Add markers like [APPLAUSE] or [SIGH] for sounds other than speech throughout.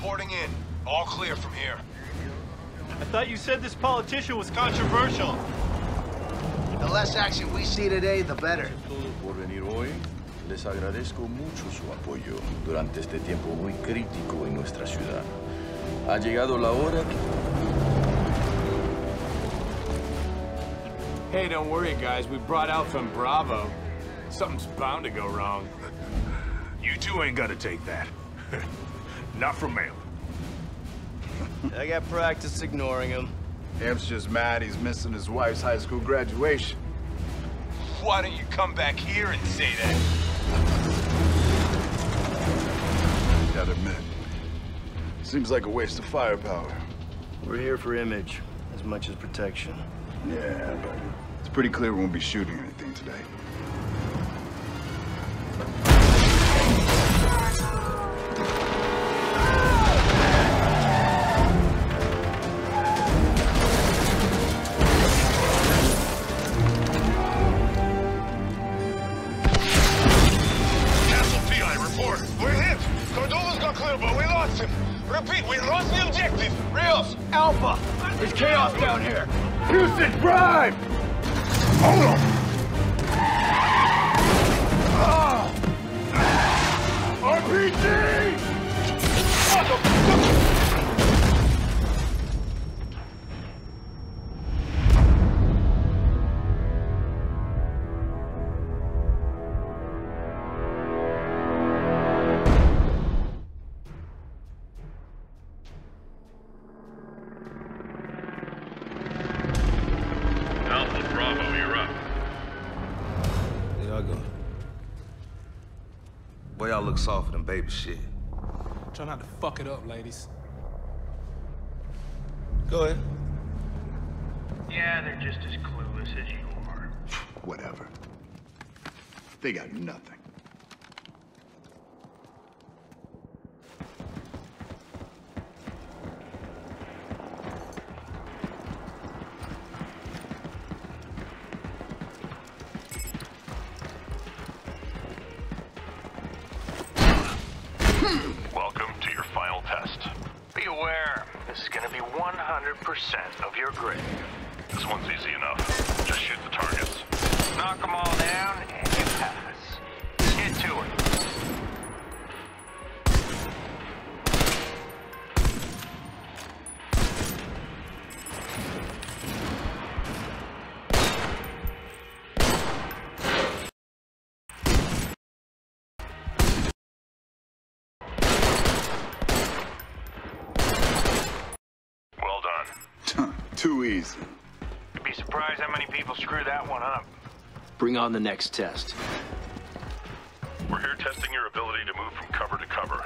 reporting in. All clear from here. I thought you said this politician was controversial. The less action we see today, the better. por venir hoy. Les agradezco mucho su apoyo durante este tiempo muy crítico en nuestra ciudad. Ha llegado la hora que... Hey, don't worry, guys. We brought out from Bravo. Something's bound to go wrong. [LAUGHS] You two ain't gotta take that. [LAUGHS] Not from me. I got practice ignoring him. Amp's just mad he's missing his wife's high school graduation. Why don't you come back here and say that? Gotta admit, seems like a waste of firepower. We're here for image, as much as protection. Yeah, but it's pretty clear we won't be shooting anything today. Shit. Try not to fuck it up, ladies. Go ahead. Yeah, they're just as clueless as you are. Whatever. They got nothing. 100% of your grade. This one's easy enough. Just shoot the targets. Knock them all down, and you pass. Too easy. You'd be surprised how many people screw that one up. Bring on the next test. We're here testing your ability to move from cover to cover.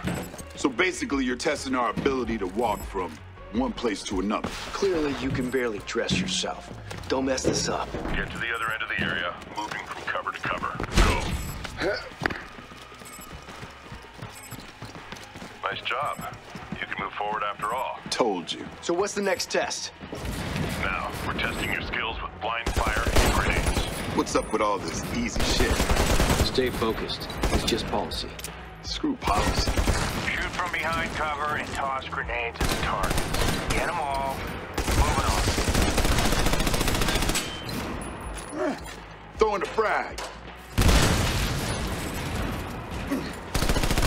So basically, you're testing our ability to walk from one place to another. Clearly, you can barely dress yourself. Don't mess this up. Get to the other end of the area, moving from cover to cover. Go. Nice job. You can move forward after all. Told you. So what's the next test? Now, we're testing your skills with blind fire and grenades. What's up with all this easy shit? Stay focused. It's just policy. Screw policy. Shoot from behind cover and toss grenades at the target. Get them all. Moving on. Throwing the frag.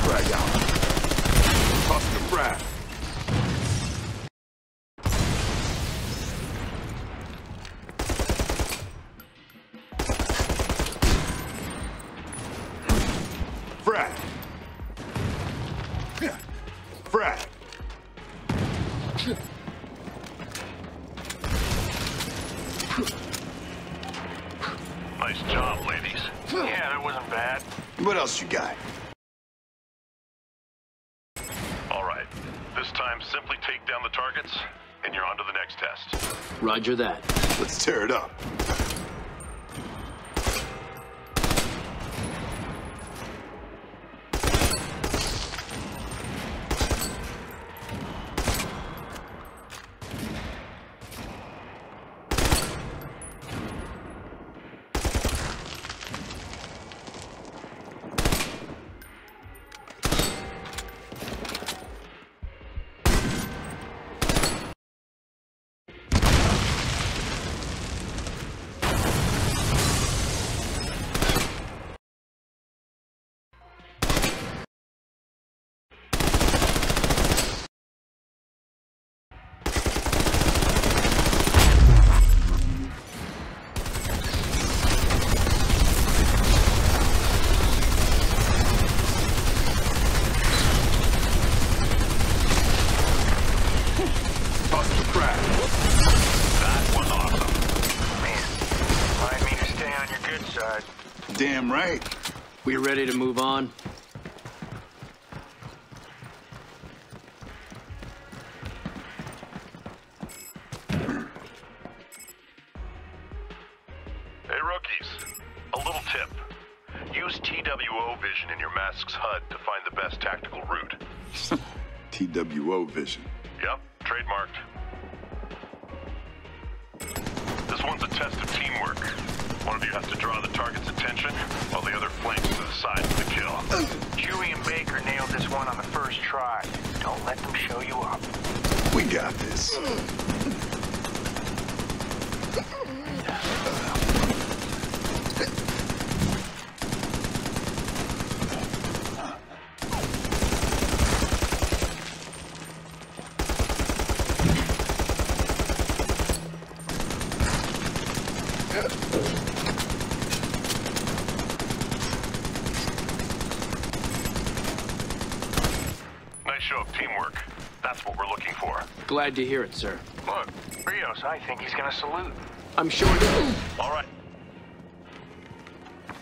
Frag out. Tossing the frag. Frag. Roger that. Let's tear it up. Damn right. We ready to move on? Glad to hear it, sir. Look, Rios, I think he's gonna salute. I'm sure you All right.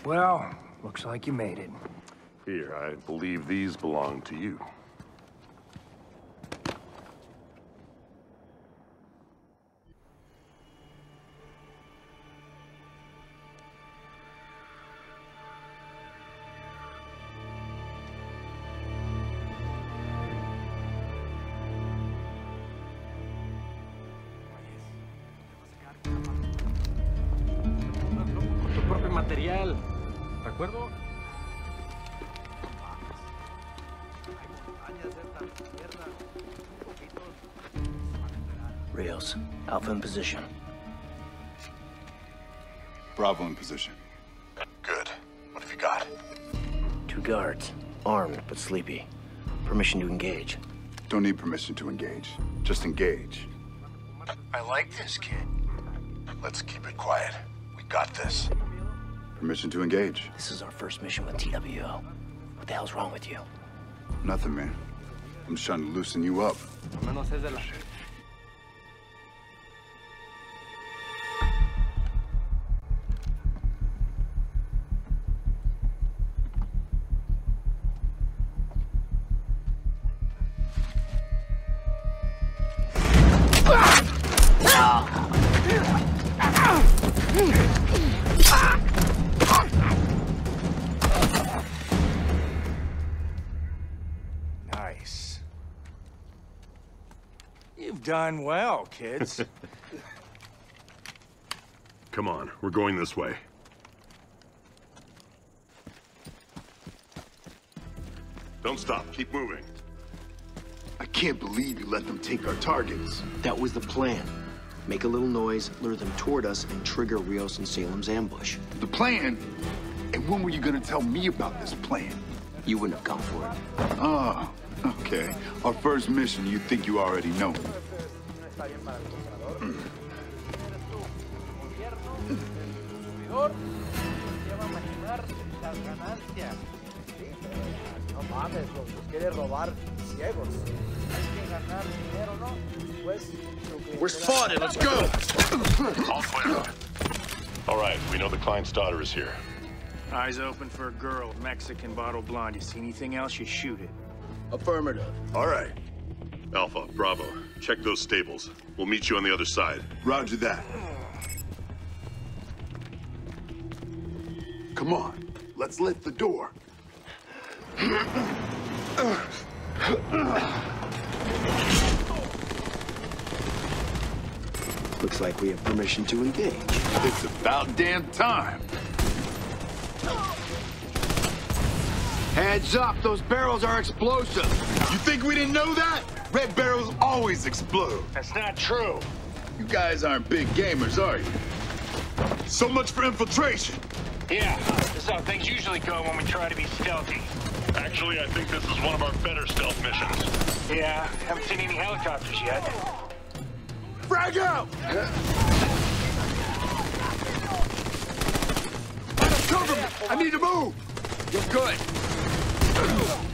Well, looks like you made it. Here, I believe these belong to you. Rios, Alpha in position. Bravo in position. Good. What have you got? Two guards, armed but sleepy. Permission to engage. Don't need permission to engage. Just engage. I like this kid. Let's keep it quiet. We got this. Permission to engage. This is our first mission with TWO. What the hell's wrong with you? Nothing, man. I'm just trying to loosen you up. Done well, kids. [LAUGHS] Come on, we're going this way. Don't stop. Keep moving. I can't believe you let them take our targets. That was the plan. Make a little noise, lure them toward us, and trigger Rios and Salem's ambush. The plan? And when were you gonna tell me about this plan? You wouldn't have come for it. Oh, okay. Our first mission, you think you already know. No mames, los, los quiere robar ciegos. Hay que ganar dinero, ¿no? Después... We're spotted. Let's go. All clear. All right, we know the client's daughter is here. Eyes open for a girl, Mexican bottle blonde. You see anything else, you shoot it. Affirmative. All right. Alpha, Bravo, check those stables. We'll meet you on the other side. Roger that. Come on, let's lift the door. Looks like we have permission to engage. It's about damn time. Heads up, those barrels are explosive. You think we didn't know that? Red barrels always explode. That's not true. You guys aren't big gamers, are you? So much for infiltration. Yeah, this is how things usually go when we try to be stealthy. Actually, I think this is one of our better stealth missions. Yeah, haven't seen any helicopters yet. Frag out! Cover me! I need to move! You're good.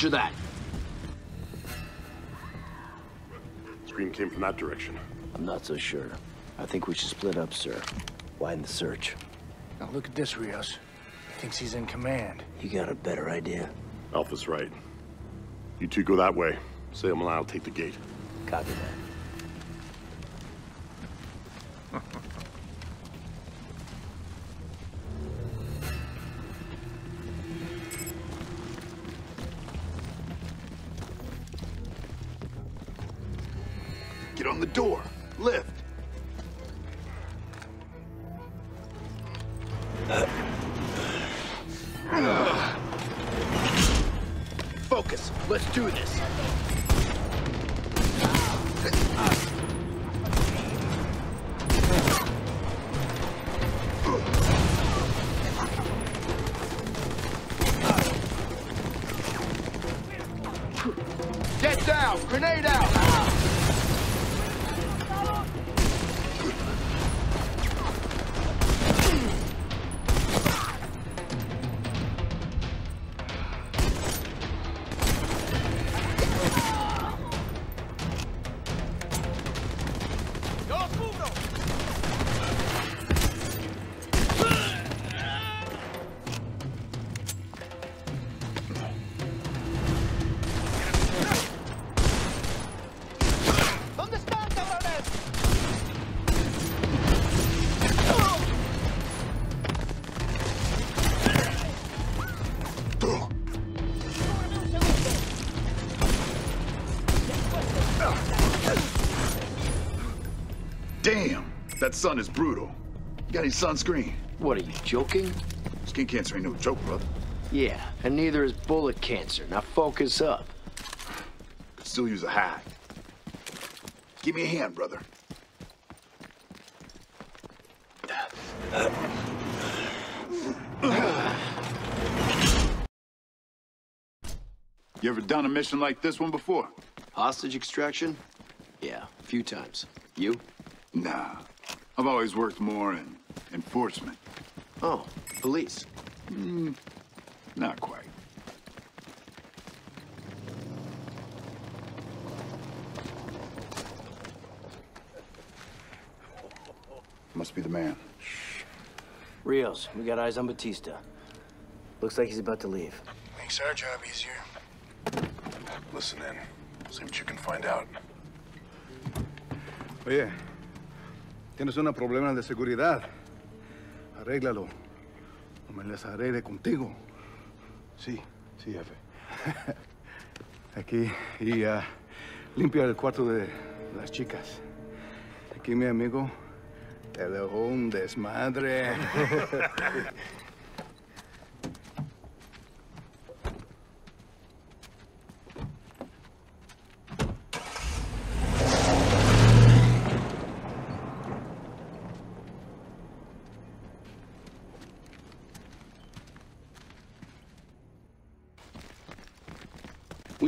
Roger that. Scream came from that direction. I'm not so sure. I think we should split up, sir. Widen the search. Now look at this, Rios. He thinks he's in command. You got a better idea? Alpha's right. You two go that way. Salem and I'll take the gate. Copy that. Sun is brutal. You got any sunscreen? What, are you joking? Skin cancer ain't no joke, brother. Yeah, and neither is bullet cancer. Now focus up. Could still use a hat. Give me a hand, brother. You ever done a mission like this one before? Hostage extraction? Yeah, a few times. You? Nah. I've always worked more in enforcement. Oh, police. Hmm, not quite. Must be the man. Rios, we got eyes on Bautista. Looks like he's about to leave. Makes our job easier. Listen in. See what you can find out. Oh, Oye, tienes un problema de seguridad. Arréglalo. O me les de contigo. Sí, sí, jefe. [LAUGHS] Aquí, y ah, limpia el cuarto de las chicas. Aquí mi amigo te dejó un desmadre. [LAUGHS]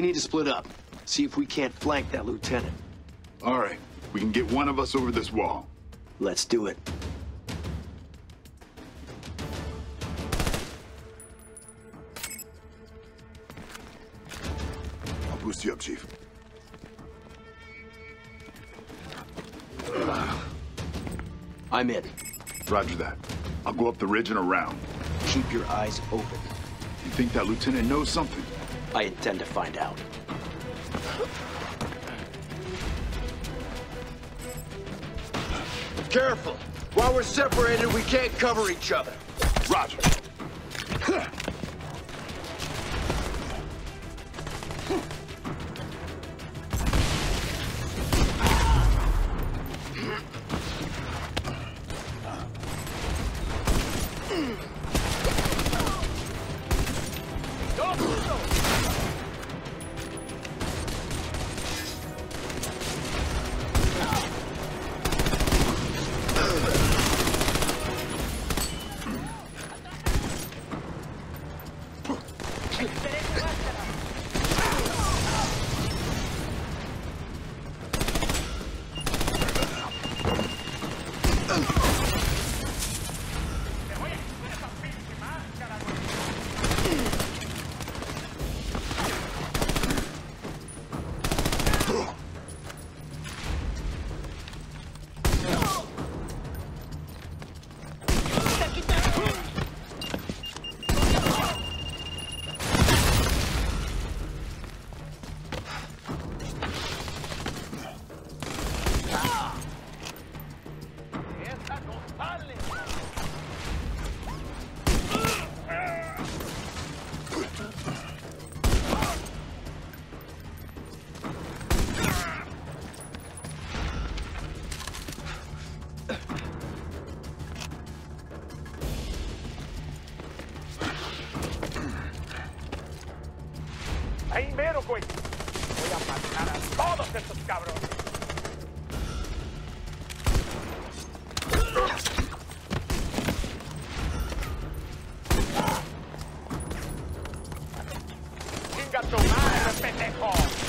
We need to split up. See if we can't flank that lieutenant. All right, we can get one of us over this wall. Let's do it. I'll boost you up, Chief. [SIGHS] I'm in. Roger that. I'll go up the ridge and around. Keep your eyes open. You think that lieutenant knows something? I intend to find out. Careful. While we're separated, we can't cover each other. Roger. Madre, pendejo!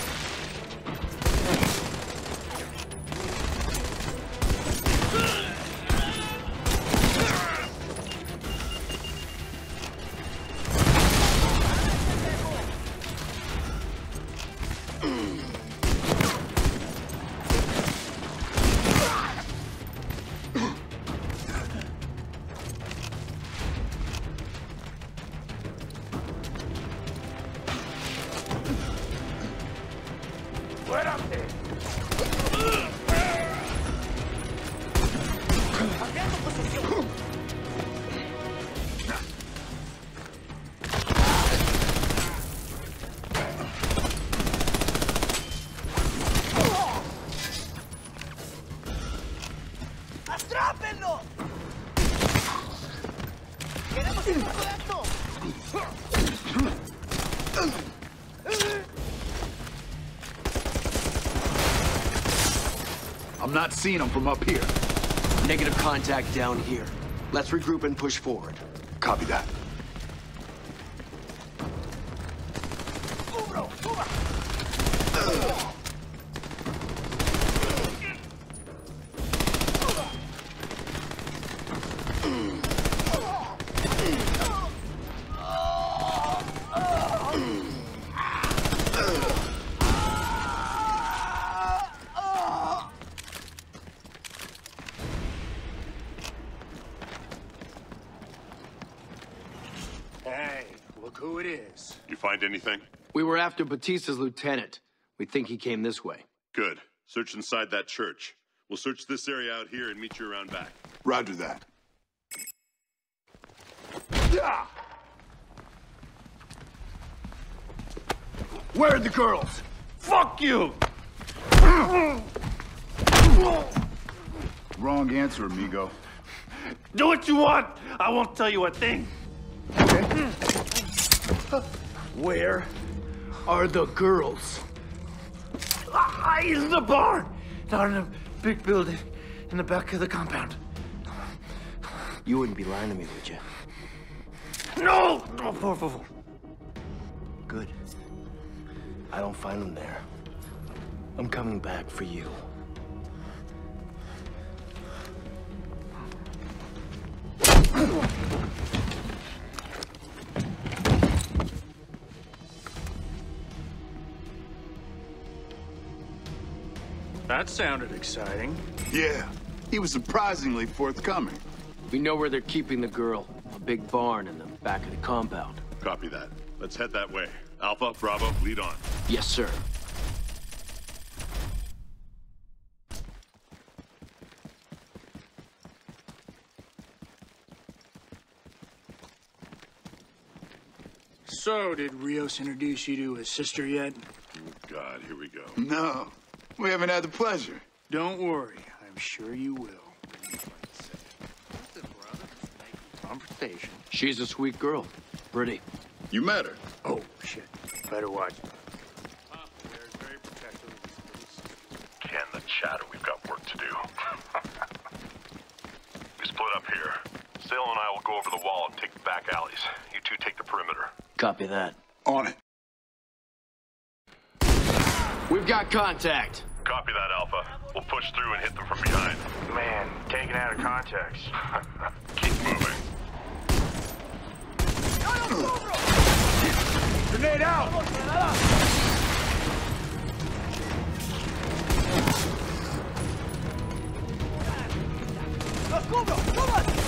Not seeing them from up here. Negative contact down here. Let's regroup and push forward. Copy that. After Bautista's lieutenant. We think he came this way. Good. Search inside that church. We'll search this area out here and meet you around back. Roger that. Where are the girls? Fuck you! Wrong answer, amigo. Do what you want. I won't tell you a thing. Where are the girls? Ah, in the barn. Down in a big building in the back of the compound. You wouldn't be lying to me, would you? No! No, por favor. Good. I don't find them there. I'm coming back for you. That sounded exciting. Yeah, he was surprisingly forthcoming. We know where they're keeping the girl. A big barn in the back of the compound. Copy that. Let's head that way. Alpha, Bravo, lead on. Yes, sir. So, did Rios introduce you to his sister yet? God, here we go. No, we haven't had the pleasure. Don't worry, I'm sure you will. Confrontation. She's a sweet girl. Pretty. You met her? Oh, shit. Better watch. Can the chatter, we've got work to do. [LAUGHS] we split up here. Salem and I will go over the wall and take the back alleys. You two take the perimeter. Copy that. On it. We've got contact. Copy that, Alpha. We'll push through and hit them from behind. Man, taken out of context. [LAUGHS] Keep moving. Grenade out! ¡Los cubro!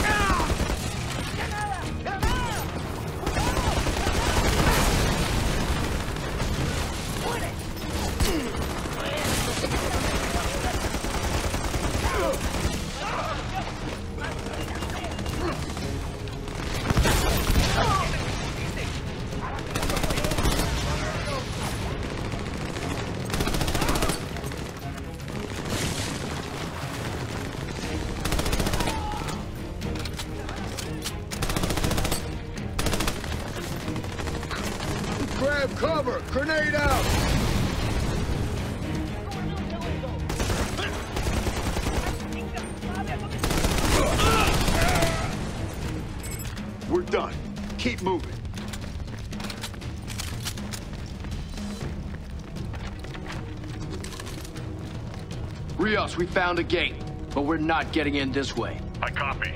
Rios, we found a gate, but we're not getting in this way. I copy.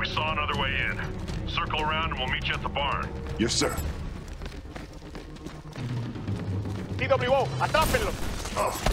We saw another way in. Circle around and we'll meet you at the barn. Yes, sir. TWO, atrápenlo. Tossing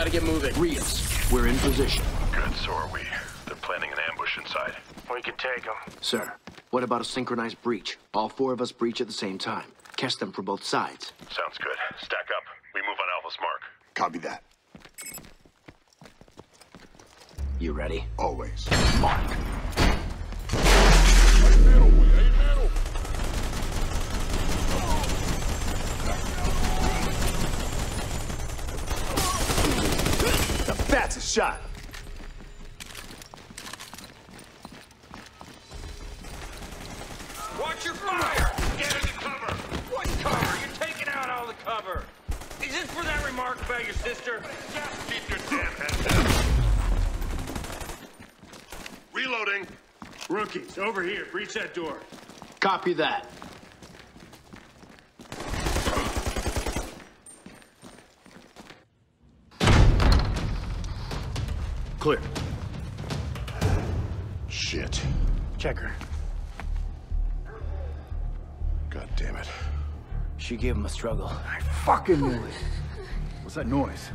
gotta get moving. Rios, we're in position. Good, so are we. They're planning an ambush inside. We can take them. Sir, what about a synchronized breach? All four of us breach at the same time. Catch them from both sides. Struggle. I fucking knew it. What's that noise?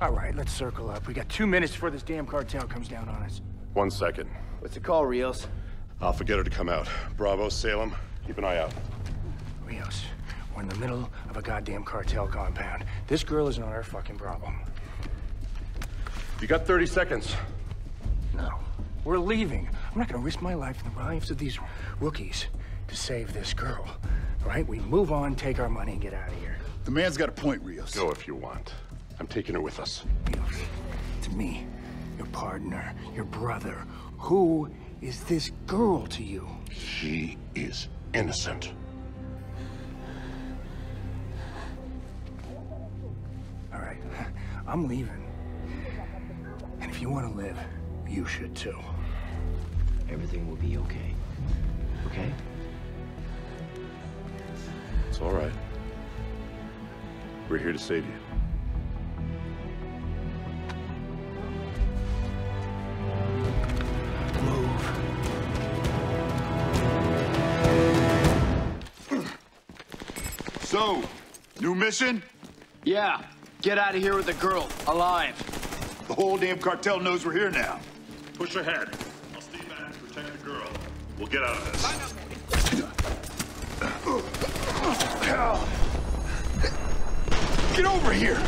All right, let's circle up. We got two minutes before this damn cartel comes down on us. One second. What's the call, Rios? Alpha, get her to come out. Bravo, Salem, keep an eye out. Rios, we're in the middle of a goddamn cartel compound. This girl is not our fucking problem. You got 30 seconds. No. We're leaving. I'm not gonna risk my life and the lives of these rookies to save this girl. All right? We move on, take our money, and get out of here. The man's got a point, Rios. Go if you want. I'm taking her with us. Rios, to me, your partner, your brother. Who is this girl to you? She is innocent. All right, [LAUGHS] I'm leaving. And if you want to live, you should too. Everything will be okay. Okay? It's all right. We're here to save you. So, new mission? Yeah. Get out of here with the girl, alive. The whole damn cartel knows we're here now. Push ahead. We'll get out of this. Get over here!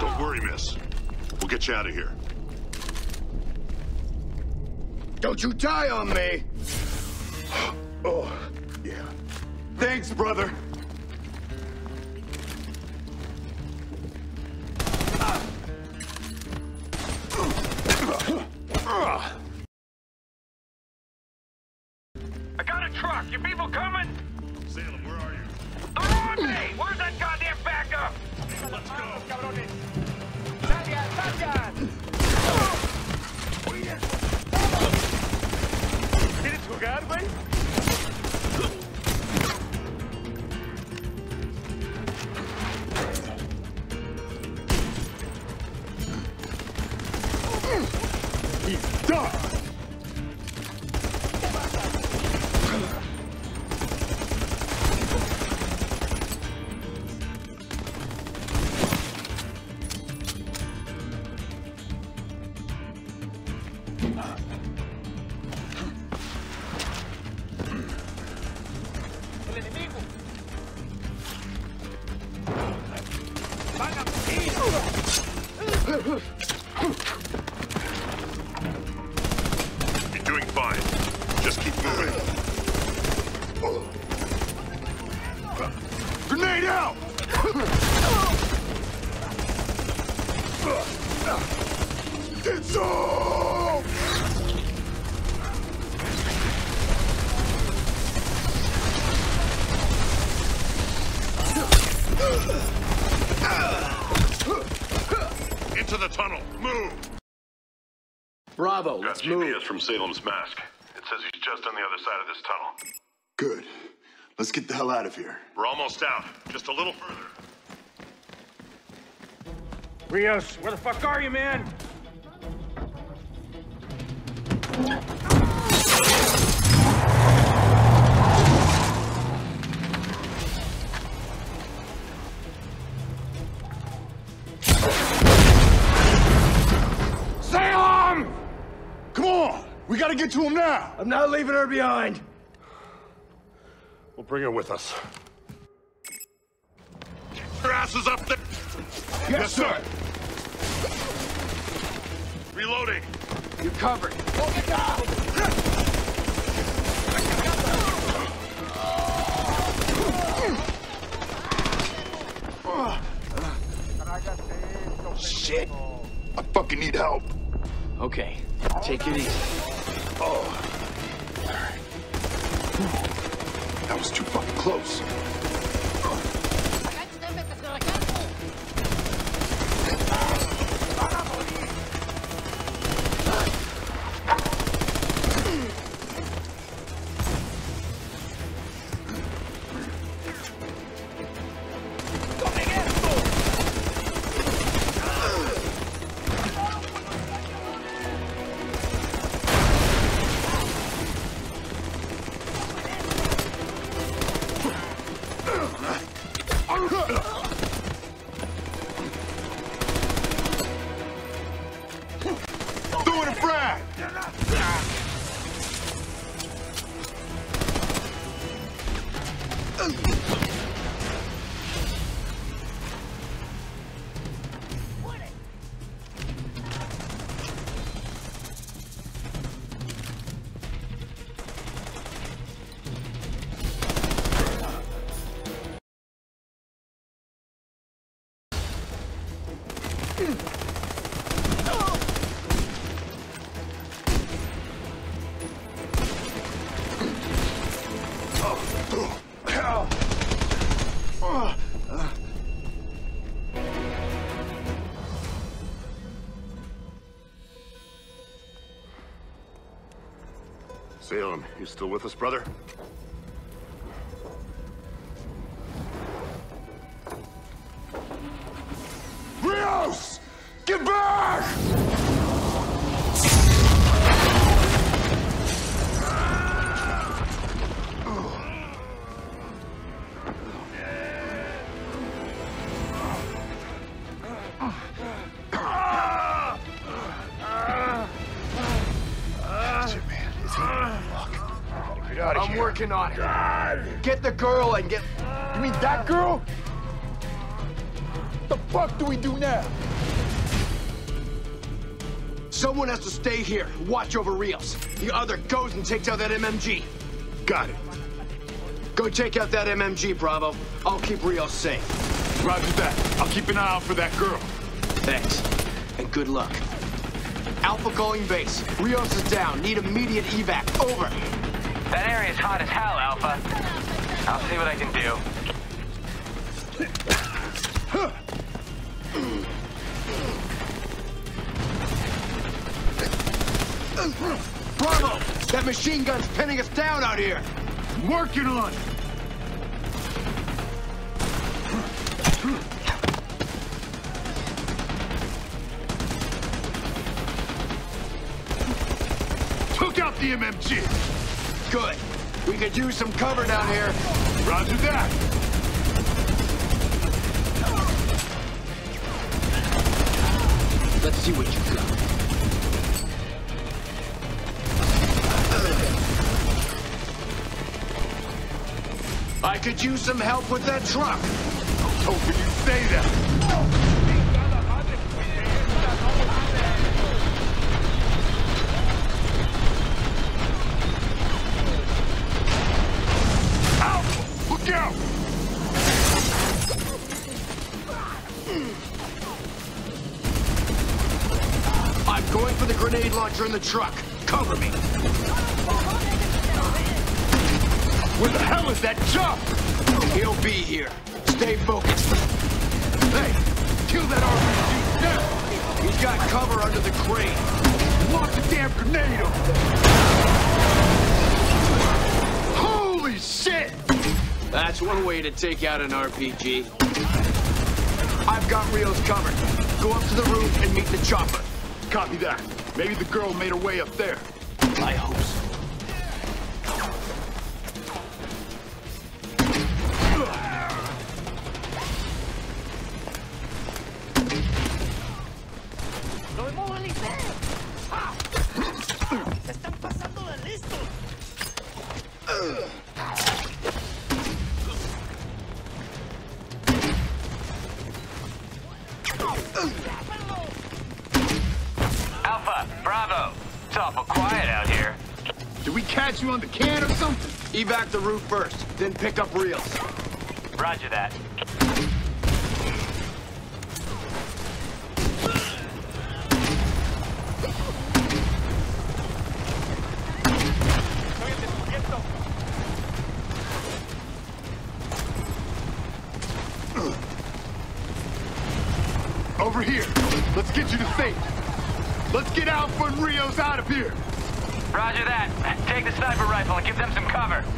Don't worry, miss. We'll get you out of here. Don't you die on me! Oh, yeah. Thanks, brother. I You coming? Salem, where are you? They're on me! Where's that goddamn backup? Let's go. ¿Tienes jugar, güey? He's done! Bravo, move. GPS from Salem's mask. It says he's just on the other side of this tunnel. Good. Let's get the hell out of here. We're almost out. Just a little further. Rios, where the fuck are you, man? To him now! I'm not leaving her behind. We'll bring her with us. Your ass is up there. Yes, sir! Reloading. You're covered. Oh my god! Shit! I fucking need help. Okay, take it easy. Oh. Alright. That was too fucking close. You still with us, brother? Working on it. Get the girl and get. You mean that girl? What the fuck do we do now? Someone has to stay here, watch over Rios. The other goes and takes out that MMG. Got it. Go take out that MMG, Bravo. I'll keep Rios safe. Roger that. I'll keep an eye out for that girl. Thanks. And good luck. Alpha calling base. Rios is down. Need immediate evac. Over. Area's hot as hell, Alpha. I'll see what I can do. Bravo! That machine gun's pinning us down out here. Working on it. Cover down here. Roger that. Let's see what you got. I could use some help with that truck. I was hoping you'd say that. Take out an RPG. I've got Rios covered. Go up to the roof and meet the chopper. Copy that. Maybe the girl made her way up there. I hope out here. Did we catch you on the can or something? Evac the roof first, then pick up Rios. Roger that. Over here. Let's get you to safety. Let's get Alpha and Rios out of here. Roger that. Take the sniper rifle and give them some cover.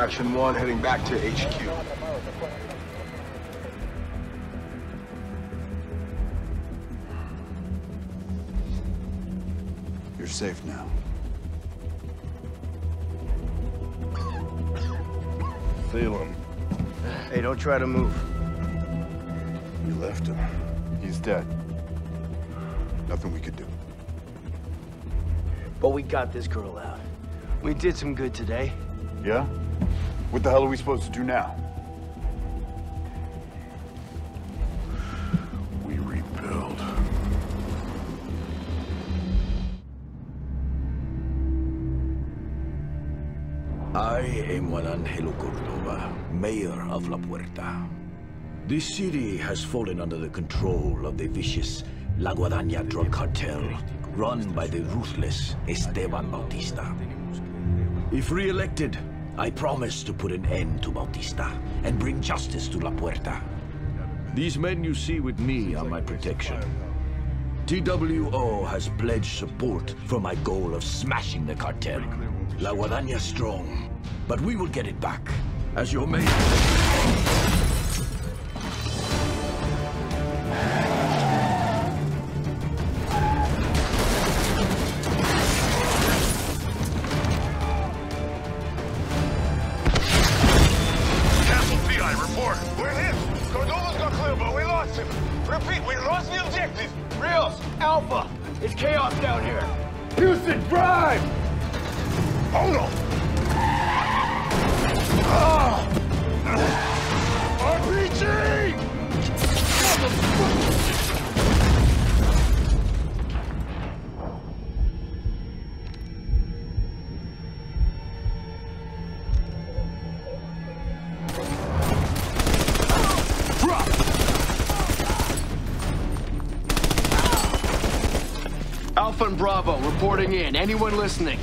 Distraction 1 heading back to HQ. You're safe now. Feel him. Hey, don't try to move. We left him. He's dead. Nothing we could do. But we got this girl out. We did some good today. Yeah? What the hell are we supposed to do now? We rebuild. I am Juan Angelo Cordova, mayor of La Puerta. This city has fallen under the control of the vicious La drug cartel, run by the ruthless Esteban Bautista. If re-elected, I promise to put an end to Bautista and bring justice to La Puerta. These men you see with me are my protection. TWO has pledged support for my goal of smashing the cartel. La Guadaña strong, but we will get it back. As your mayor... Anyone listening?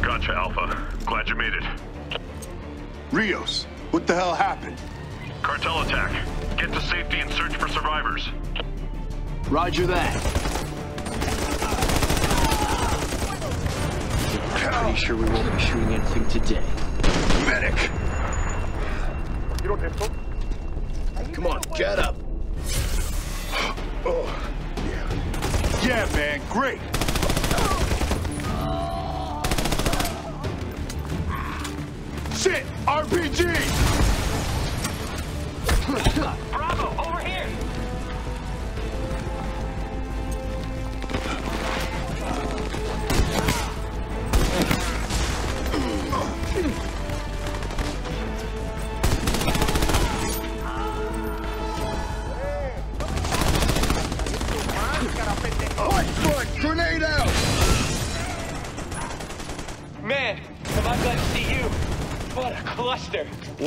Gotcha, Alpha. Glad you made it. Rios, what the hell happened? Cartel attack. Get to safety and search for survivors. Roger that. Pretty sure we won't be shooting anything today. Medic!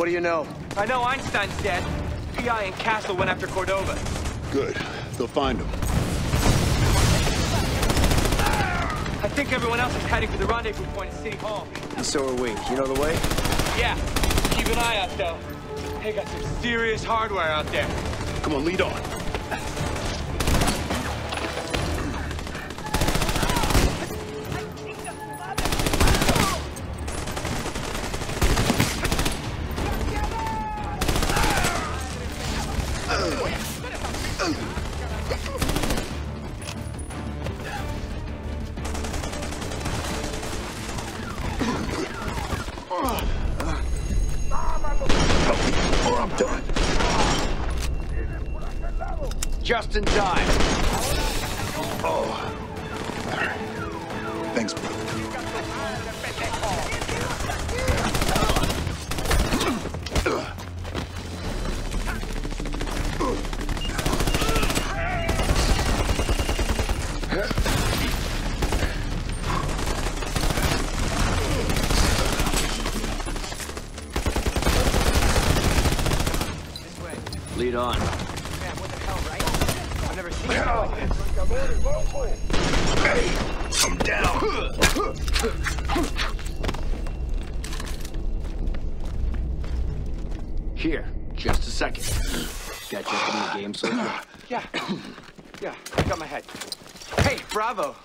Do you know? I know Einstein's dead. PI and Castle went after Cordova. Good. They'll find him. I think everyone else is heading for the rendezvous point at City Hall. And so are we. You know the way? Yeah, keep an eye out though. They got some serious hardware out there. Come on, lead on.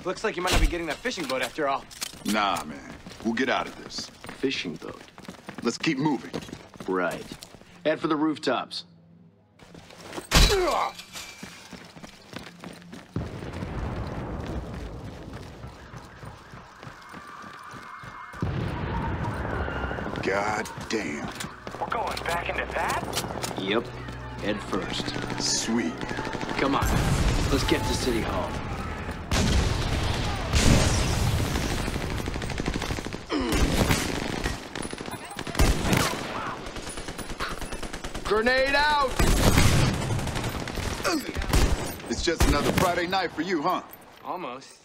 Looks like you might not be getting that fishing boat after all. Nah, man. We'll get out of this. Fishing boat. Let's keep moving. Right. Head for the rooftops. Just another Friday night for you, huh? Almost.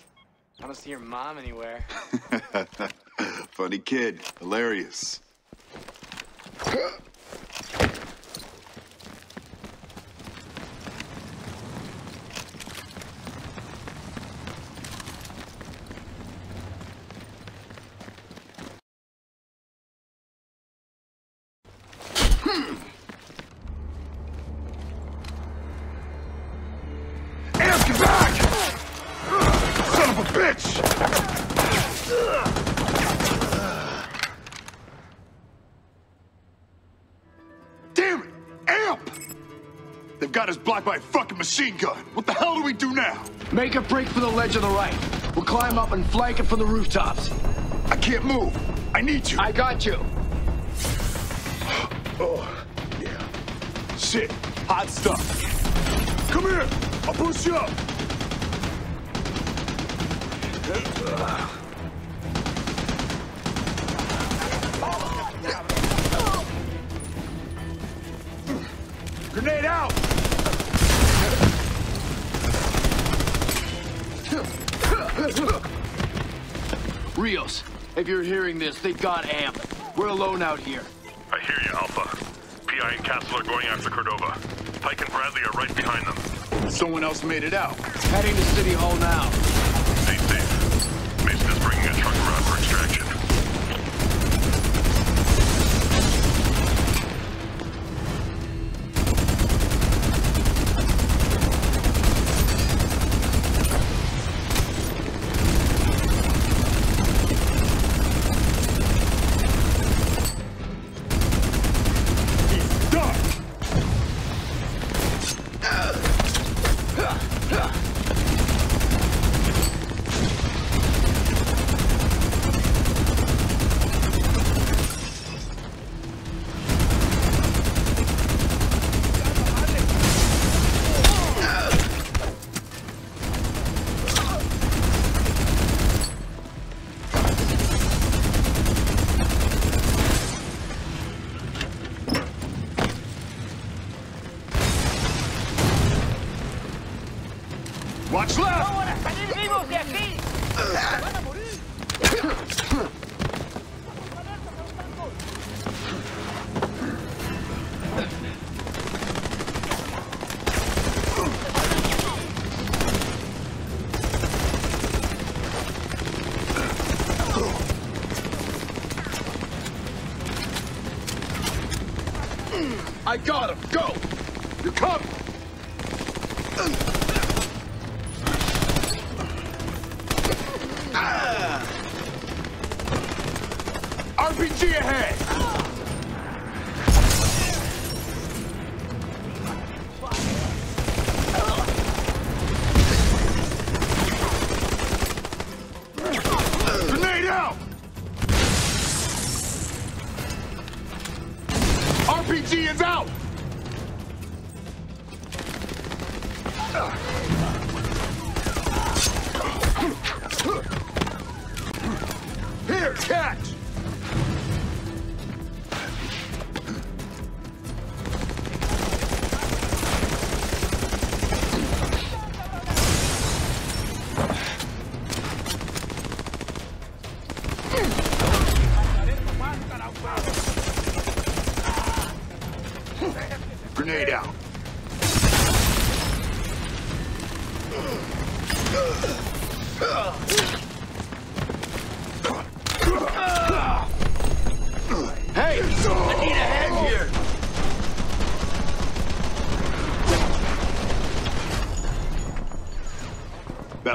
I don't see your mom anywhere. [LAUGHS] Funny kid. Hilarious. [LAUGHS] by a fucking machine gun. What the hell do we do now? Make a break for the ledge on the right. We'll climb up and flank it from the rooftops. I can't move. I need you. I got you. [GASPS] Oh, yeah. Shit. Hot stuff. Come here. I'll boost you up. If you're hearing this, they got Amp. We're alone out here. I hear you, Alpha. PI and Castle are going after Cordova. Pike and Bradley are right behind them. Someone else made it out. Heading to City Hall now.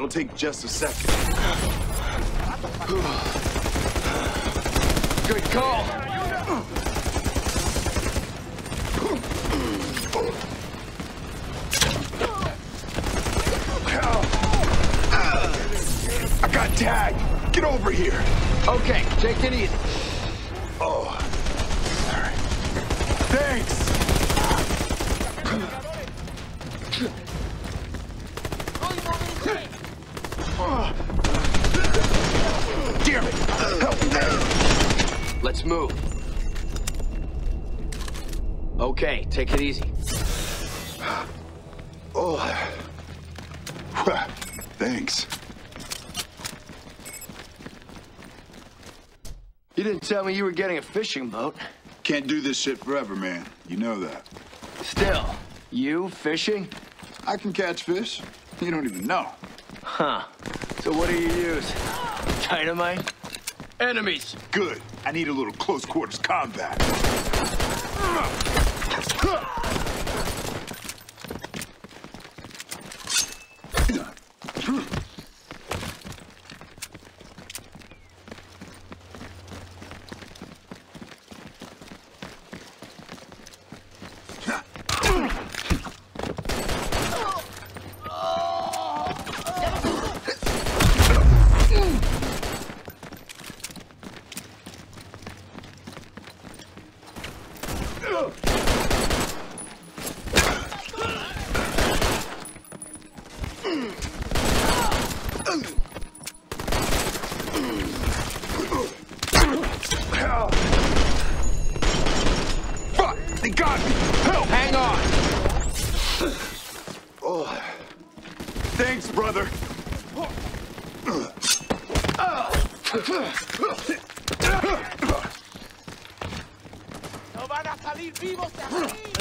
That'll take just a second. Good call. I got tagged. Get over here. Okay, take it easy. Oh. All right. Thanks. Damn it. Help me. Let's move. Okay, take it easy. Oh. Thanks. You didn't tell me you were getting a fishing boat. Can't do this shit forever, man. You know that. Still, you fishing? I can catch fish. You don't even know. Huh. So what do you use? Dynamite? Enemies! Good. I need a little close quarters combat. Fuck! They got me! Help! Hang on! Oh. Thanks, brother. ¡No van a salir vivos de aquí!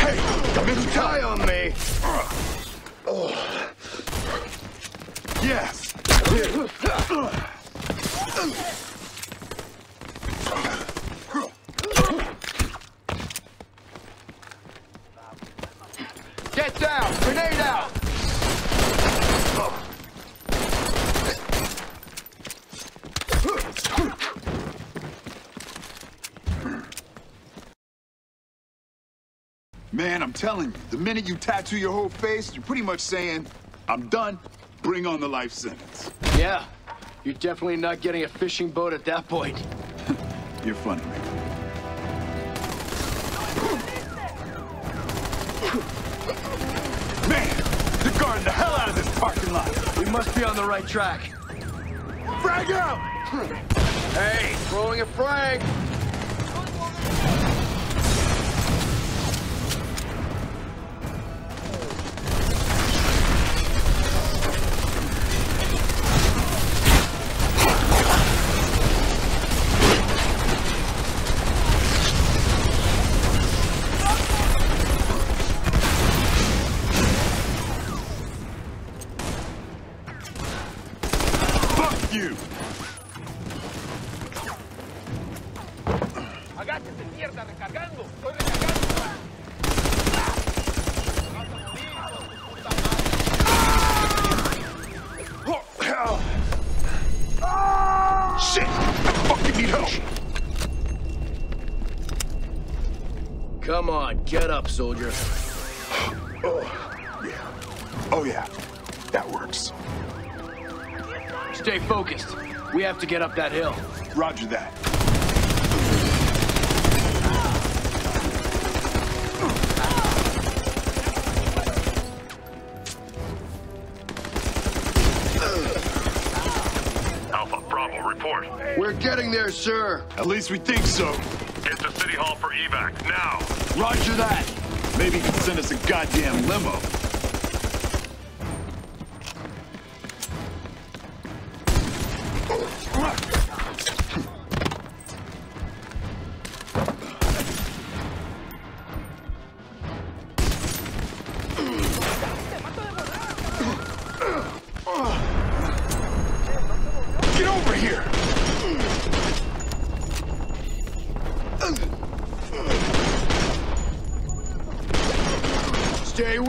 Hey, come in Tie on me! Oh. Yes. Get down! Grenade out! Man, I'm telling you, the minute you tattoo your whole face, you're pretty much saying, I'm done, bring on the life sentence. Yeah, you're definitely not getting a fishing boat at that point. [LAUGHS] You're funny, man. Man, they're guarding the hell out of this parking lot. We must be on the right track. Frag out! [LAUGHS] Hey, throwing a frag! Soldier. Oh, yeah. Oh, yeah. That works. Stay focused. We have to get up that hill. Roger that. Alpha, Bravo, report. We're getting there, sir. At least we think so.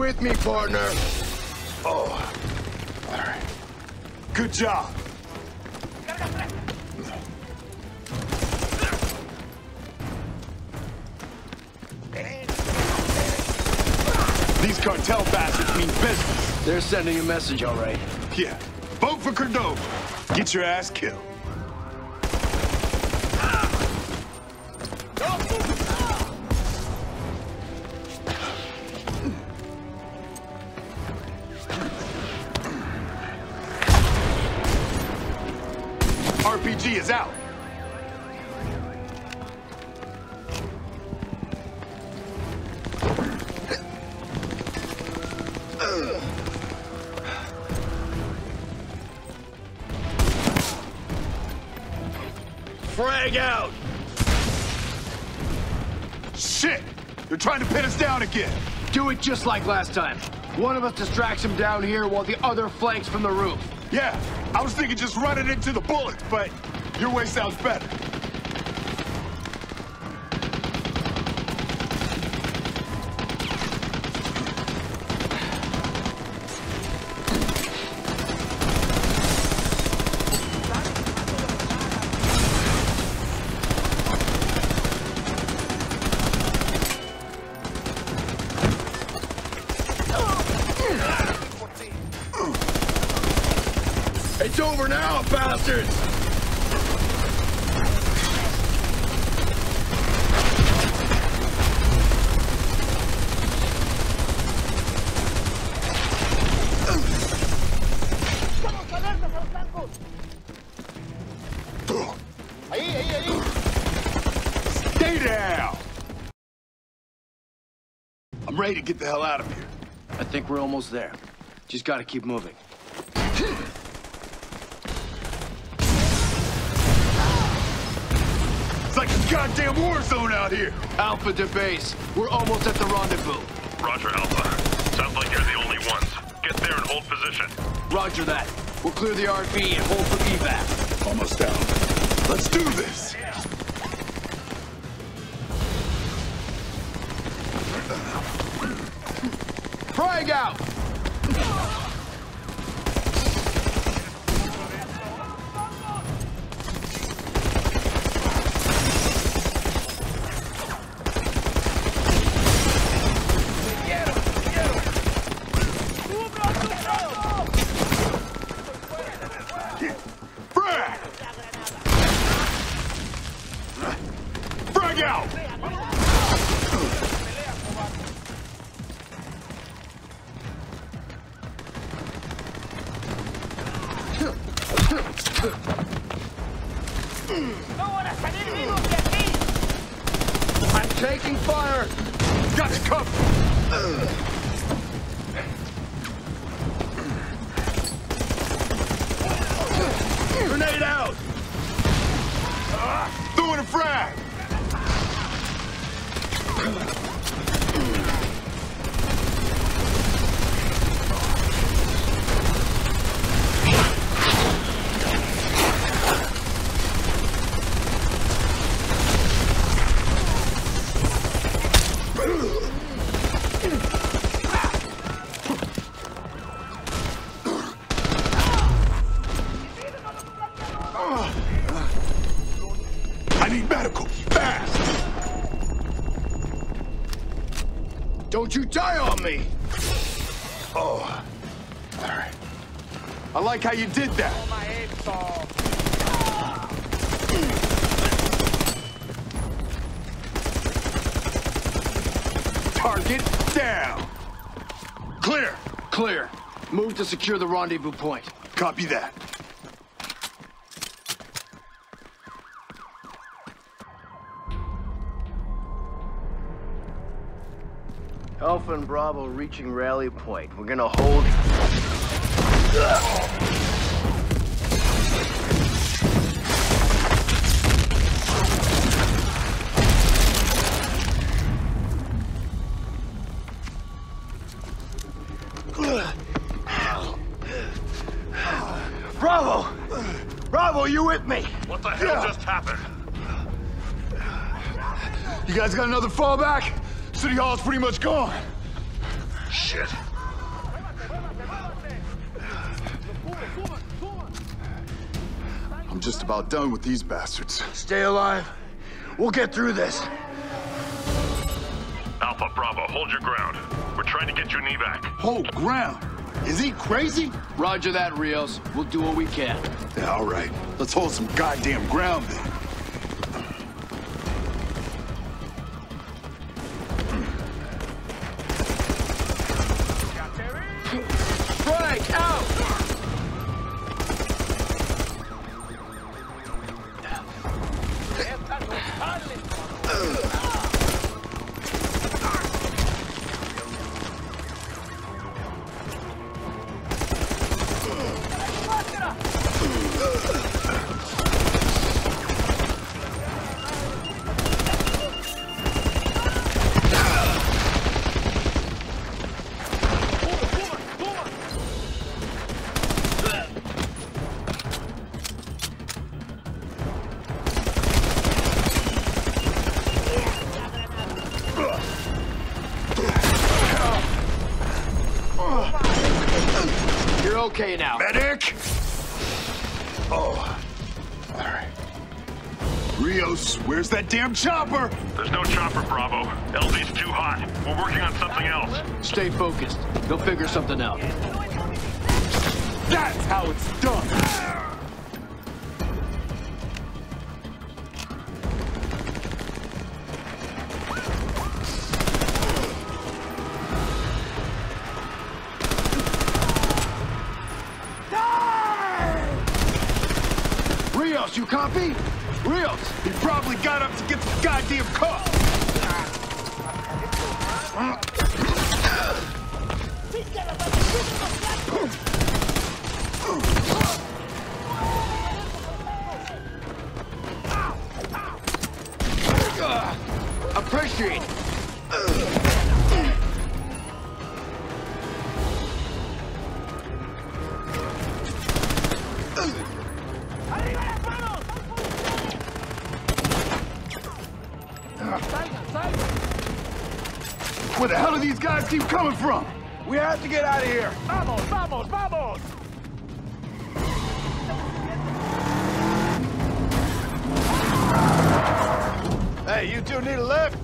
With me, partner. Oh. All right. Good job. These cartel bastards mean business. They're sending a message, all right. Yeah. Vote for Cordova. Get your ass killed. Just like last time. One of us distracts him down here while the other flanks from the roof. Yeah, I was thinking just running into the bullets, but your way sounds better. Ready to get the hell out of here. I think we're almost there. Just gotta keep moving. It's like a goddamn war zone out here. Alpha to base. We're almost at the rendezvous. Roger, Alpha. Sounds like you're the only ones. Get there and hold position. Roger that. We'll clear the RV and hold for evac. Almost down. Let's do this. Out! You die on me! Oh. All right. I like how you did that. Target down. Clear. Clear. Move to secure the rendezvous point. Copy that. Bravo reaching rally point. We're gonna hold. Bravo! Bravo, you with me? What the hell just happened? You guys got another fallback? City Hall's pretty much gone. These bastards. Stay alive. We'll get through this. Alpha Bravo, hold your ground. We're trying to get you an evac. Hold ground. Is he crazy? Roger that, Rios. We'll do what we can. Yeah, all right. Let's hold some goddamn ground then. Damn chopper? Guys keep coming from? We have to get out of here. Vamos, vamos, vamos. Hey, you two need a lift?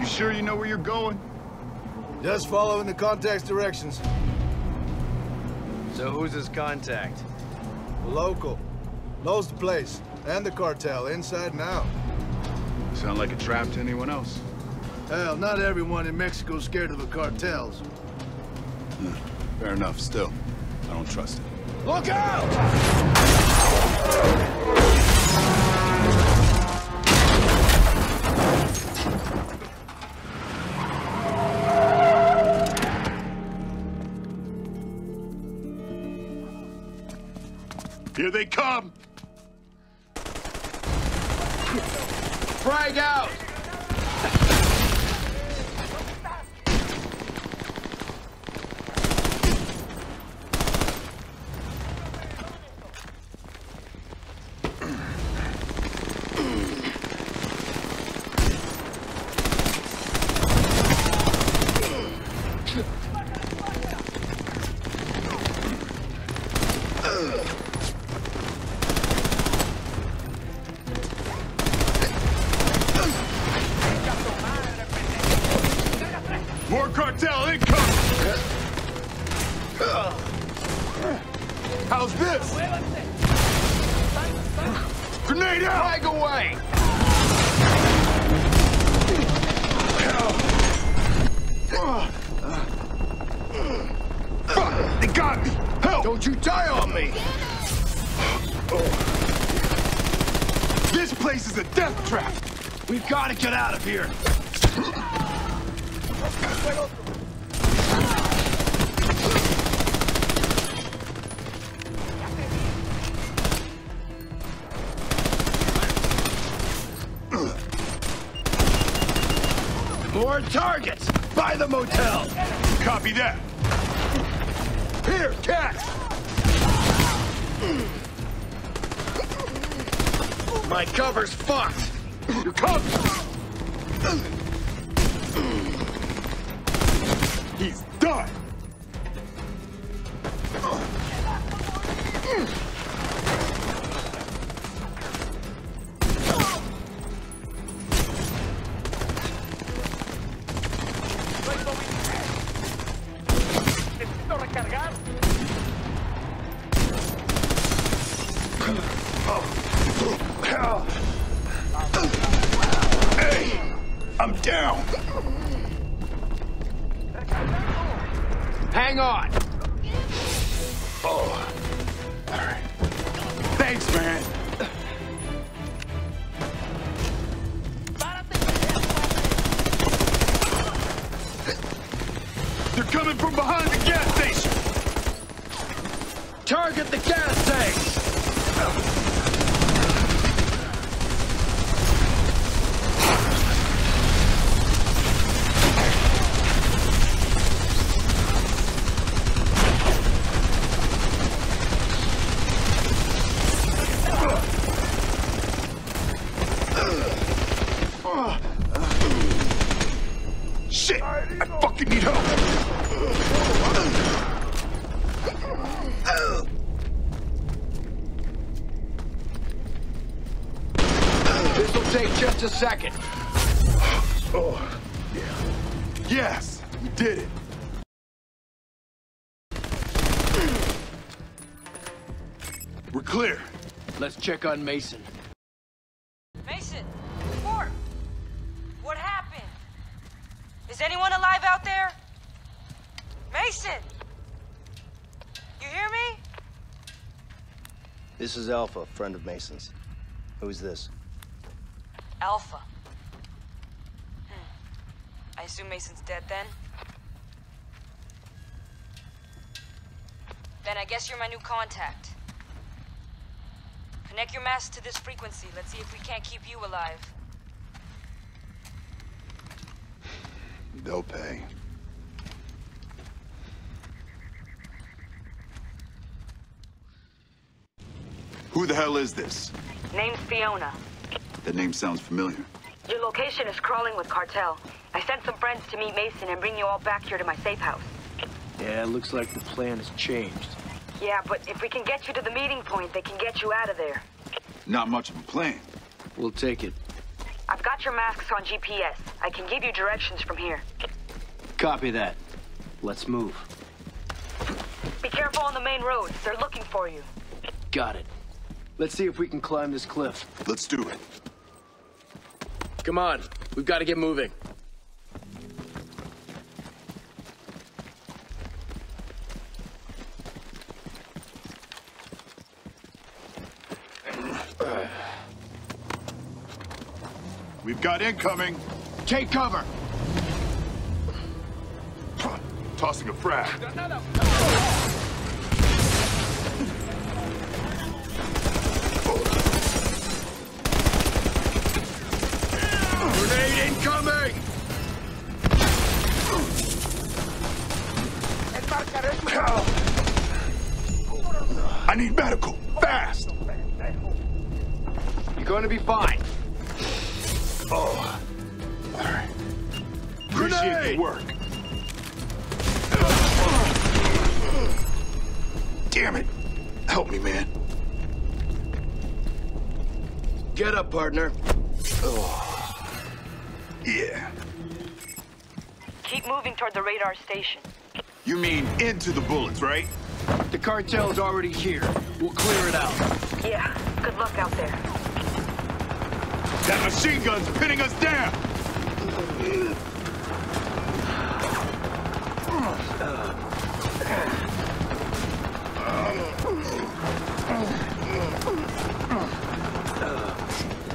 You sure you know where you're going? Just following the contact's directions. So who's his contact? Local. Knows the place. And the cartel, inside and out. Sound like a trap to anyone else? Hell, not everyone in Mexico's scared of the cartels. Hmm, fair enough, still. I don't trust it. Look out! They come! Here! On Mason. Mason! Fort! What happened? Is anyone alive out there? Mason! You hear me? This is Alpha, friend of Mason's. Who's this? Alpha. Hmm. I assume Mason's dead then? Then I guess you're my new contact. Connect your mask to this frequency. Let's see if we can't keep you alive. They'll pay. Who the hell is this? Name's Fiona. That name sounds familiar. Your location is crawling with cartel. I sent some friends to meet Mason and bring you all back here to my safe house. Yeah, it looks like the plan has changed. Yeah, but if we can get you to the meeting point, they can get you out of there. Not much of a plan. We'll take it. I've got your masks on GPS. I can give you directions from here. Copy that. Let's move. Be careful on the main roads. They're looking for you. Got it. Let's see if we can climb this cliff. Let's do it. Come on, we've got to get moving. We've got incoming. Take cover. Tossing a frag. Grenade incoming! I need medical. Fast. You're going to be fine. Oh. All right. Appreciate the work. Damn it. Help me, man. Get up, partner. Oh. Yeah. Keep moving toward the radar station. You mean into the bullets, right? The cartel's already here. We'll clear it out. Yeah, good luck out there. That machine gun's pinning us down!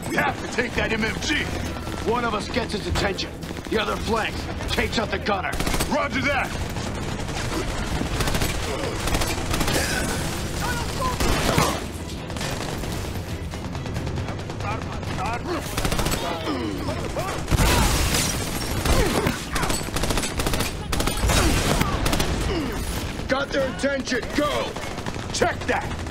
We have to take that MFG! One of us gets his attention. The other flanks. Takes out the gunner. Roger that! Got their attention. Go! Check that!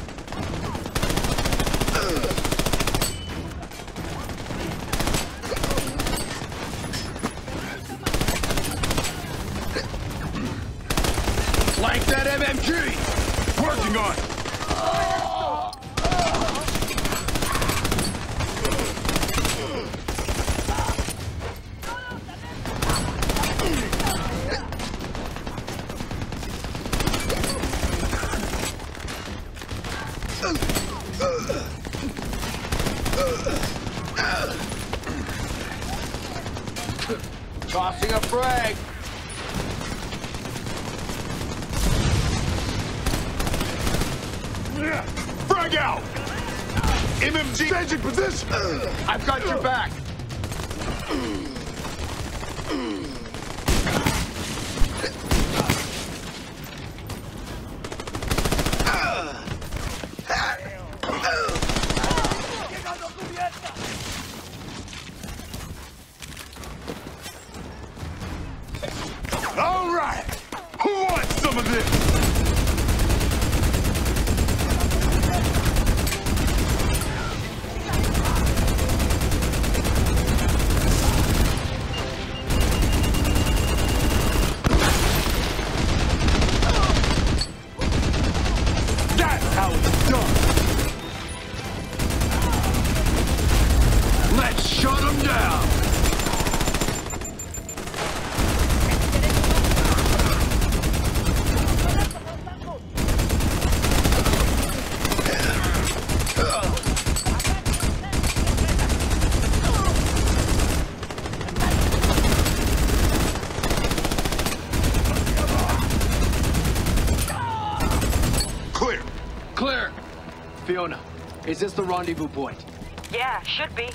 Is this the rendezvous point? Yeah, should be.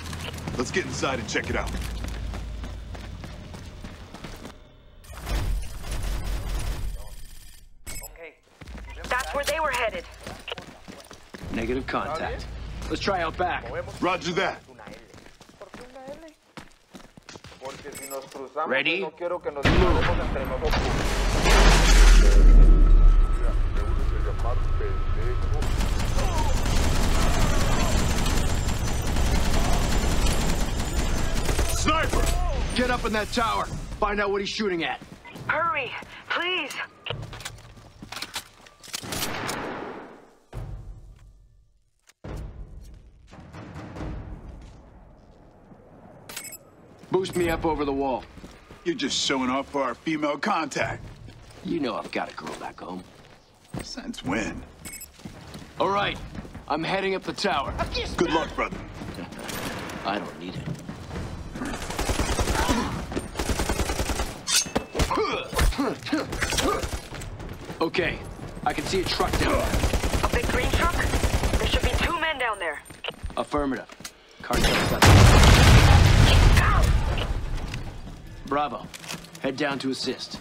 Let's get inside and check it out. That's where they were headed. Negative contact. Let's try out back. Roger that. Porque si nos cruzamos, Ready? no Get up in that tower. Find out what he's shooting at. Hurry, please. Boost me up over the wall. You're just showing off for our female contact. You know I've got a girl back home. Since when? All right. I'm heading up the tower. Good luck, brother. [LAUGHS] I don't need it. Okay, I can see a truck down there. A big green truck? There should be two men down there. Affirmative. Cartel's Bravo. Head down to assist.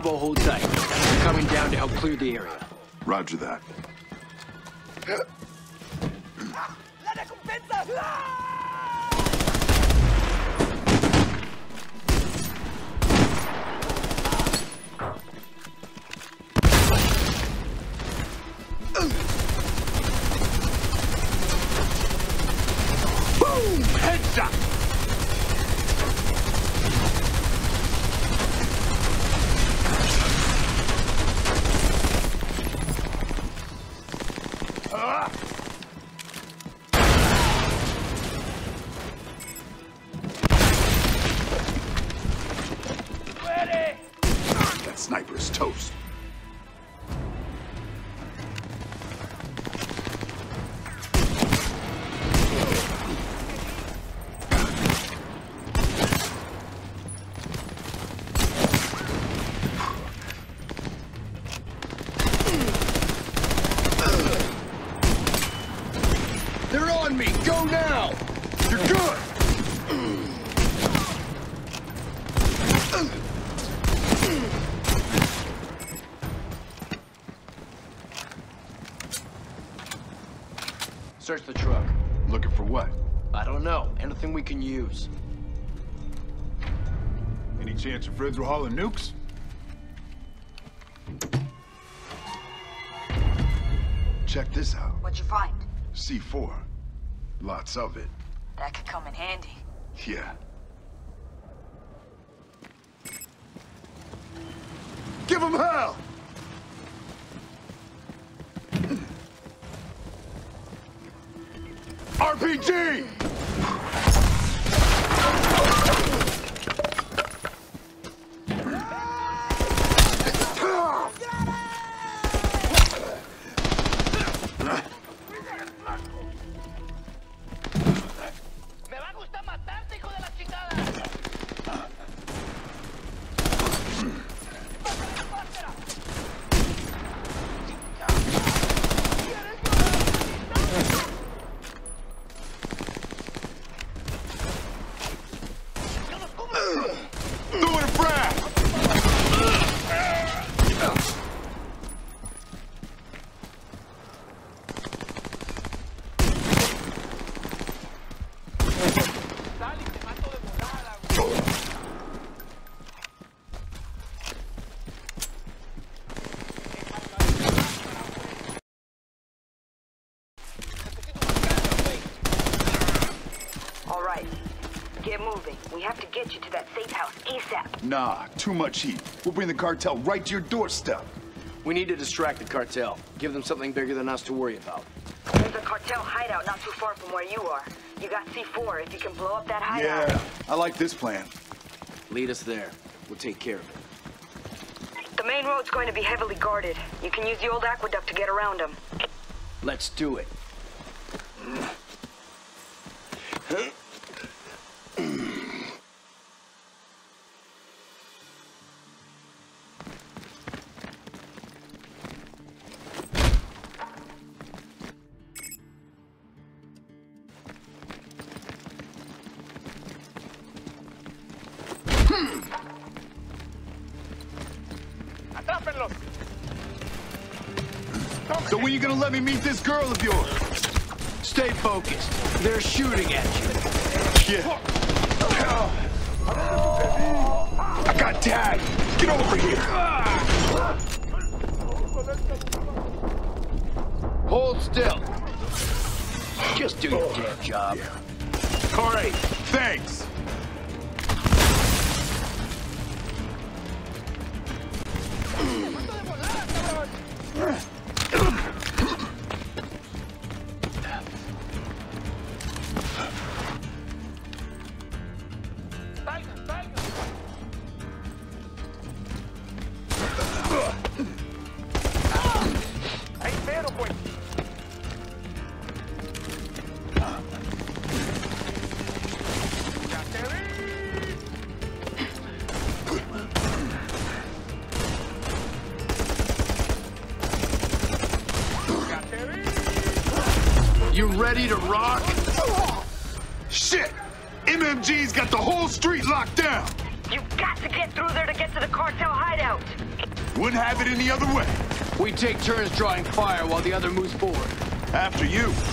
Bravo, hold tight. Coming down to help clear the area. Roger that. Search the truck. Looking for what? I don't know. Anything we can use. Any chance of Fred's hauling nukes? Check this out. What'd you find? C4. Lots of it. That could come in handy. Yeah. Too much heat. We'll bring the cartel right to your doorstep. We need to distract the cartel. Give them something bigger than us to worry about. There's a cartel hideout not too far from where you are. You got C4 if you can blow up that hideout. Yeah, I like this plan. Lead us there. We'll take care of it. The main road's going to be heavily guarded. You can use the old aqueduct to get around them. Let's do it. Meet this girl of yours? Stay focused. They're shooting at you. Yeah. I got tagged. Get over here. Hold still. Just do your damn job. Corey, thanks. drawing fire while the other moves forward. After you.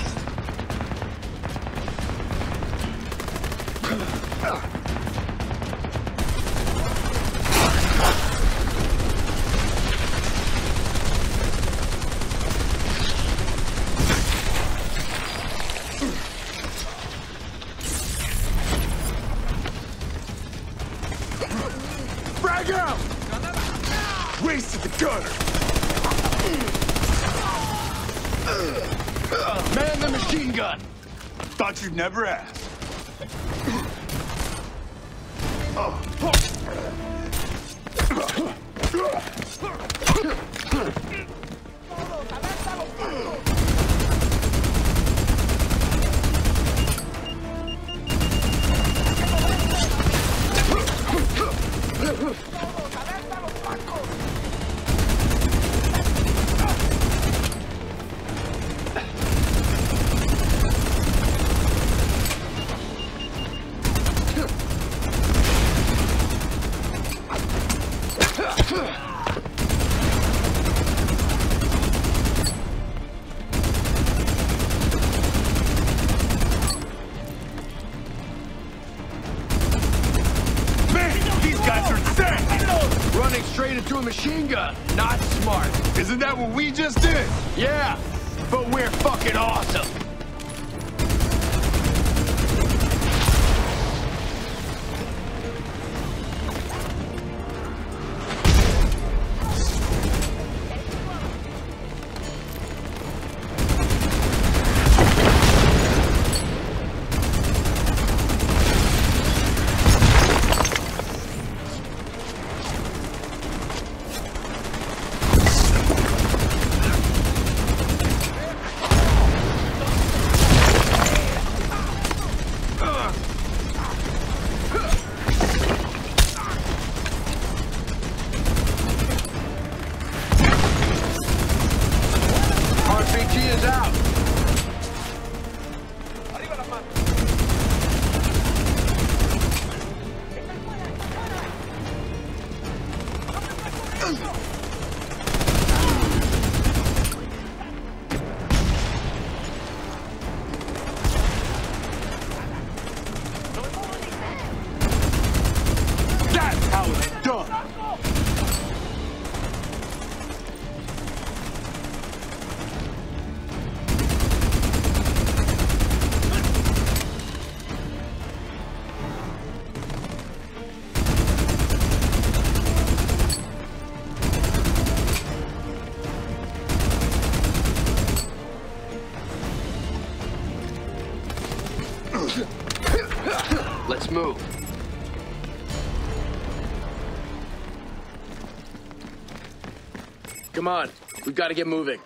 Come on, we've got to get moving.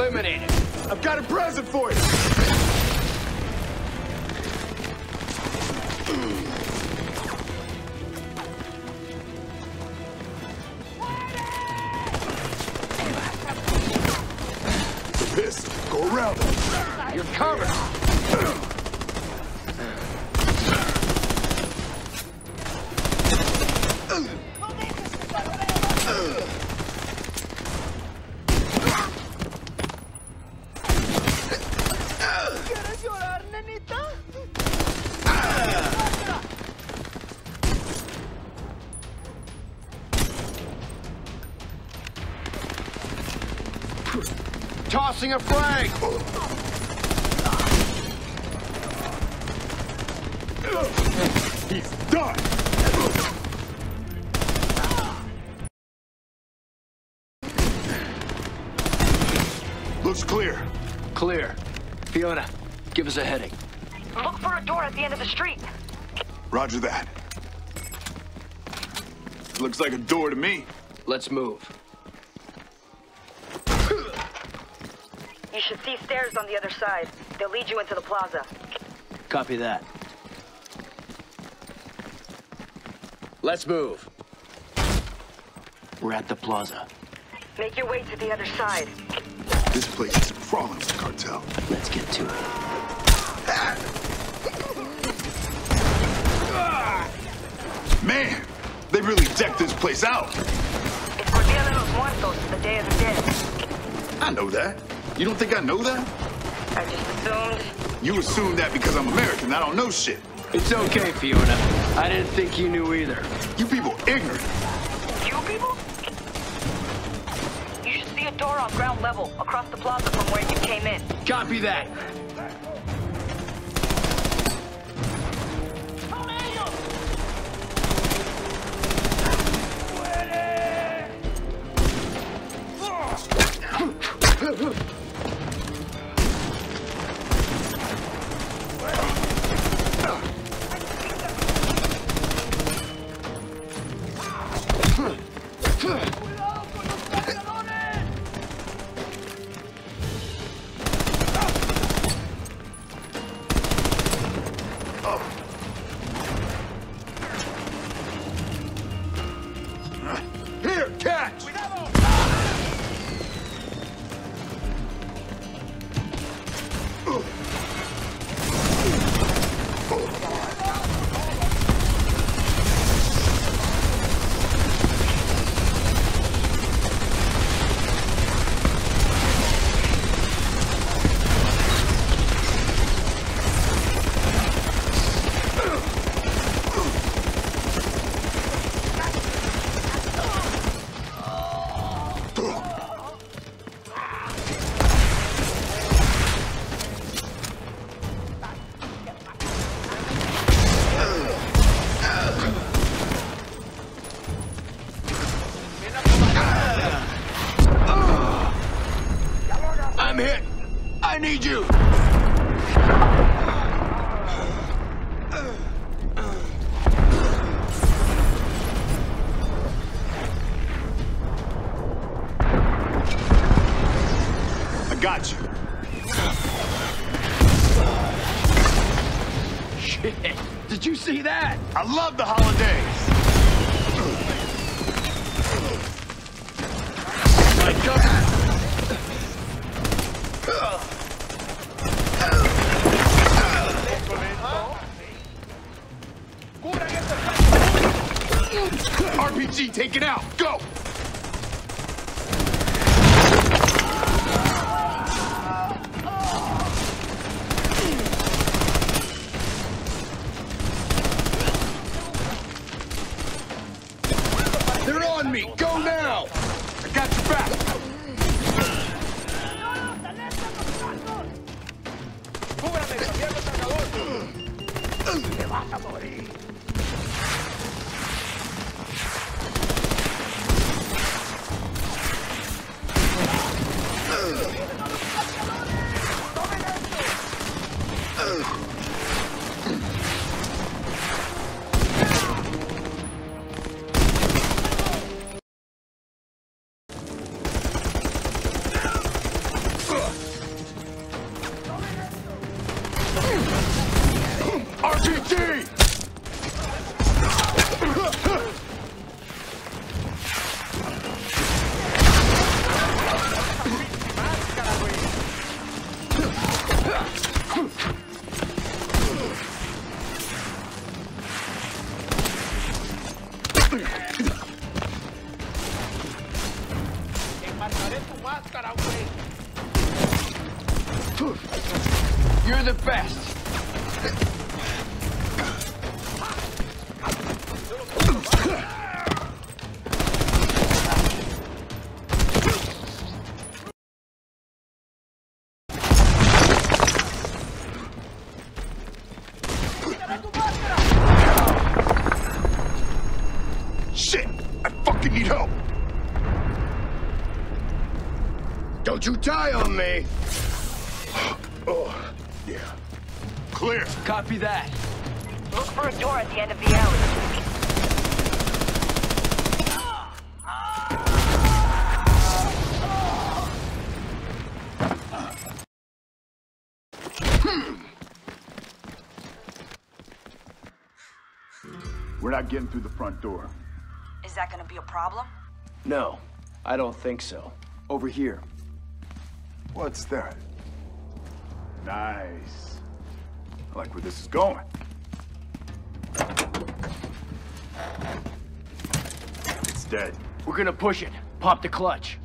eliminated. Tossing a frag! He's done! Looks clear. Clear. Fiona, give us a heading. Look for a door at the end of the street. Roger that. Looks like a door to me. Let's move. Lead you into the plaza. Copy that. Let's move. We're at the plaza. Make your way to the other side. This place is crawling with cartel. Let's get to it. Man, they really decked this place out. It's por Dia de los Muertos, the Day of the Dead. I know that. You don't think I know that? I just assumed. You assume that because I'm American. I don't know shit. It's okay, Fiona. I didn't think you knew either. You people ignorant. You people? You should see a door on ground level across the plaza from where you came in. Copy that. Copy that. Look for a door at the end of the alley. We're not getting through the front door. Is that gonna be a problem? No, I don't think so. Over here. What's that? Nice. I like where this is going. It's dead. We're gonna push it. Pop the clutch.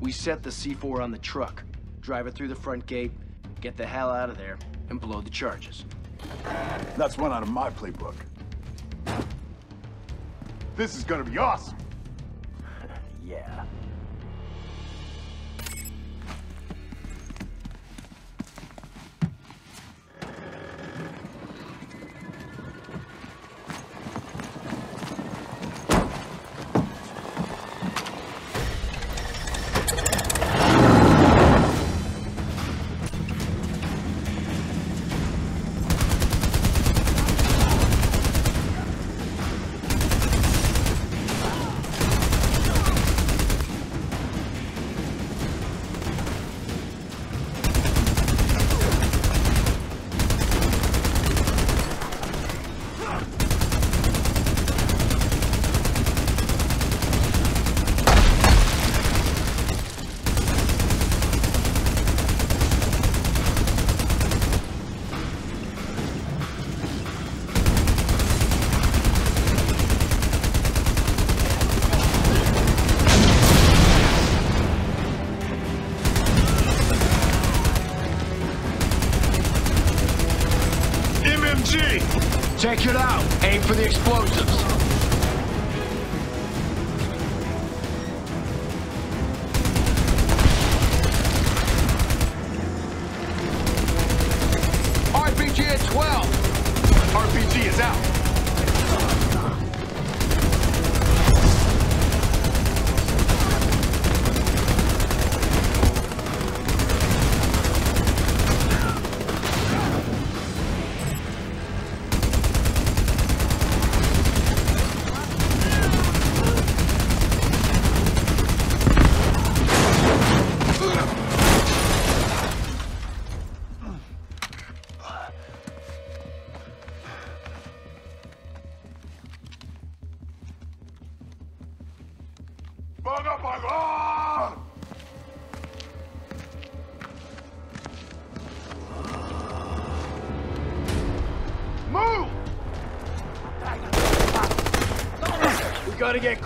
We set the C4 on the truck, drive it through the front gate, get the hell out of there, and blow the charges. That's one out of my playbook. This is gonna be awesome. [LAUGHS] Yeah.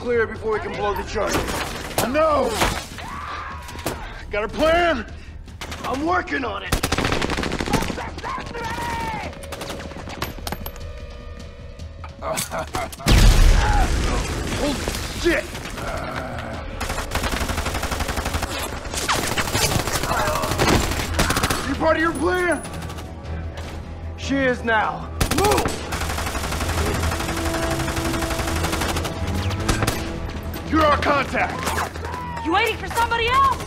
Clear before we can blow the charges. I know! Got a plan? I'm working on it. Contact! You waiting for somebody else?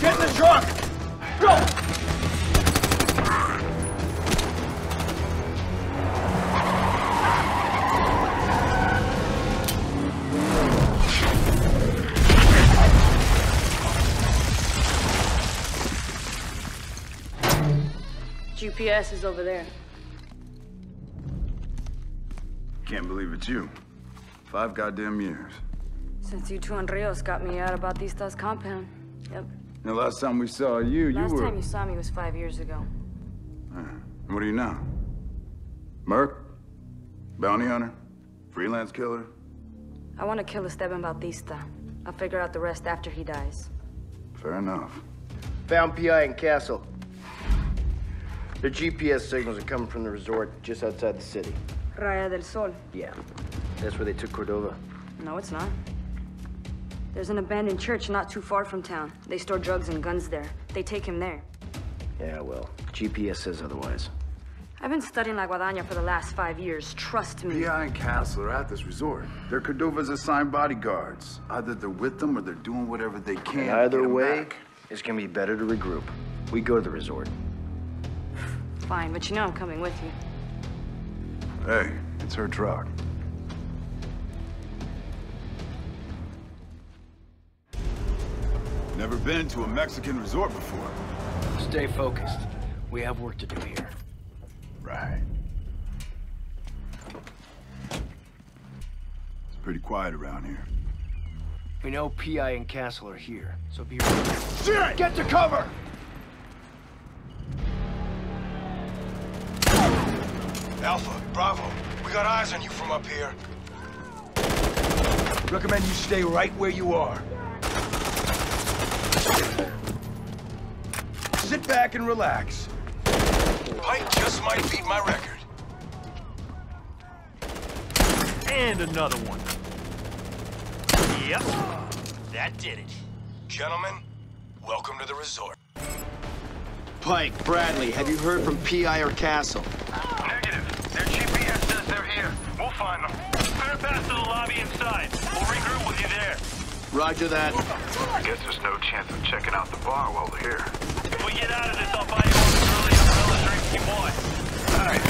Get in the truck! Go! GPS is over there. Can't believe it's you. Five goddamn years. Since you two and Rios got me out of Bautista's compound. Yep. The last time we saw you, Last you were... Last time you saw me was five years ago. Uh, what are you now? Merc? Bounty hunter? Freelance killer? I want to kill Esteban Bautista. I'll figure out the rest after he dies. Fair enough. Found PI in Castle. Their GPS signals are coming from the resort just outside the city. Raya del Sol. Yeah. That's where they took Cordova. No, it's not. There's an abandoned church not too far from town. They store drugs and guns there. They take him there. Yeah, well, GPS says otherwise. I I've been studying La Guadaña for the last five years. Trust me. PI and Castle are at this resort. They're Cordova's assigned bodyguards. Either they're with them or they're doing whatever they can. And to either way, back. it's gonna be better to regroup. We go to the resort. Fine, but you know I'm coming with you. Hey, it's her truck. Never been to a Mexican resort before. Stay focused. We have work to do here. Right. It's pretty quiet around here. We know PI and Castle are here, so be ready. Shit! Get to cover! Alpha, Bravo, we got eyes on you from up here. Recommend you stay right where you are. Sit back and relax. Pike just might beat my record. And another one. Yep. That did it. Gentlemen, welcome to the resort. Pike, Bradley, have you heard from PI or Castle? Negative. Their GPS says they're here. We'll find them. Clear past to the lobby inside. We'll regroup with you there. Roger that. I Guess there's no chance of checking out the bar while we're here. If we get out of this, I'll buy you all the early umbrella drinks you want. Alright,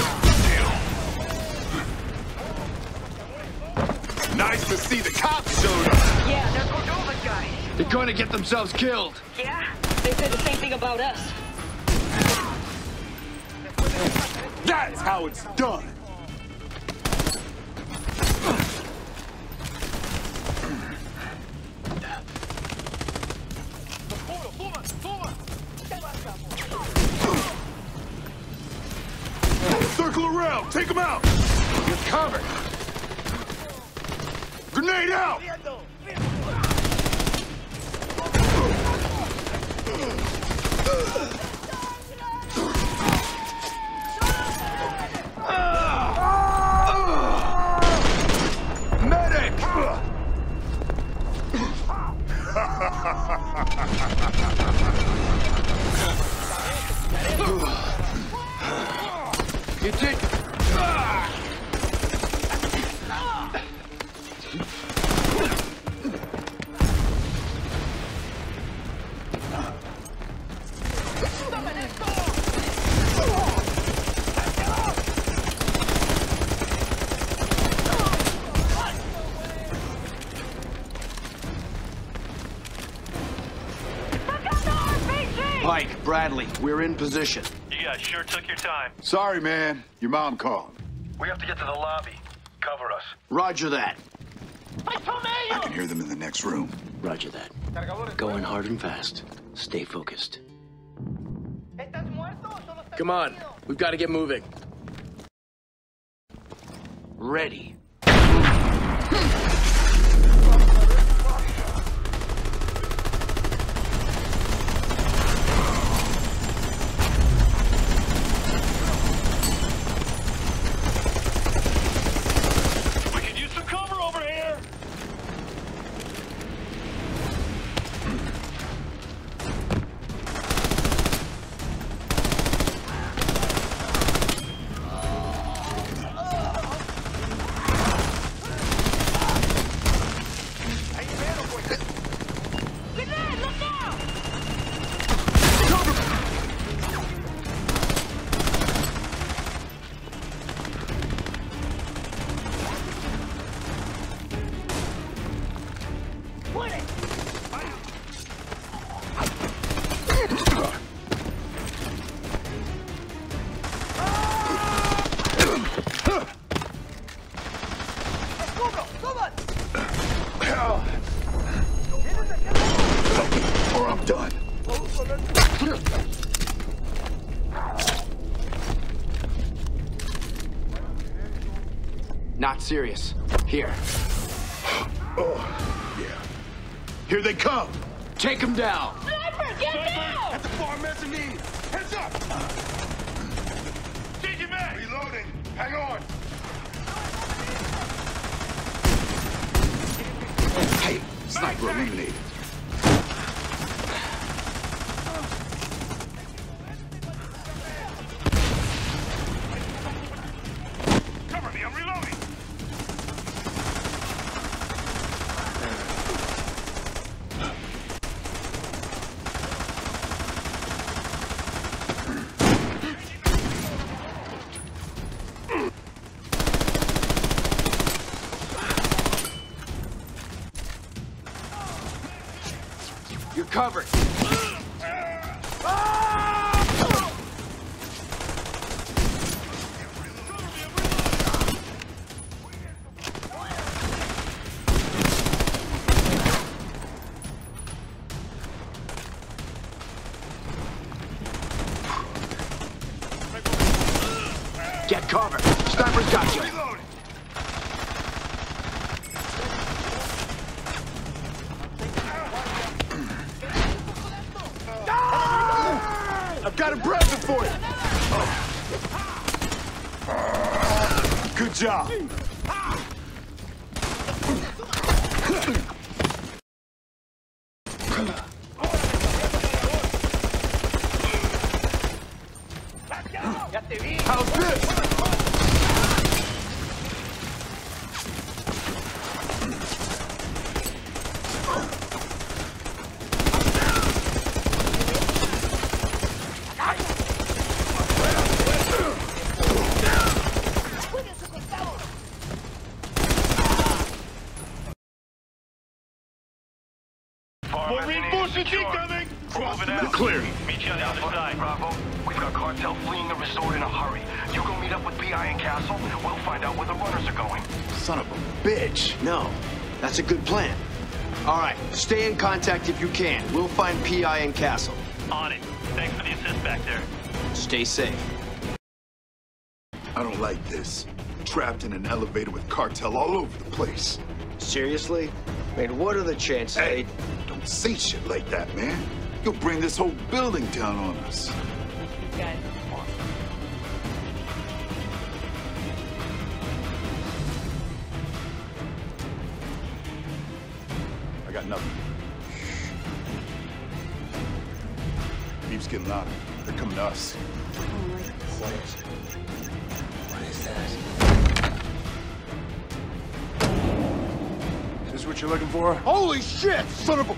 deal. Nice to see the cops showed up. Yeah, they're Cordova guys. They're going to get themselves killed. Yeah? They said the same thing about us. That's how it's done. Circle around. Take them out. You're covered. Grenade out. Medic! [LAUGHS] Pike, Bradley, we're in position. You guys sure took your time. Sorry, man. Your mom called. We have to get to the lobby. Cover us. Roger that. I can hear them in the next room. Roger that. Going hard and fast. Stay focused. Come on, we've got to get moving. Ready. Serious. Here. Oh, yeah. Here they come. Take them down. Reinforcements incoming! You're clear. Meet you on the other side. Bravo, we've got cartel fleeing the resort in a hurry. You go meet up with PI and Castle. We'll find out where the runners are going. Son of a bitch. No, that's a good plan. All right, stay in contact if you can. We'll find PI and Castle. On it. Thanks for the assist back there. Stay safe. I don't like this. Trapped in an elevator with cartel all over the place. Seriously? I mean, what are the chances Hey, don't say shit like that, man. You'll bring this whole building down on us. I got nothing. Beef's getting louder. They're coming to us. What is it? What is that? Is this what you're looking for? Holy shit! Son of a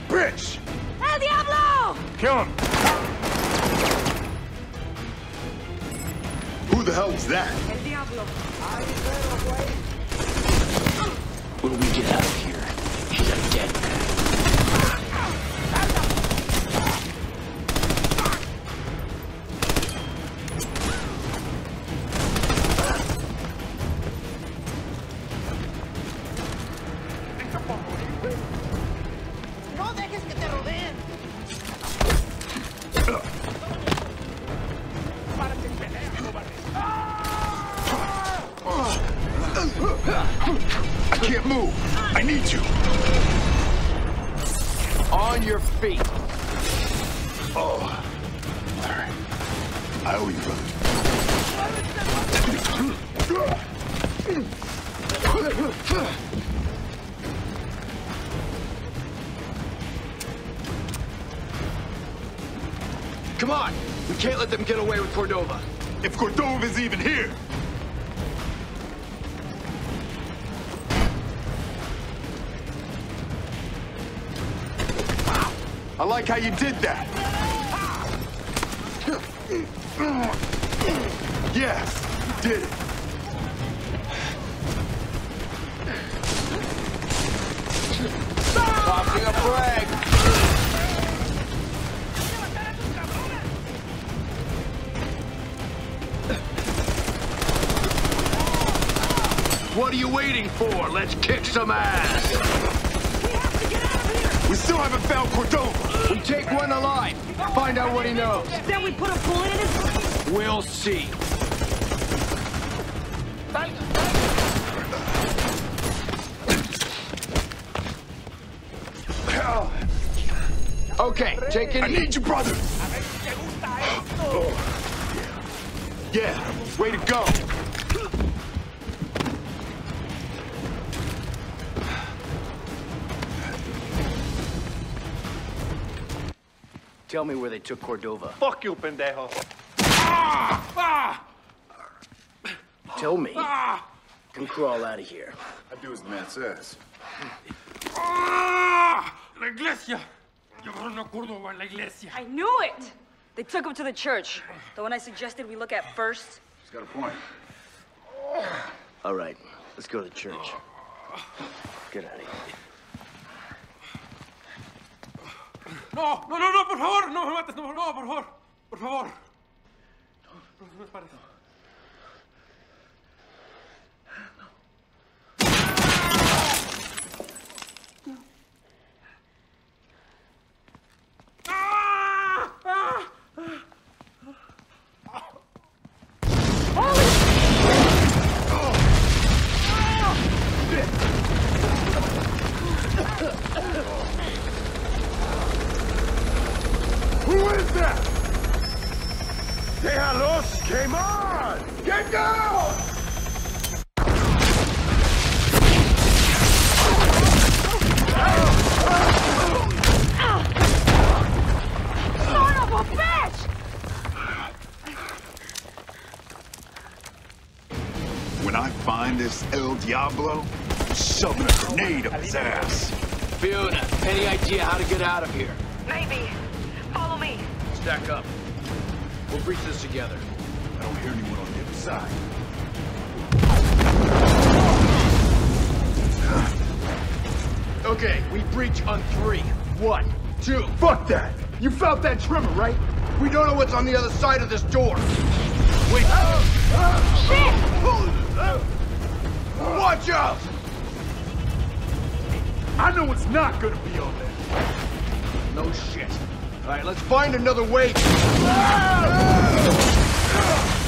can't let them get away with Cordova. If Cordova is even here. I like how you did that. His... See. Okay, take it I need you, brother. Yeah, way to go. Tell me where they took Cordova. Fuck you, pendejo. Tell me. Can crawl out of here. I do as the man says. ¡Ah! ¡La iglesia! Llevaron a Córdoba la iglesia. I knew it! They took him to the church. The one I suggested we look at first. He's got a point. All right, let's go to church. Get out of here. No, no, no, no, por favor, no me mates, no, no, por favor, por favor. No, no me pares. Who is that? Déjalos! Came on! Get down! Son of a bitch! When I find this El Diablo, I'm shoving a grenade up his ass. Fiona, any idea how to get out of here? Maybe. Follow me. Stack up. We'll breach this together. I don't hear anyone on the other side. Okay, we breach on three. One, two. Fuck that! You felt that tremor, right? We don't know what's on the other side of this door. Wait. Shit! Watch out! I know it's not gonna be on there. No shit. All right, let's find another way. Ah! Fucking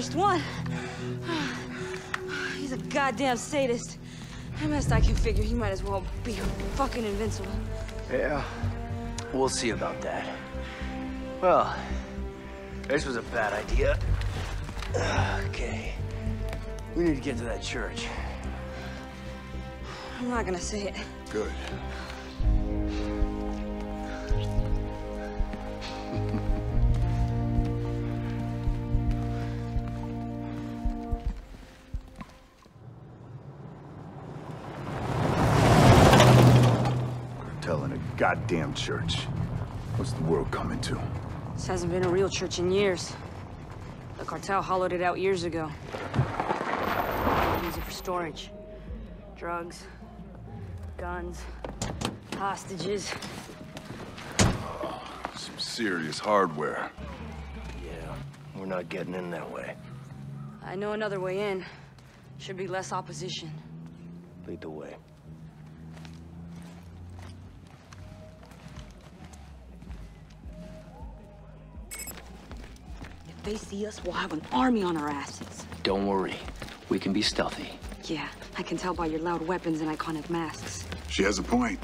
worst one. [SIGHS] He's a goddamn sadist. At best I can figure he might as well be fucking invincible. Yeah, we'll see about that. Well, this was a bad idea. [SIGHS] Okay. We need to get to that church. I'm not gonna say it. Good. Goddamn church. What's the world coming to? This hasn't been a real church in years. The cartel hollowed it out years ago. Use it for storage. Drugs. Guns. Hostages. Some serious hardware. Yeah, we're not getting in that way. I know another way in. Should be less opposition. Lead the way. If they see us, we'll have an army on our asses. Don't worry. We can be stealthy. Yeah, I can tell by your loud weapons and iconic masks. She has a point.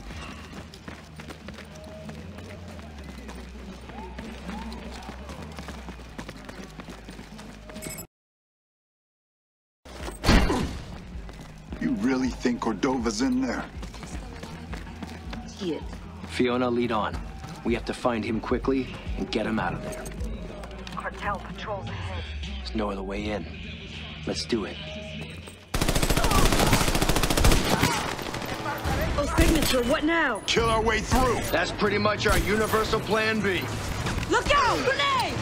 You really think Cordova's in there? He is. Fiona, lead on. We have to find him quickly and get him out of there. Cartel patrols ahead. There's no other way in. Let's do it. Oh, signature, what now? Kill our way through. That's pretty much our universal plan B. Look out! Grenade!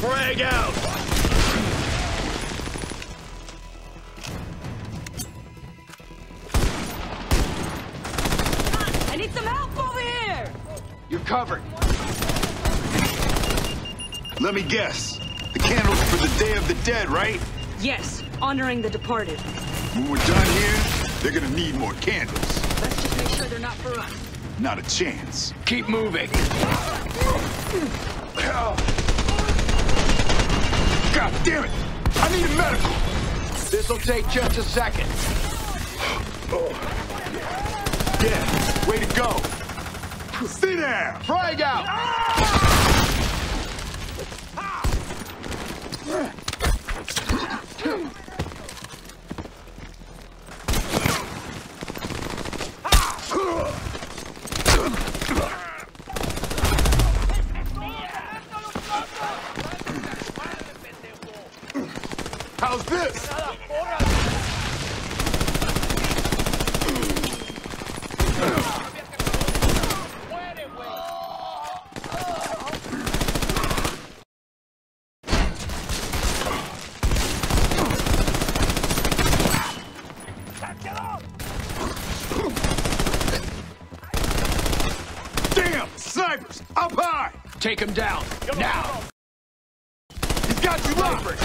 Frag out! You're covered. Let me guess. The candles for the Day of the Dead, right? Yes, honoring the departed. When we're done here, they're gonna need more candles. Let's just make sure they're not for us. Not a chance. Keep moving. God damn it! I need a medical! This'll take just a second. Yeah, way to go. Sit there! Frag out! How's this? Damn! Snipers! Up high! Take him down, now! He's got you locked!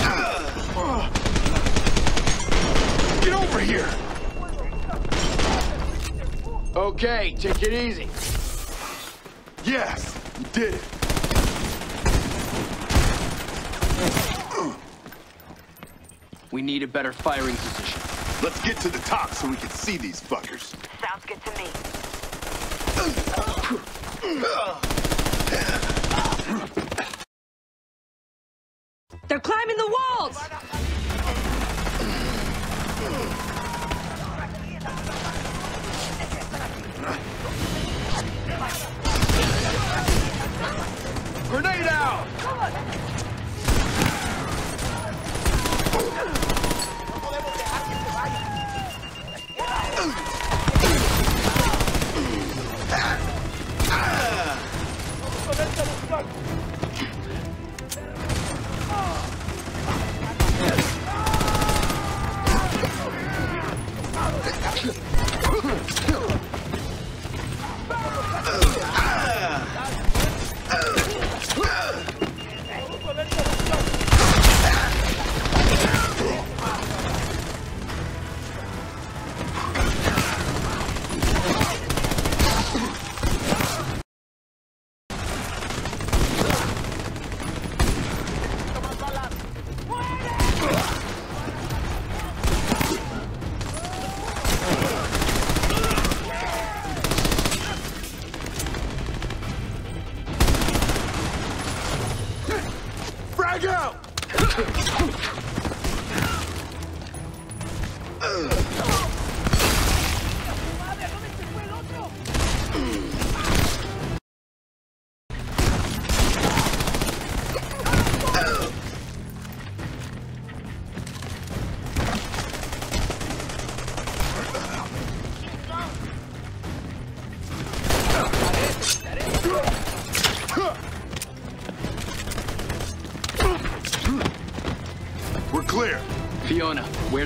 Get over here! Okay, take it easy. Yes, you did it. We need a better firing position. Let's get to the top so we can see these fuckers. Sounds good to me. They're climbing the walls! Grenade out!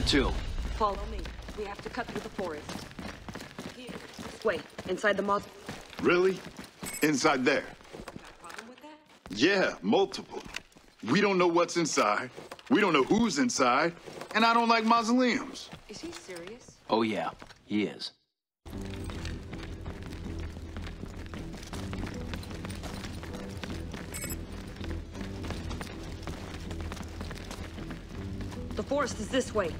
Fiona, where? Follow me. We have to cut through the forest. Here, this way, inside the moth. Really? Inside there? Yeah, multiple. We don't know what's inside. We don't know who's inside. And I don't like mausoleums. Is he serious? Oh, yeah, he is. The forest is this way.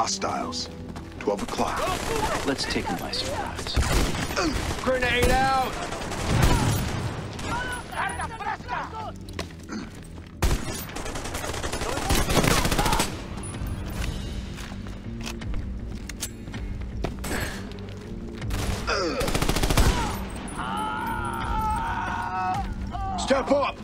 Hostiles. 12 o'clock. Let's take them by surprise. Grenade out! Step up!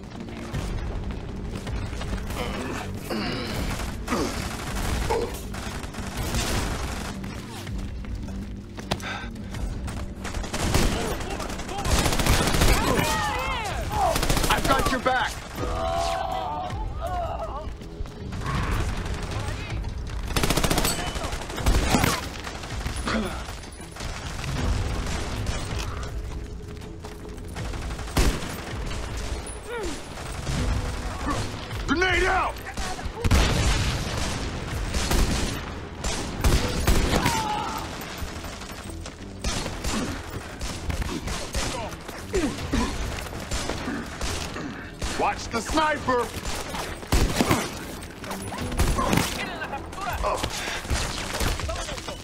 Sniper! Oh.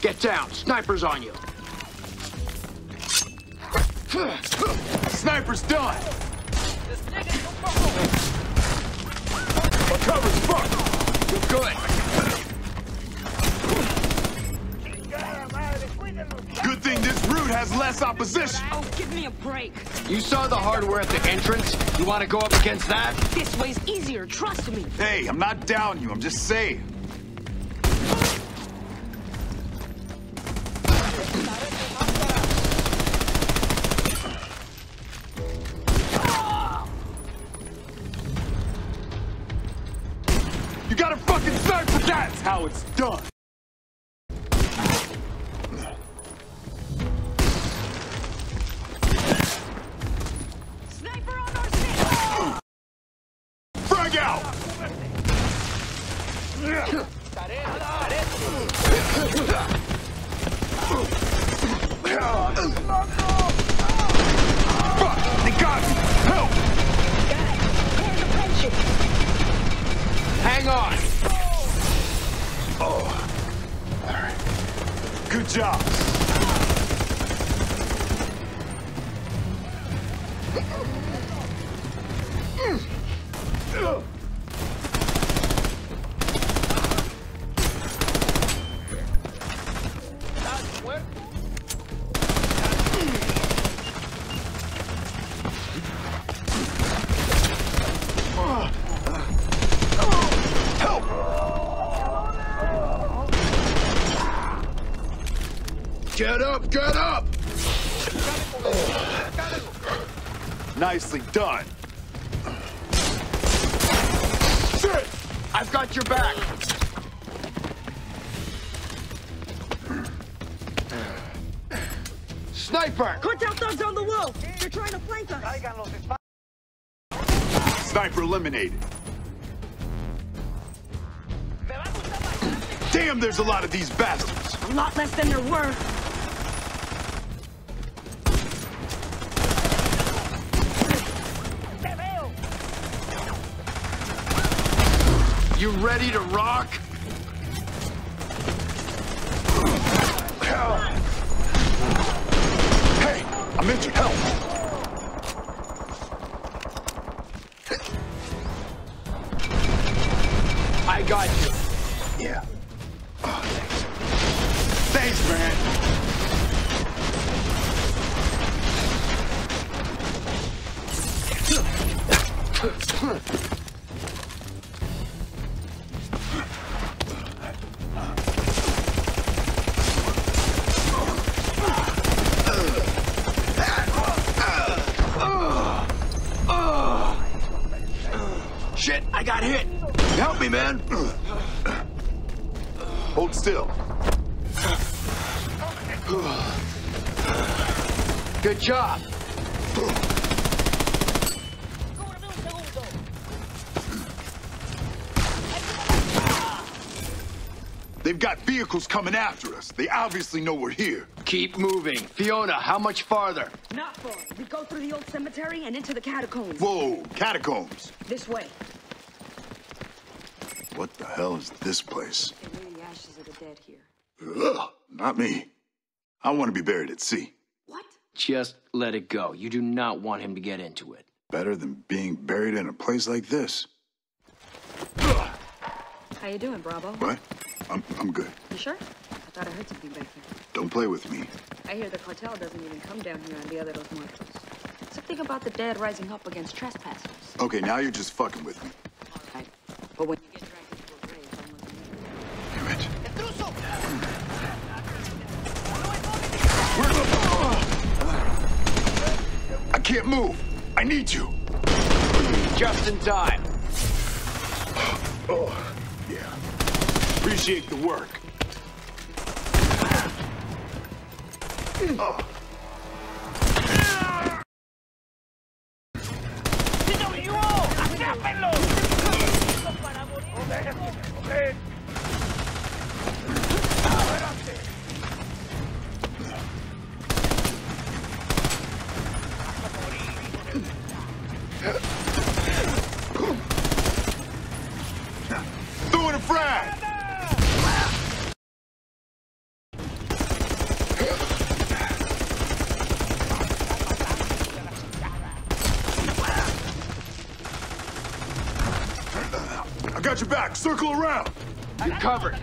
Get down. Sniper's on you. Sniper's done! My cover's fucked! You're good. Good thing this route has less opposition! Oh, give me a break. You saw the hardware at the entrance? You want to go up against that? Trust me. Hey, I'm not down you, I'm just saying. You gotta fucking sniper! That's how it's done! Vehicles coming after us. They obviously know we're here. Keep moving. Fiona, how much farther? Not far. We go through the old cemetery and into the catacombs. Whoa, catacombs. This way. What the hell is this place? They lay the ashes of the dead here. Ugh, not me. I want to be buried at sea. What? Just let it go. You do not want him to get into it. Better than being buried in a place like this. How you doing, Bravo? What? I'm, I'm good. You sure? I thought I heard something back there. Don't play with me. I hear the cartel doesn't even come down here on Dia de los Muertos. Something about the dead rising up against trespassers. Okay, now you're just fucking with me. Right. But when you get dragged into a grave, someone... Damn it. I can't move. I need you. Just in time. Oh, yeah. Appreciate the work. Circle around. You're covered.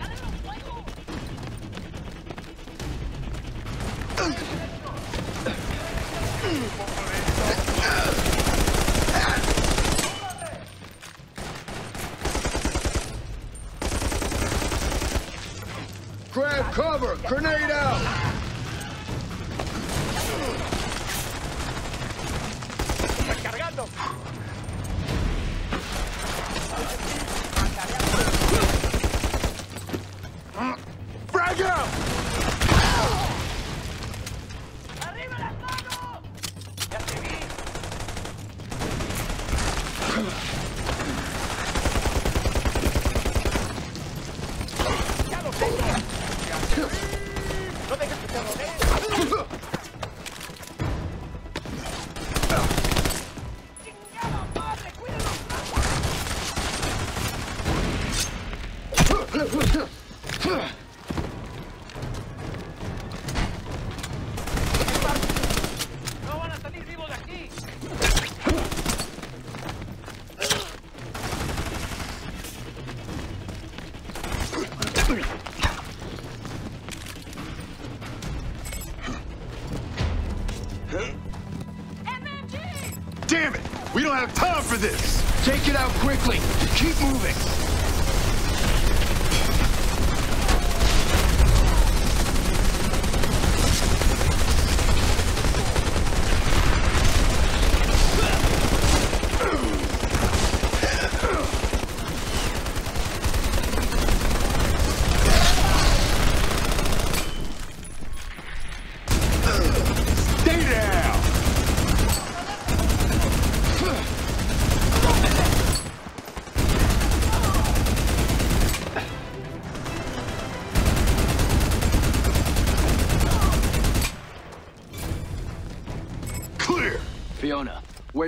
For this! Take it out quickly. Keep moving.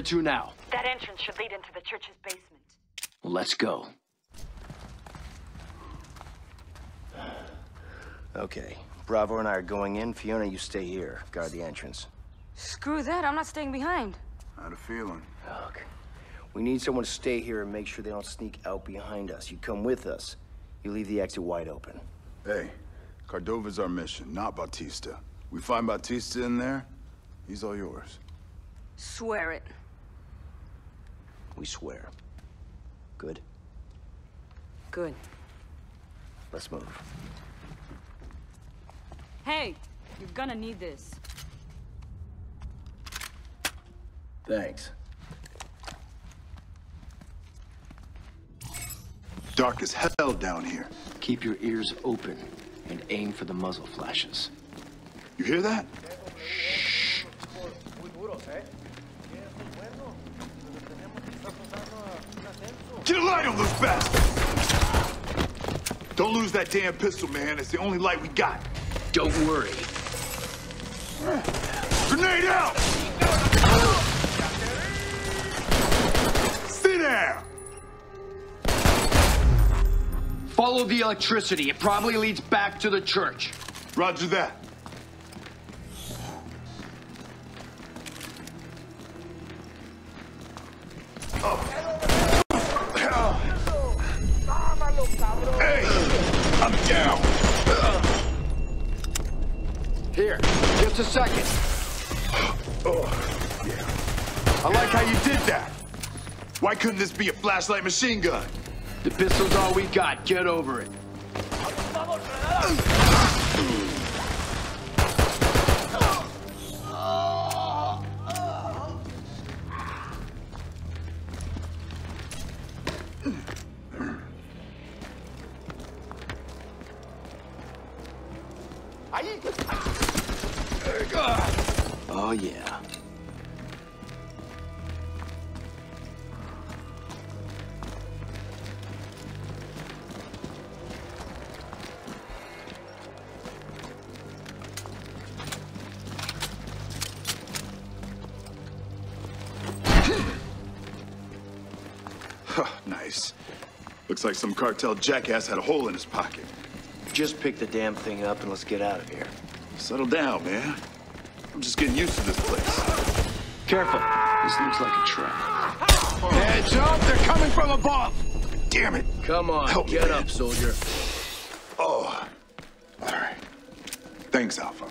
Fiona, where to now? That entrance should lead into the church's basement. Let's go. Okay. Bravo and I are going in. Fiona, you stay here. Guard the entrance. Screw that, I'm not staying behind. I had a feeling. Look, we need someone to stay here and make sure they don't sneak out behind us. You come with us. You leave the exit wide open. Hey, Cordova's our mission, not Bautista. We find Bautista in there, he's all yours. Swear it. We swear. Good? Good. Let's move. Hey, you're gonna need this. Thanks. Dark as hell down here. Keep your ears open and aim for the muzzle flashes. You hear that? Get a light on those bastards! Don't lose that damn pistol, man. It's the only light we got. Don't worry. Grenade out! Sit down! Follow the electricity. It probably leads back to the church. Roger that. Hey! I'm down! Here, just a second. Oh, yeah. I like how you did that. Why couldn't this be a flashlight machine gun? The pistol's all we got. Get over it. Oh, yeah. Nice. Looks like some cartel jackass had a hole in his pocket. Just pick the damn thing up and let's get out of here. Settle down, man. I'm just getting used to this place. Careful. This looks like a trap. Heads up, they're coming from above. damn it. Come on, Help me, get man. up, soldier. Oh. All right. Thanks, Alpha.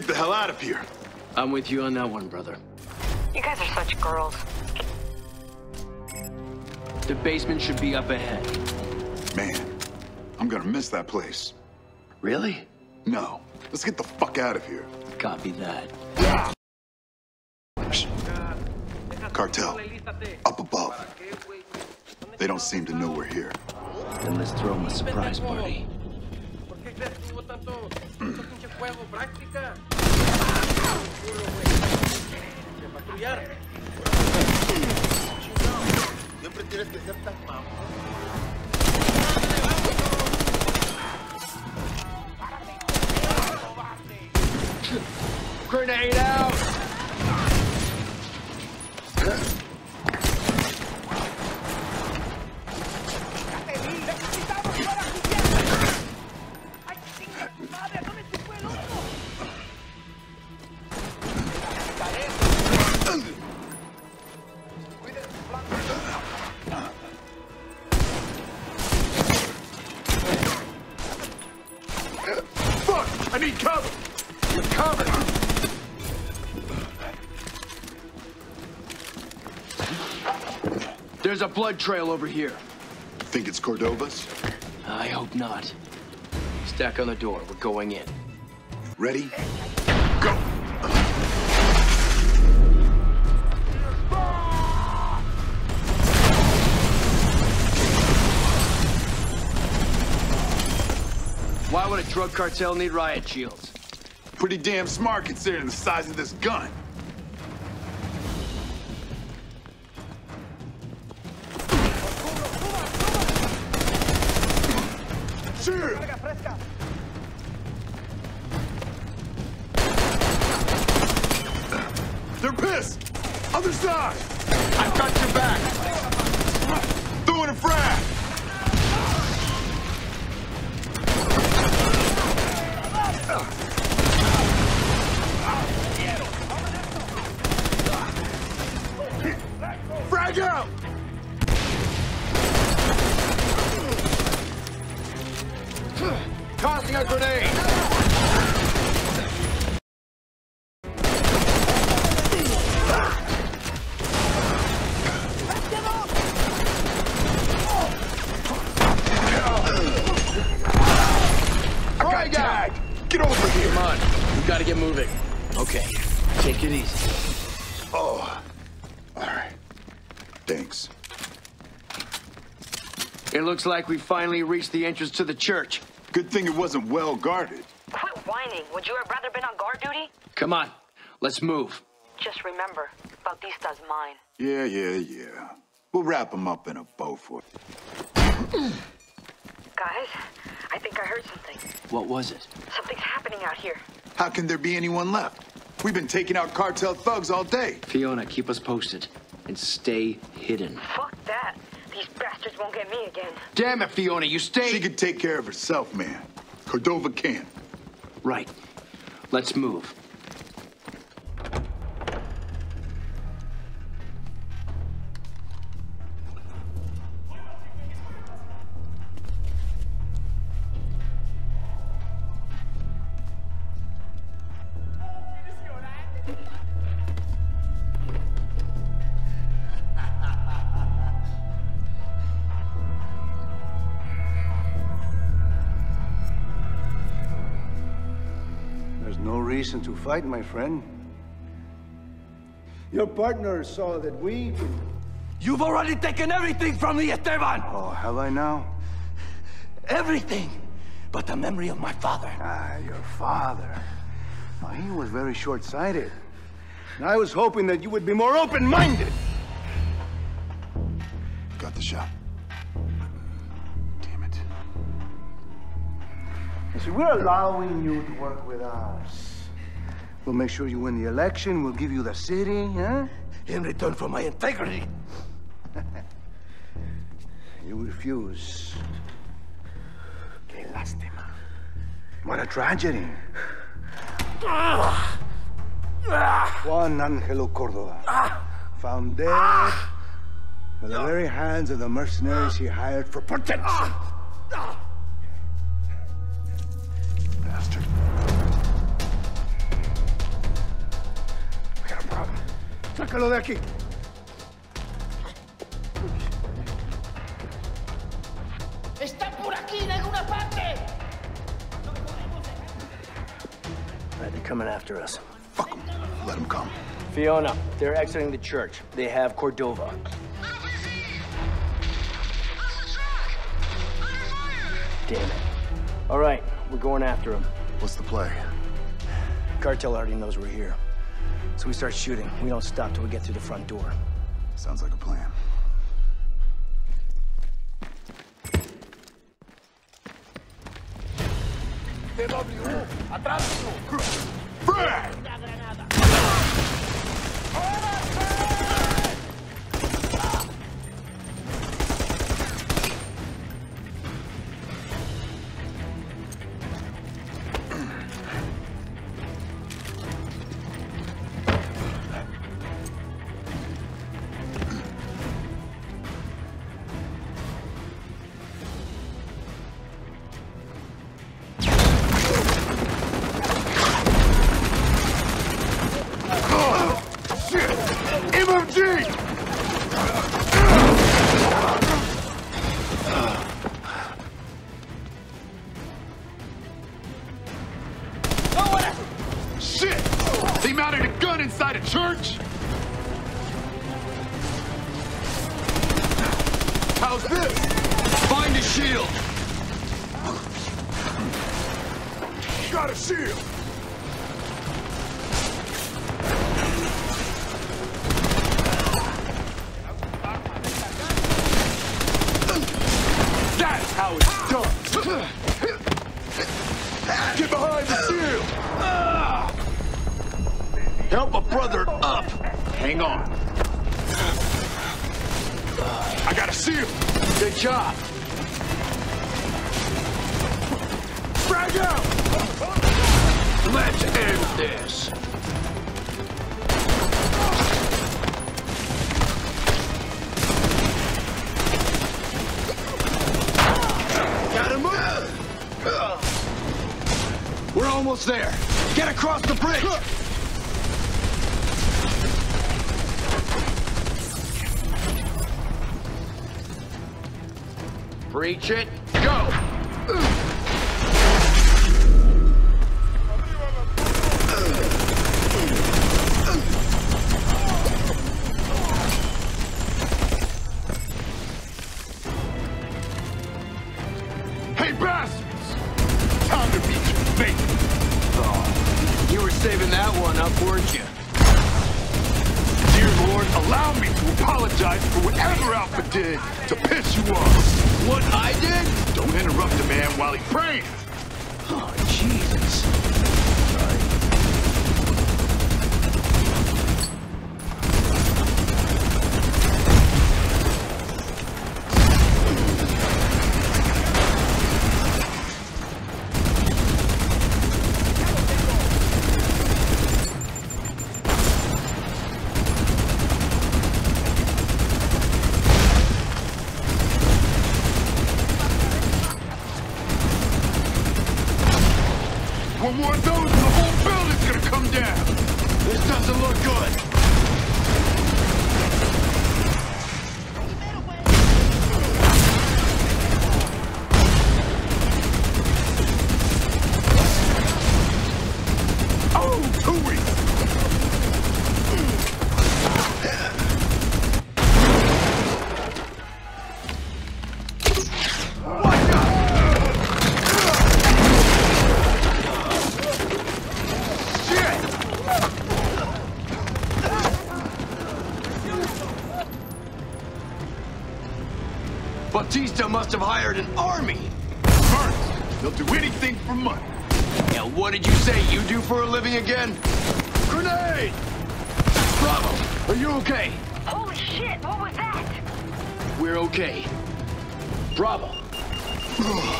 Get the hell out of here. I'm with you on that one, brother. You guys are such girls. The basement should be up ahead. Man, I'm gonna miss that place. Really? No. Let's get the fuck out of here. Copy that. There's a blood trail over here. Think it's Cordova's? I hope not. Stack on the door. We're going in. Ready? Go! Why would a drug cartel need riot shields? Pretty damn smart considering the size of this gun. Looks like we finally reached the entrance to the church. Good thing it wasn't well guarded. Quit whining. Would you have rather been on guard duty? Come on. Let's move. Just remember, Bautista's mine. Yeah, yeah, yeah. We'll wrap him up in a bow for you. Guys, I think I heard something. What was it? Something's happening out here. How can there be anyone left? We've been taking out cartel thugs all day. Fiona, keep us posted. And stay hidden. Fuck that. These bastards won't get me again. Damn it, Fiona, you stay. She could take care of herself, man. Cordova can't. Right. Let's move. To fight, my friend. Your partner saw that we. You've already taken everything from me, Esteban! Oh, have I now? Everything! But the memory of my father. Ah, your father. Oh, he was very short-sighted. And I was hoping that you would be more open-minded. Got the shot. Damn it. You see, we're allowing you to work with us. We'll make sure you win the election. We'll give you the city, huh? In return for my integrity. [LAUGHS] You refuse. Qué lástima. What a tragedy. [SIGHS] Juan Angelo Cordova. Found dead by the very hands of the mercenaries he hired for protection. [SIGHS] Bastard. Sácalo de aquí. ¡Está por aquí en alguna parte! Right, they're coming after us. Fuck them. Let them come. Fiona, they're exiting the church. They have Cordova. Damn it. All right, we're going after him. What's the play? Cartel already knows we're here. So we start shooting. We don't stop till we get through the front door. Sounds like a plan. TW, atrás. Brad! Shit! They mounted a gun inside a church? How's this? Find a shield. Got a shield! Job. Frag out! Let's end this. Got him up. We're almost there. Get across the bridge. Breach it. Must have hired an army. First, they'll do anything for money. Now, what did you say you do for a living again? Grenade! Bravo, are you okay? Holy shit, what was that? We're okay. Bravo. [SIGHS] [SIGHS] [SIGHS]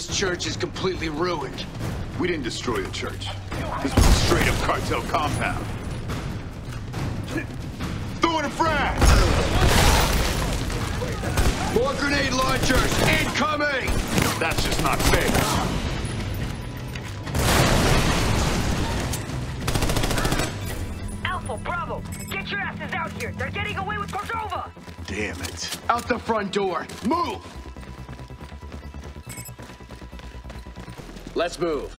This church is completely ruined. We didn't destroy the church. This was a straight-up cartel compound. Throwing a frag! More grenade launchers incoming! That's just not fair. Alpha, Bravo, get your asses out here. They're getting away with Cordova. Damn it. Out the front door. Move!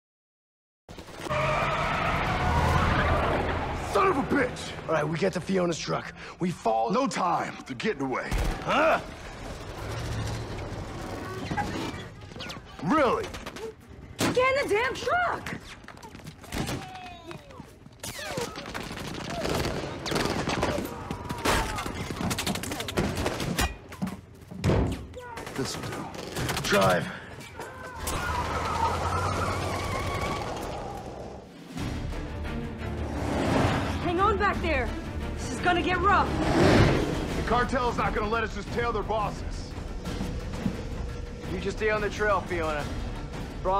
Son of a bitch! All right, we get to Fiona's truck. We fall. No time. They're getting away. Huh?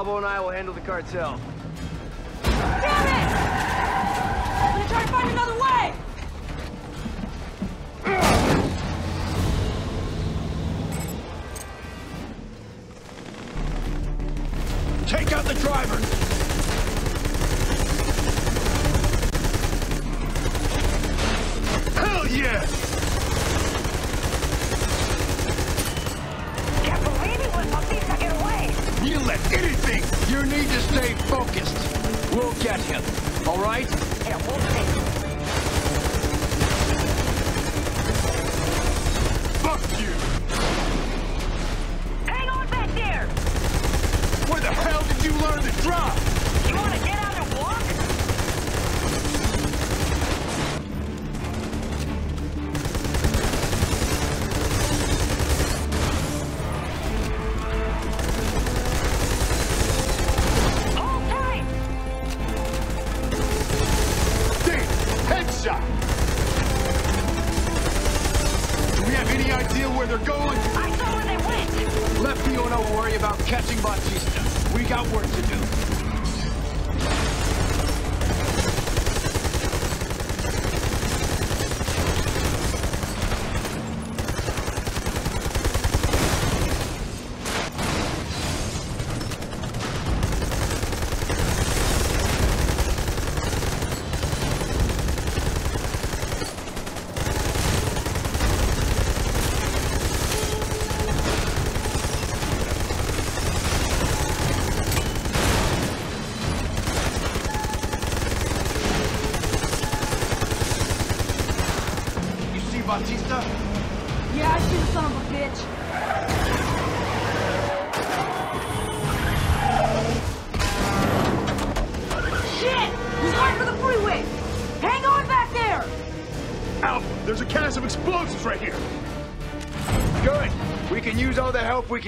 Bravo and I will handle the cartel.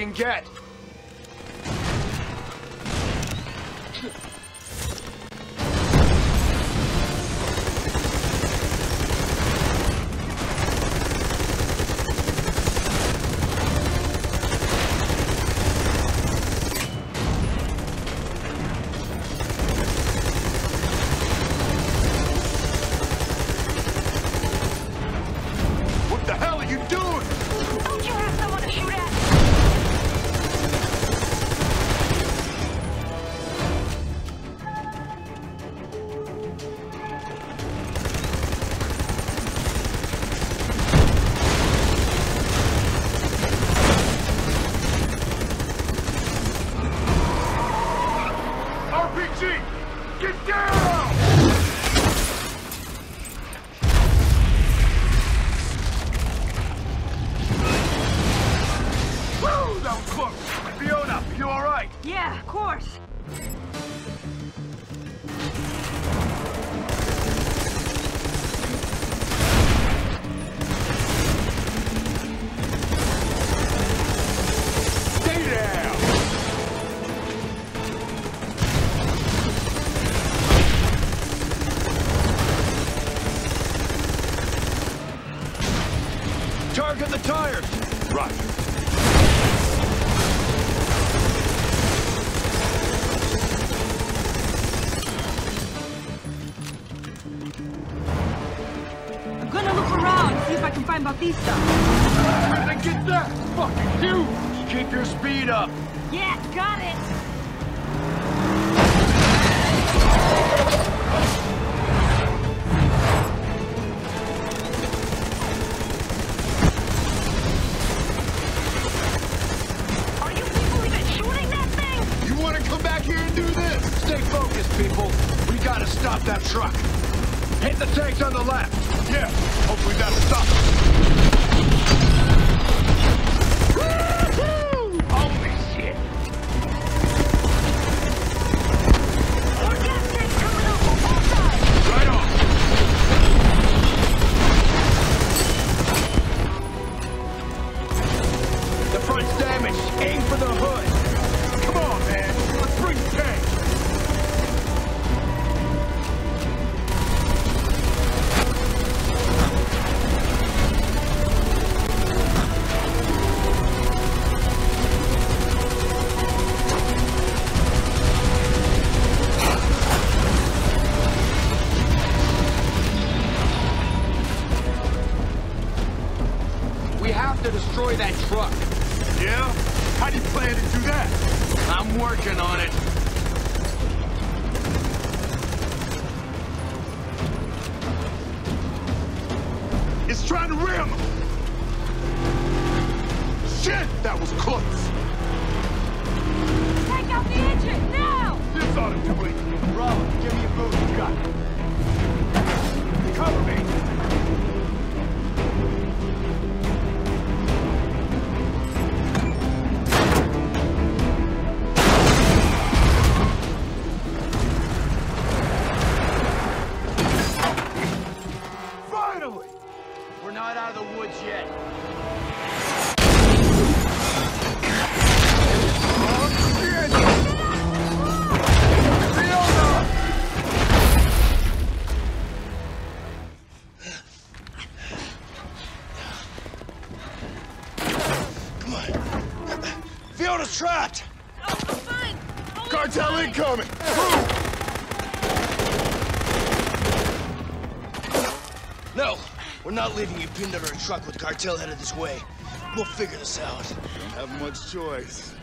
Can get. RPG! Get down! Not leaving you pinned under a truck with cartel headed this way. We'll figure this out. Don't have much choice.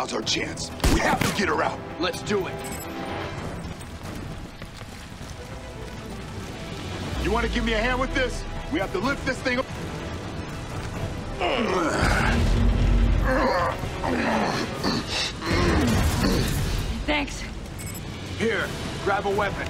Now's our chance. We have to get her out. Let's do it. You want to give me a hand with this? We have to lift this thing up. Thanks. Here, grab a weapon.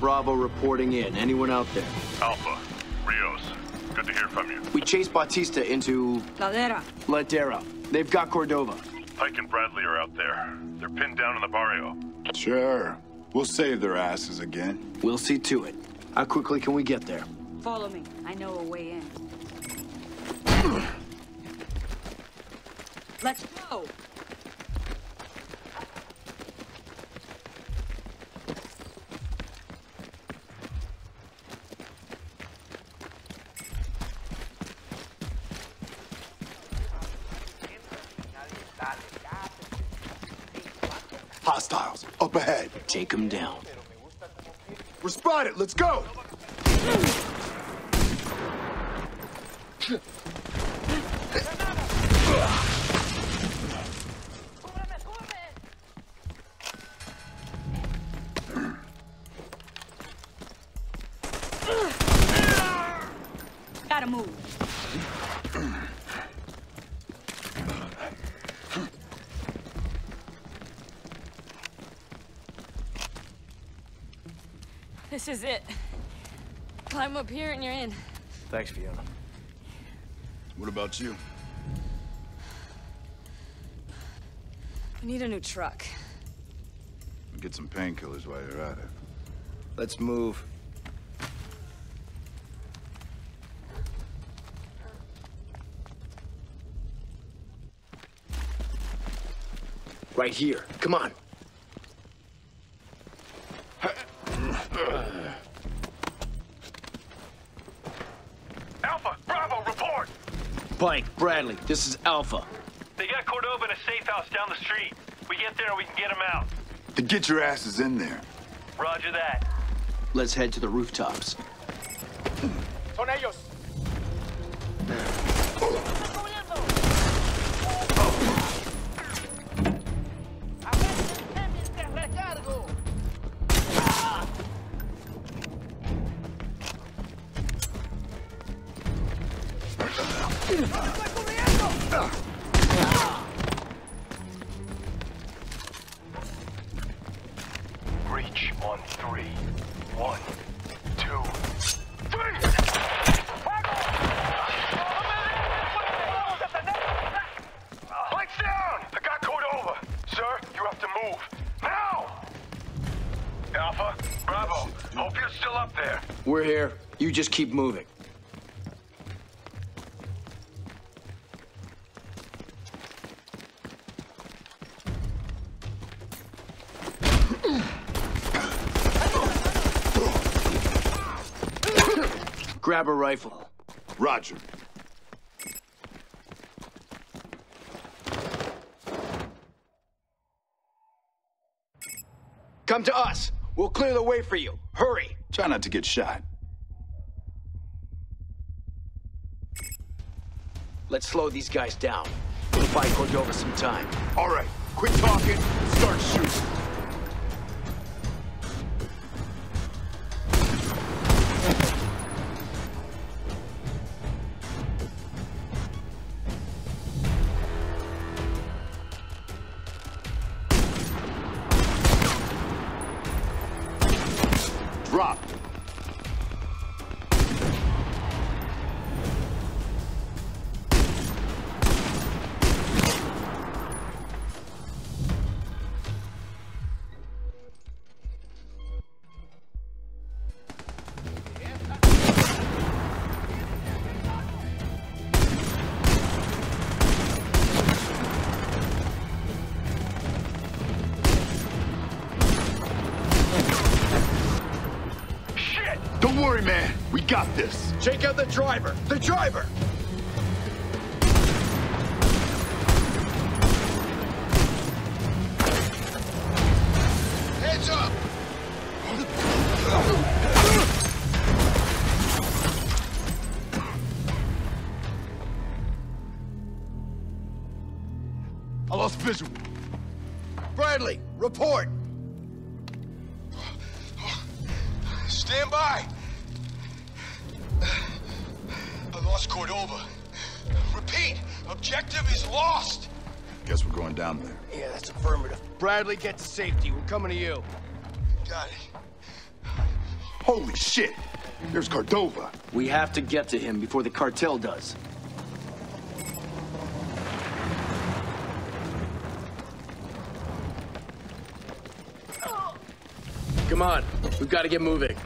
Bravo reporting in. Anyone out there? Alpha, Rios, good to hear from you. We chased Bautista into Ladera. Ladera. They've got Cordova. Pike and Bradley are out there. They're pinned down in the barrio. Sure. We'll save their asses again. We'll see to it. How quickly can we get there? Follow me. I know a way in. Let's go. Hostiles, up ahead. Take them down. We're spotted. Let's go. Gotta move. This is it. Climb up here and you're in. Thanks, Fiona. What about you? We need a new truck. Get some painkillers while you're at it. Let's move. Right here. Come on. This is Alpha. They got Cordova in a safe house down the street. We get there, and we can get him out. Then get your asses in there. Roger that. Let's head to the rooftops. Son just keep moving. Grab a rifle. Roger. Come to us. We'll clear the way for you. Hurry. Try not to get shot. Let's slow these guys down. We'll buy Cordova some time. All right, quit talking, start shooting. Check out the driver. The driver! Coming to you. Got it. Holy shit! There's Cordova. We have to get to him before the cartel does. Come on, we've got to get moving.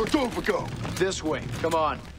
Cordova go? This way. Come on.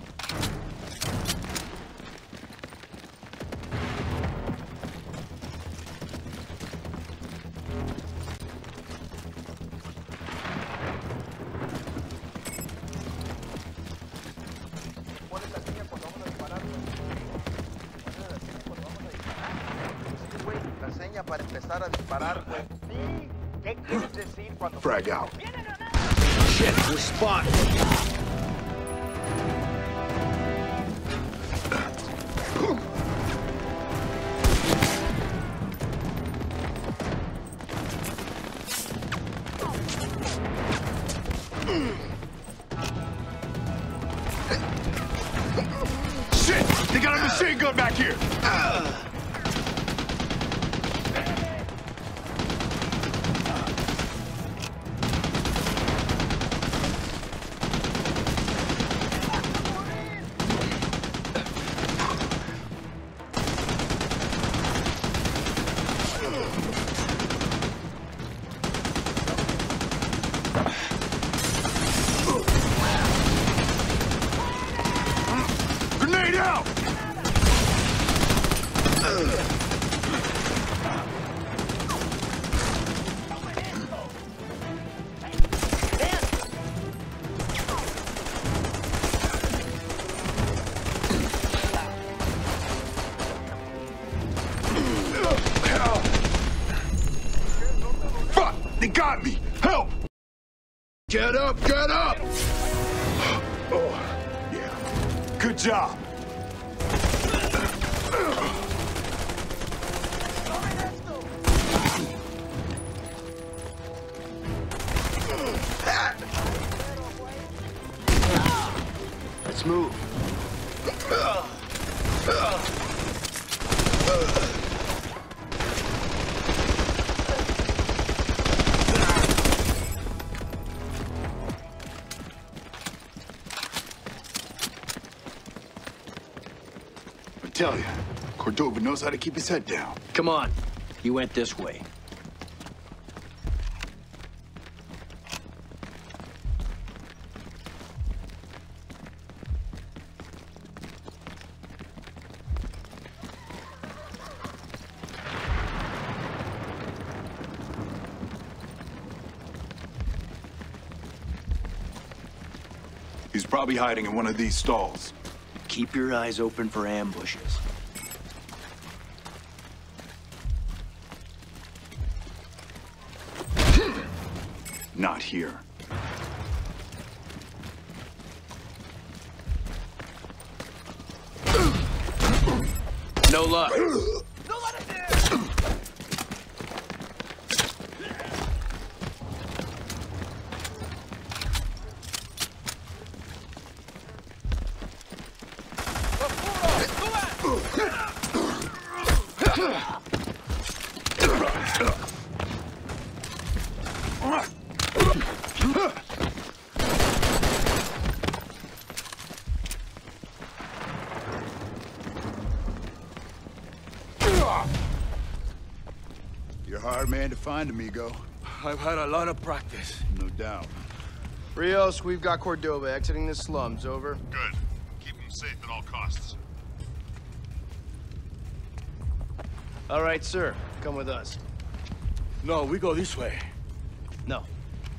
Get up! Get up! Knows how to keep his head down. Come on. He went this way. He's probably hiding in one of these stalls. Keep your eyes open for ambushes. Find, amigo. I've had a lot of practice. No doubt. Rios, we've got Cordova exiting the slums. Over. Good. Keep him safe at all costs. All right, sir. Come with us. No, we go this way. No.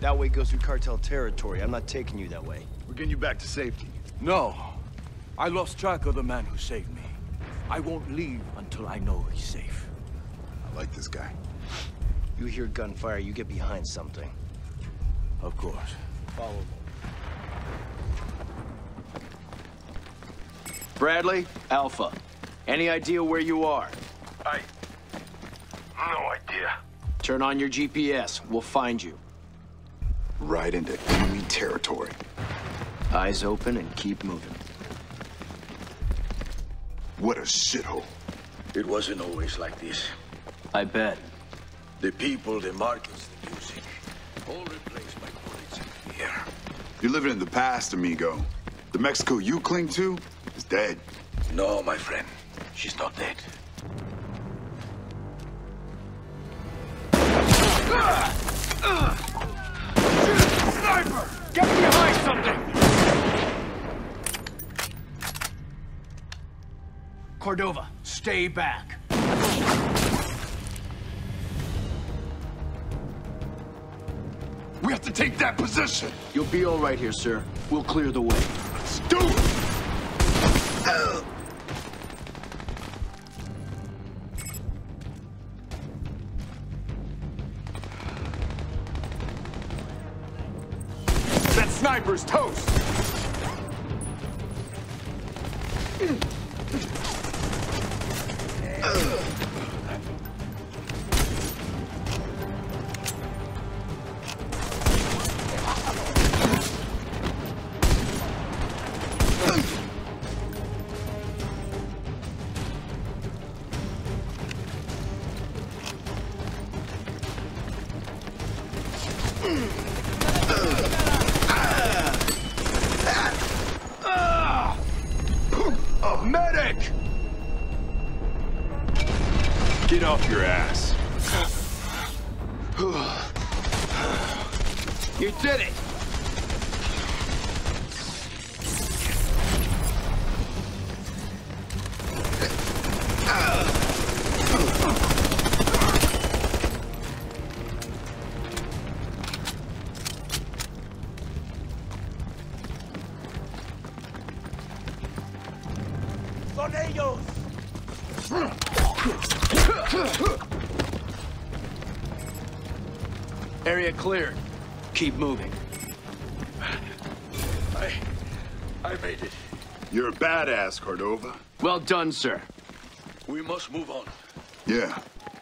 That way goes through cartel territory. I'm not taking you that way. We're getting you back to safety. No. I lost track of the man who saved me. I won't leave until I know he's safe. I like this guy. You hear gunfire, you get behind something. Of course. Follow me. Bradley, Alpha. Any idea where you are? I... No idea. Turn on your GPS. We'll find you. Right into enemy territory. Eyes open and keep moving. What a shithole. It wasn't always like this. I bet. The people, the markets, the music, all replaced by bullets and fear. You're living in the past, amigo. The Mexico you cling to is dead. No, my friend. She's not dead. Sniper! Get behind something! Cordova, stay back. Have to take that position. You'll be all right here, sir. We'll clear the way. Let's do it. That sniper's toast! Area cleared. Keep moving. I... I made it. You're a badass, Cordova. Well done, sir. We must move on. Yeah,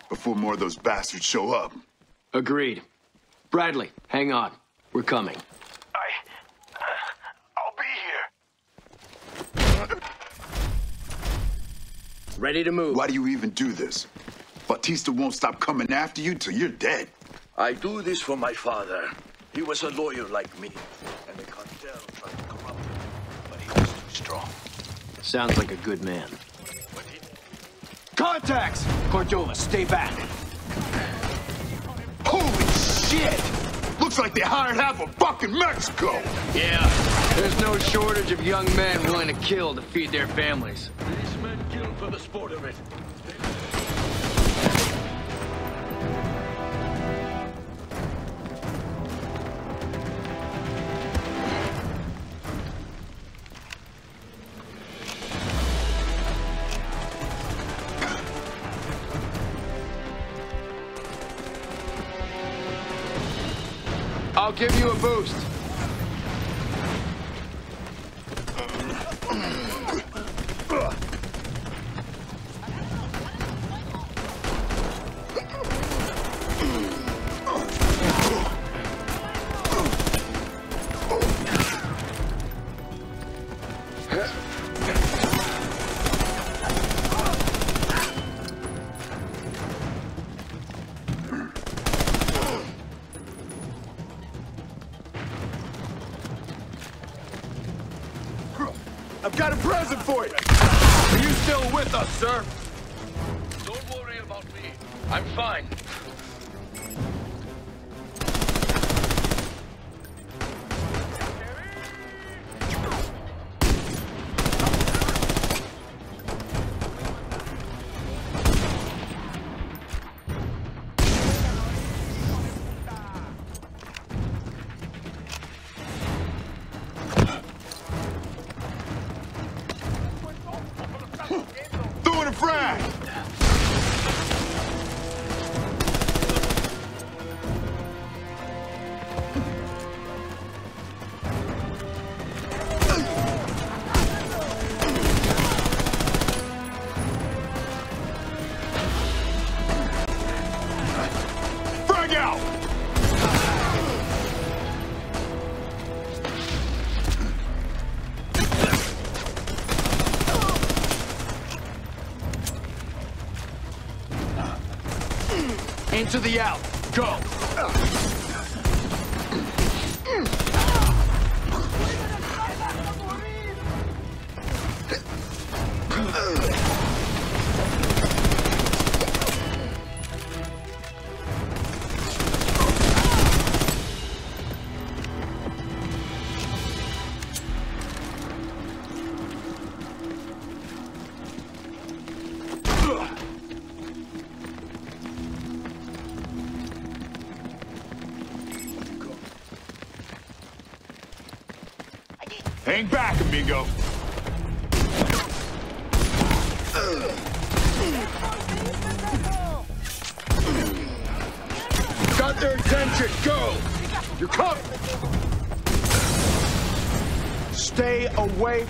before more of those bastards show up. Agreed. Bradley, hang on. We're coming. I I'll be here. Ready to move. Why do you even do this? Bautista won't stop coming after you till you're dead. I do this for my father. He was a lawyer like me, and the cartel tried to corrupt him, but he was too strong. Sounds like a good man. Contacts! Cordova, stay back. Holy shit! Looks like they hired half of fucking Mexico! Yeah, there's no shortage of young men willing to kill to feed their families. These men kill for the sport of it. Give you a boost. Into the out.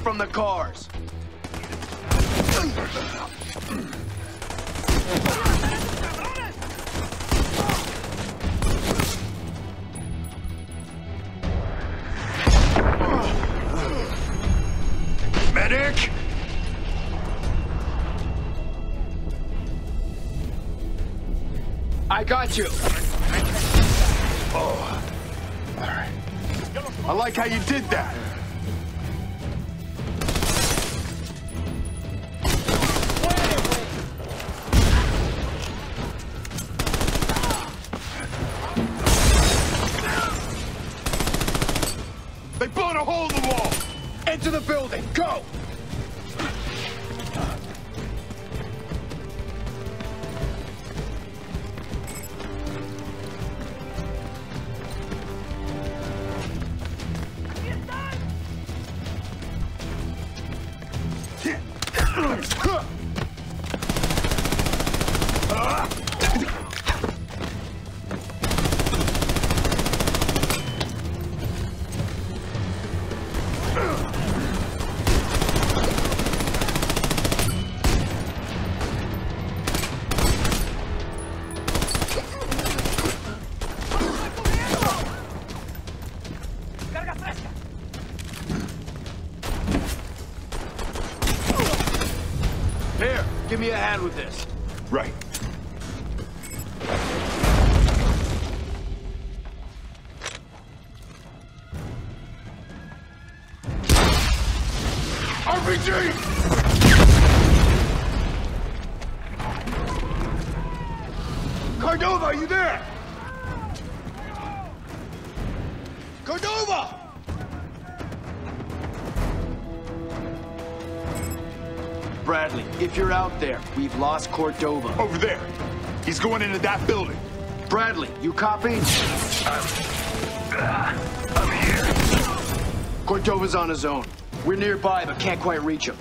From the cars. Medic! I got you. Oh. All right. I like how you did that. Cordova. Over there. He's going into that building. Bradley, you copy? I'm uh, here. Cordova's on his own. We're nearby, but can't quite reach him.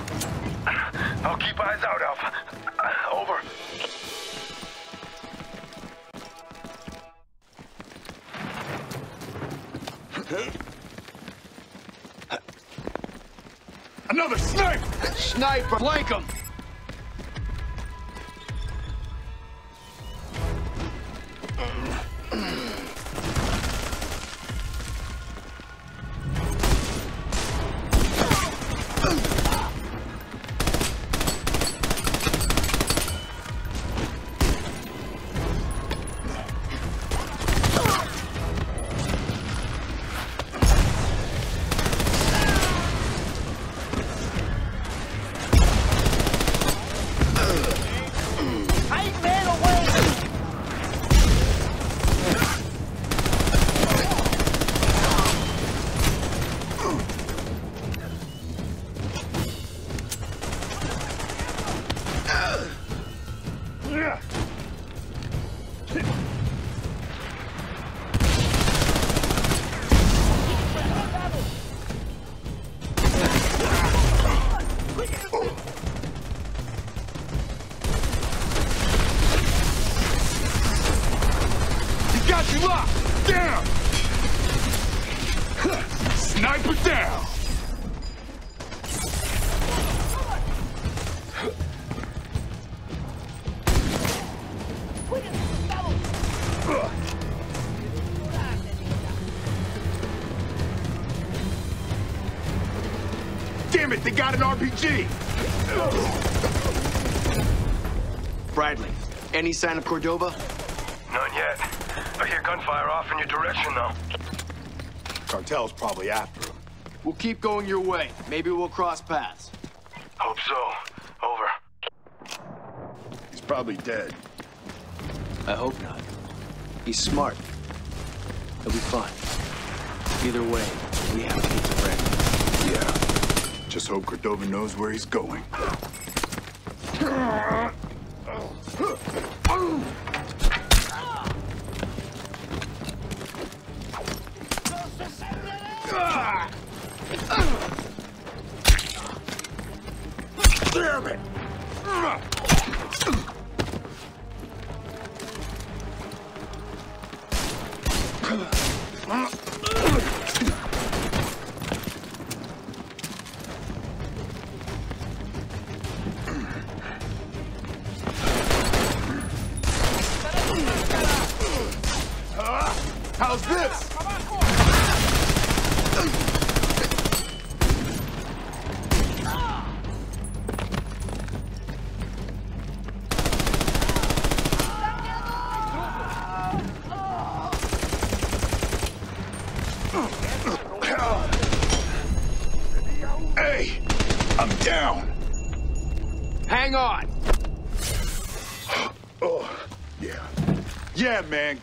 Got an RPG! Bradley, any sign of Cordova? None yet. I hear gunfire off in your direction, though. Cartel's probably after him. We'll keep going your way. Maybe we'll cross paths. Hope so. Over. He's probably dead. I hope not. He's smart. He'll be fine. Either way, we have to get to Brandon. Yeah. Just hope Cordova knows where he's going. [LAUGHS]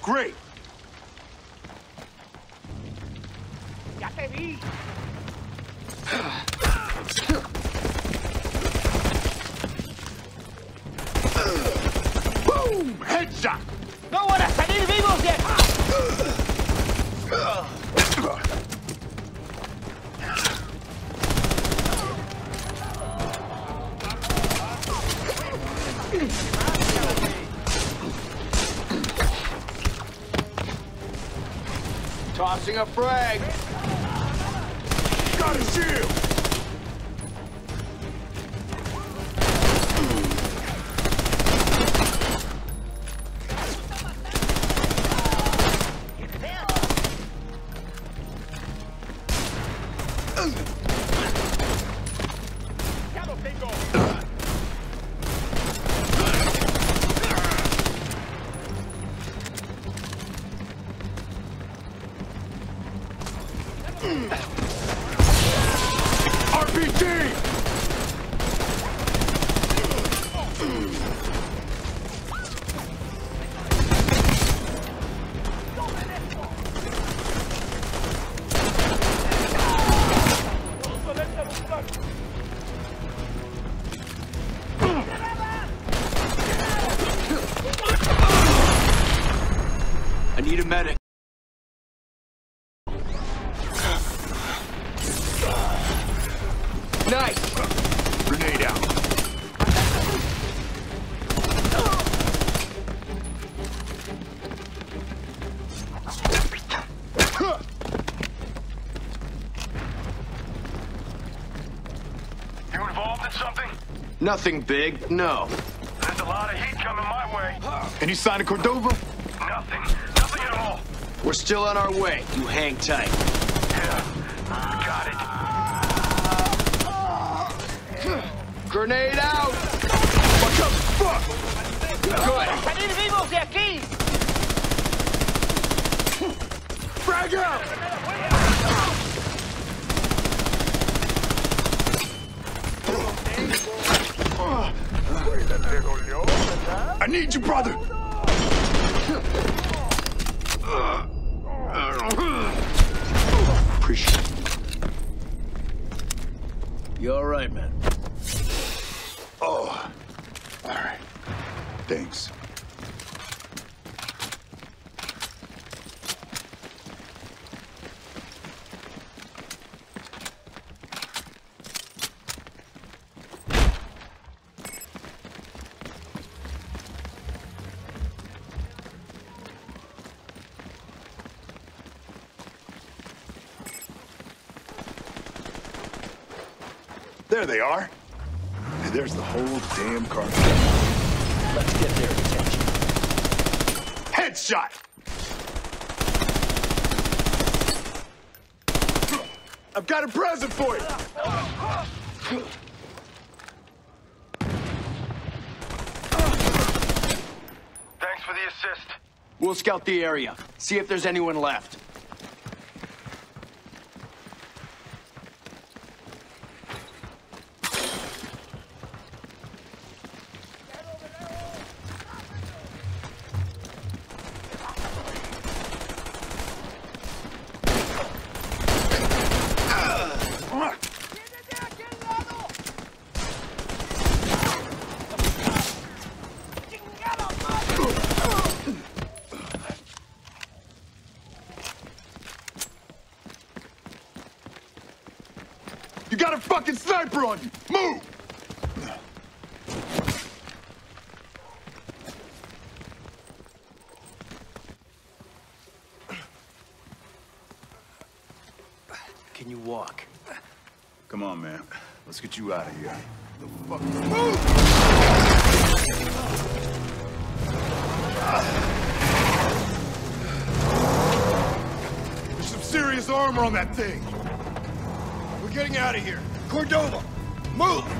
great. A frag. Nothing big, no. There's a lot of heat coming my way. Any sign of Cordova? Nothing. Nothing at all. We're still on our way. You hang tight. Yeah. Got it. Grenade out! What the fuck? Good. ¡Salir vivos de aquí! Frag out! I need you, brother! Appreciate it. You all right, man? Oh, all right. Thanks. There they are. And there's the whole damn cartel. Let's get their attention. Headshot! I've got a present for you! Thanks for the assist. We'll scout the area. See if there's anyone left. You got a fucking sniper on you! Move! Can you walk? Come on, man. Let's get you out of here. The fuck? There's some serious armor on that thing. We're getting out of here. Cordova, move!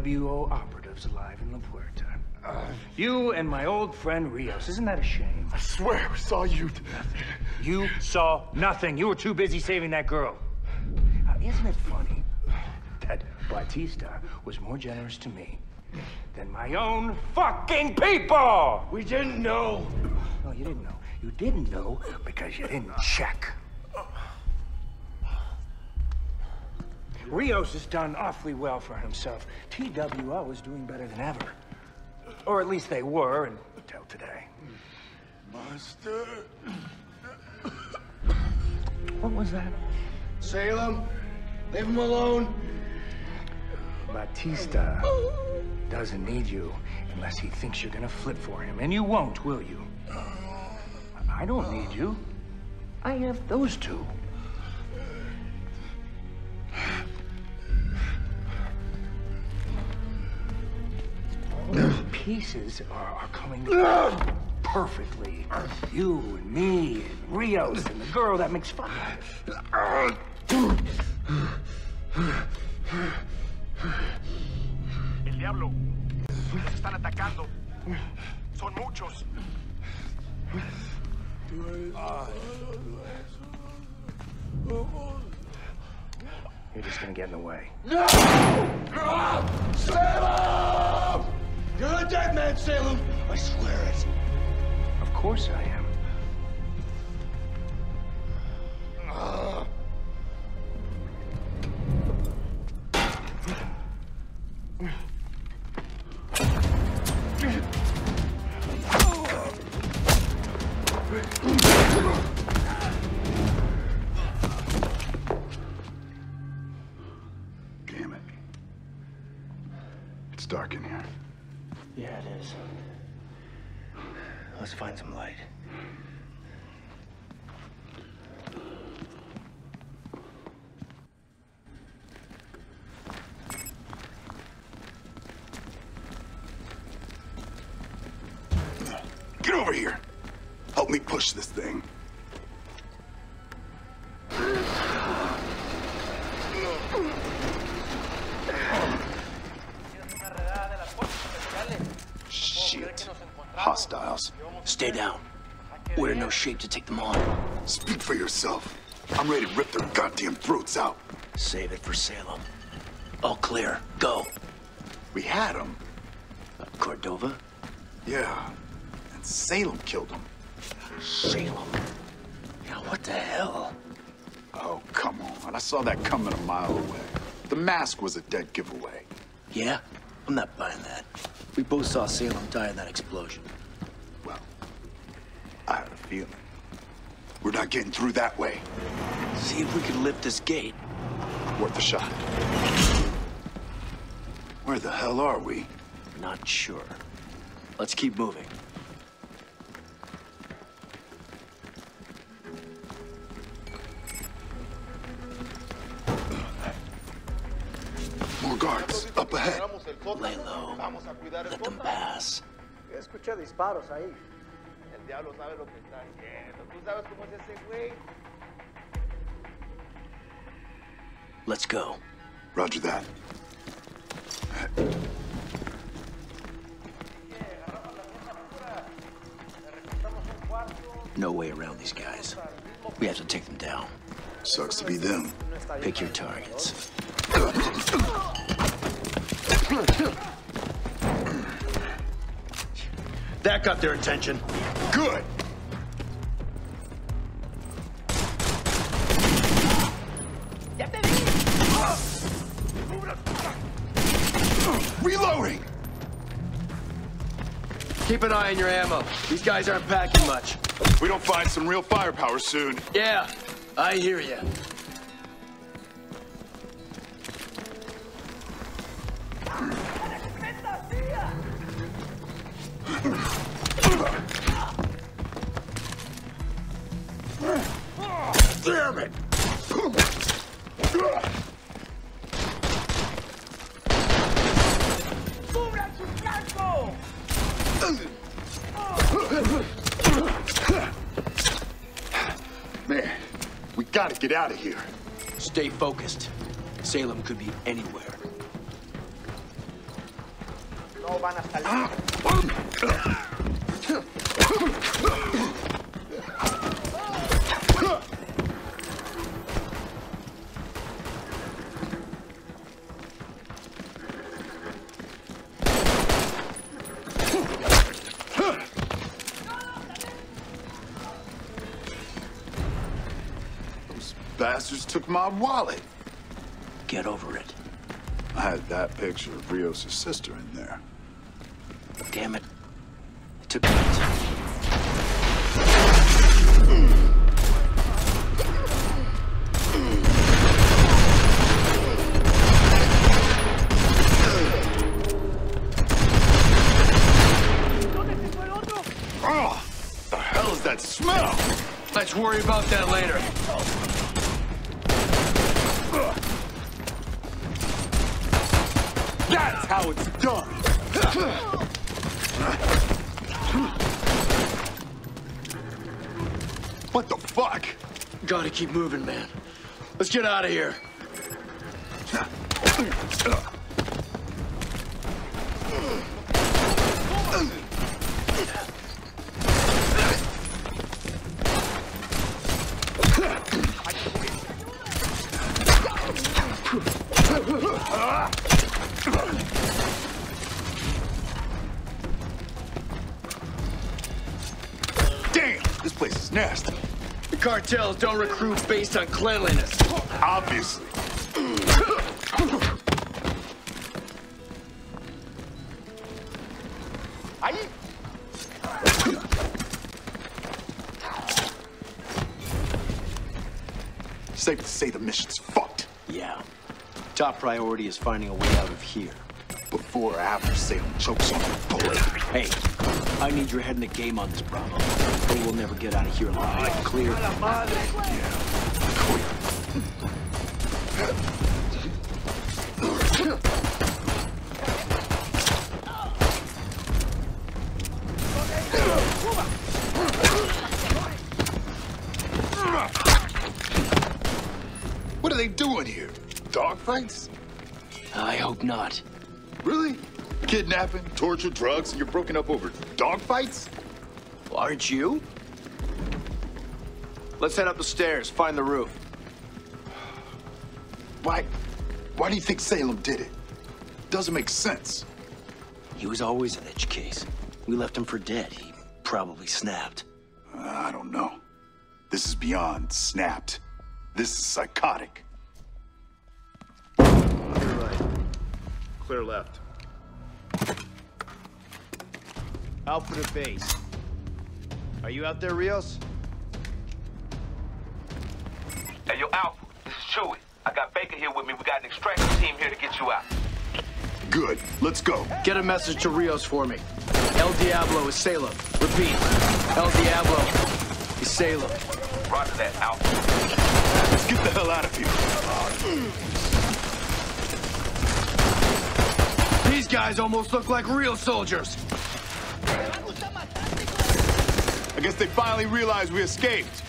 TWO operatives alive in La Puerta. You and my old friend Rios. Isn't that a shame? I swear I saw you. You saw nothing. You were too busy saving that girl. Now, isn't it funny that Bautista was more generous to me than my own fucking people? We didn't know. No, you didn't know. You didn't know because you didn't check. Rios has done awfully well for himself. TWO is doing better than ever. Or at least they were until today. Master. What was that? Salem, leave him alone. Bautista doesn't need you unless he thinks you're gonna flip for him. And you won't, will you? I don't need you. I have those two. All the pieces are, are coming together perfectly. You and me and Rios and the girl that makes fun. El diablo. Nos están atacando. Son muchos. You're just gonna get in the way. No! Salem! You're a dead man, Salem. I swear it. Of course I am. Damn shape to take them on. Speak for yourself. I'm ready to rip their goddamn throats out. Save it for Salem. All clear. Go. We had them. Uh, Cordova? Yeah. And Salem killed them. Salem? Yeah, what the hell? Oh, come on. I saw that coming a mile away. The mask was a dead giveaway. Yeah? I'm not buying that. We both saw Salem die in that explosion. I feeling. We're not getting through that way. See if we can lift this gate. Worth a shot. Where the hell are we? Not sure. Let's keep moving. More guards. Up ahead. Lay low. Let them pass. Escuché disparos ahí. El diablo sabe lo que está haciendo. ¿Tú sabes cómo es ese güey? Let's go. Roger that. No way around these guys. We have to take them down. Sucks to be them. Pick your targets. [LAUGHS] That got their attention. Good. Reloading. Keep an eye on your ammo. These guys aren't packing much. We don't find some real firepower soon. Yeah, I hear you. Damn it! Man, we gotta get out of here. Stay focused. Salem could be anywhere. No van a salir. Took my wallet. Get over it. I had that picture of Rios' sister in there. Damn it. It took it. Ah, the hell is that smell? Let's worry about that later. That's how it's done. What the fuck? Gotta keep moving, man. Let's get out of here. [LAUGHS] The cartels don't recruit based on cleanliness. Obviously. Ahí. Safe to say the mission's fucked. Yeah. Top priority is finding a way out of here. Before or after Salem chokes on the bullet. Hey, I need your head in the game on this, Bravo. Or we'll never get out of here alive. Clear? What are they doing here? Dogfights? I hope not. Really? Kidnapping, torture, drugs, and you're broken up over dogfights? Well, aren't you? Let's head up the stairs, find the roof. Why? Why do you think Salem did it? Doesn't make sense. He was always an edge case. We left him for dead. He probably snapped. I don't know. This is beyond snapped. This is psychotic. Clear right. Clear left. Alpha to base. Are you out there, Rios? Hey, yo, Alpha, this is Chewy. I got Baker here with me. We got an extraction team here to get you out. Good. Let's go. Get a message to Rios for me. El Diablo is Salem. Repeat. El Diablo is Salem. Roger that, Alpha. Let's get the hell out of here. These guys almost look like real soldiers. I guess they finally realized we escaped.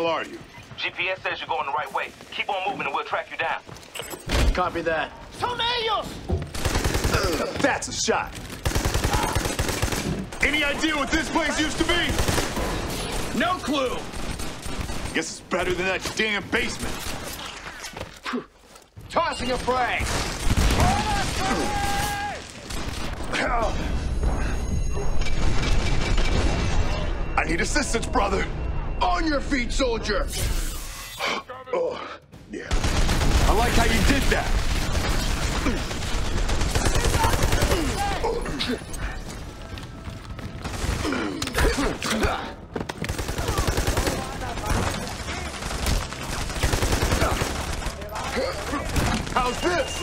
Hell are you? GPS says you're going the right way. Keep on moving and we'll track you down. Copy that. ¡Son ellos! That's a shot. Any idea what this place used to be? No clue. Guess it's better than that damn basement. Tossing a frag. I need assistance, brother. On your feet, soldier. Oh, yeah. I like how you did that. How's this?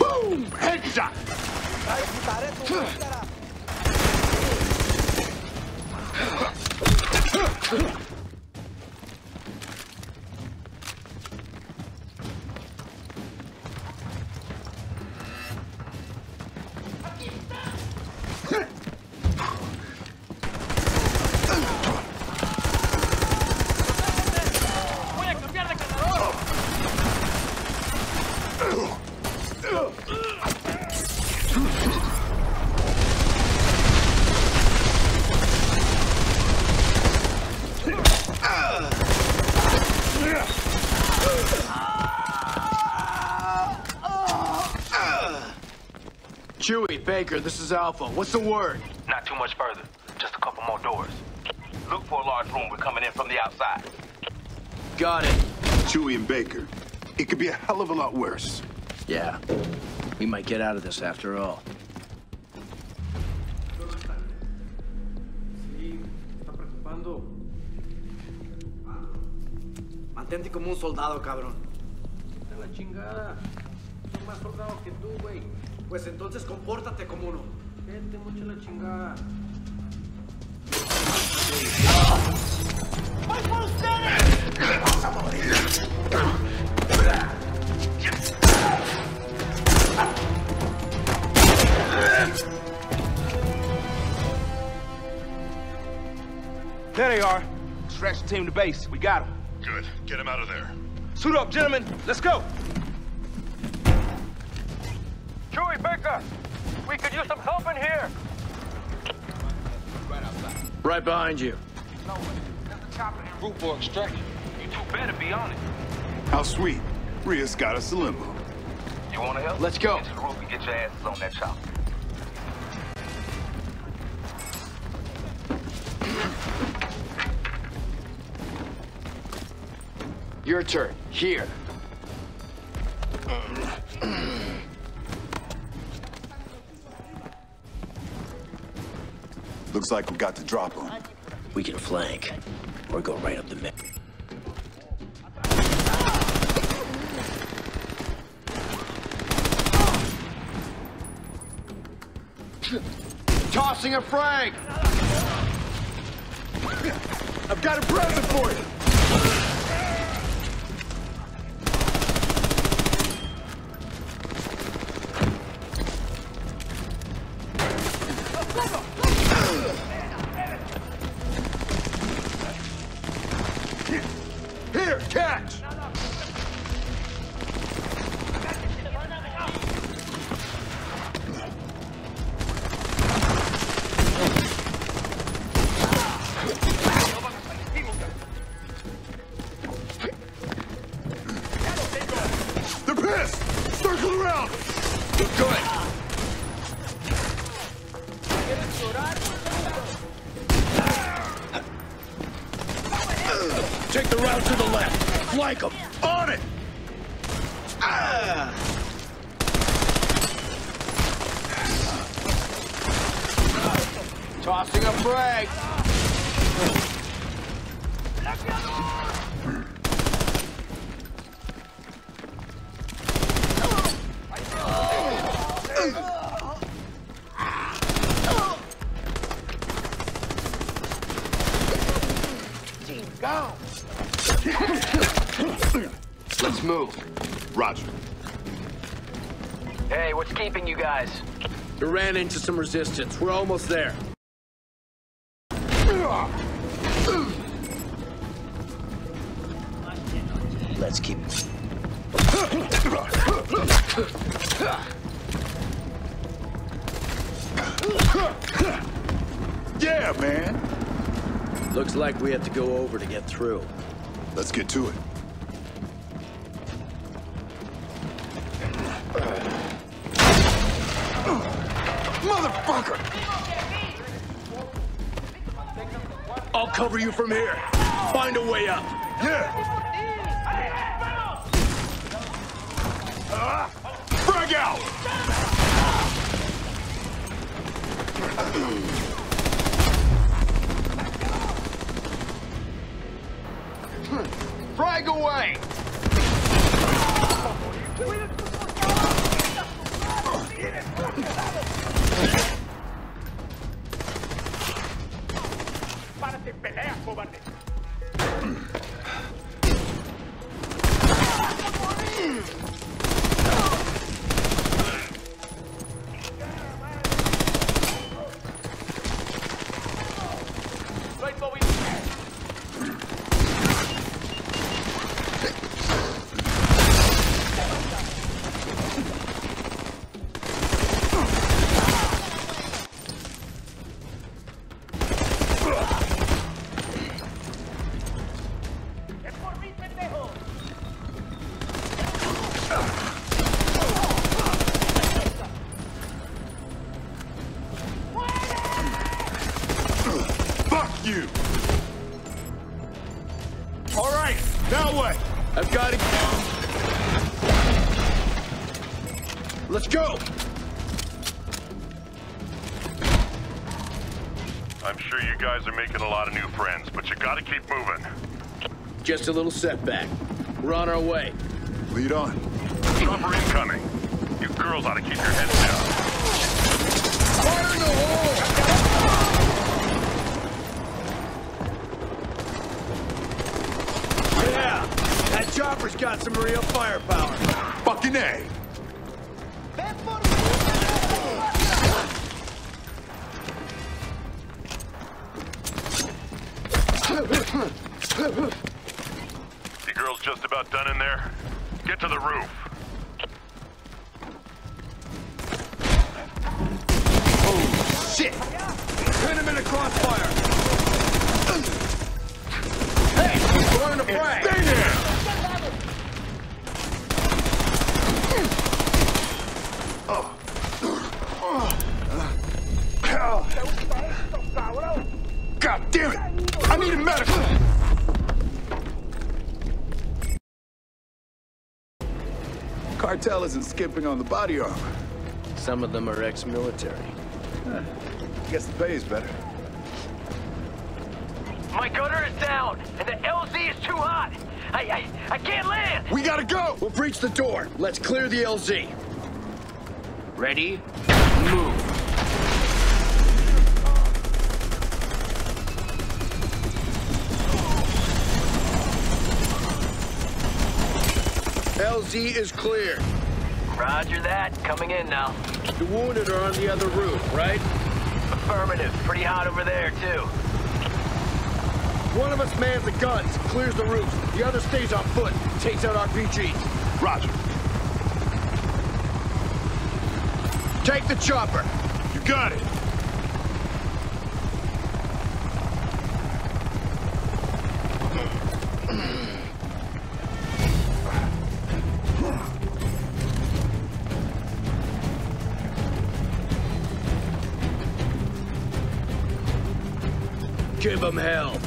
Boom! Headshot! ¡Voy a cambiar de cargador! Chewie, Baker, this is Alpha. What's the word? Not too much further. Just a couple more doors. Look for a large room. We're coming in from the outside. Got it. Chewie and Baker. It could be a hell of a lot worse. Yeah. We might get out of this after all. Sí, está preocupando. Mantente como un soldado, cabrón. De la chingada. Soy más soldado que tú, güey. Pues entonces compórtate como uno. Vete mucho la chingada. ¡Voy por ustedes! There they are. Extraction team to base. We got them. Good. Get them out of there. Suit up, gentlemen. Let's go. Behind you. Group for extraction. You two better be on it. How sweet. Rios' got us a limo. You want to help? Let's go. Get to the roof and get your asses on that chopper. Your turn. Here. Looks like we got the drop on. We can flank or go right up the middle. Tossing a frag. I've got a present for you. We into some resistance. We're almost there. Let's keep. Yeah, man. Looks like we have to go over to get through. Let's get to it. From here. Find a way up. Yeah. A little setback. We're on our way. Lead on. Cartel isn't skimping on the body armor. Some of them are ex-military. I guess the pay is better. My gunner is down, and the LZ is too hot. I, I, I can't land. We gotta go! We'll breach the door. Let's clear the LZ. Ready? Move. LZ is clear. Roger that. Coming in now. The wounded are on the other roof, right? Affirmative. Pretty hot over there, too. One of us mans the guns, clears the roof. The other stays on foot, takes out RPGs. Roger. Take the chopper. You got it. Give them hell.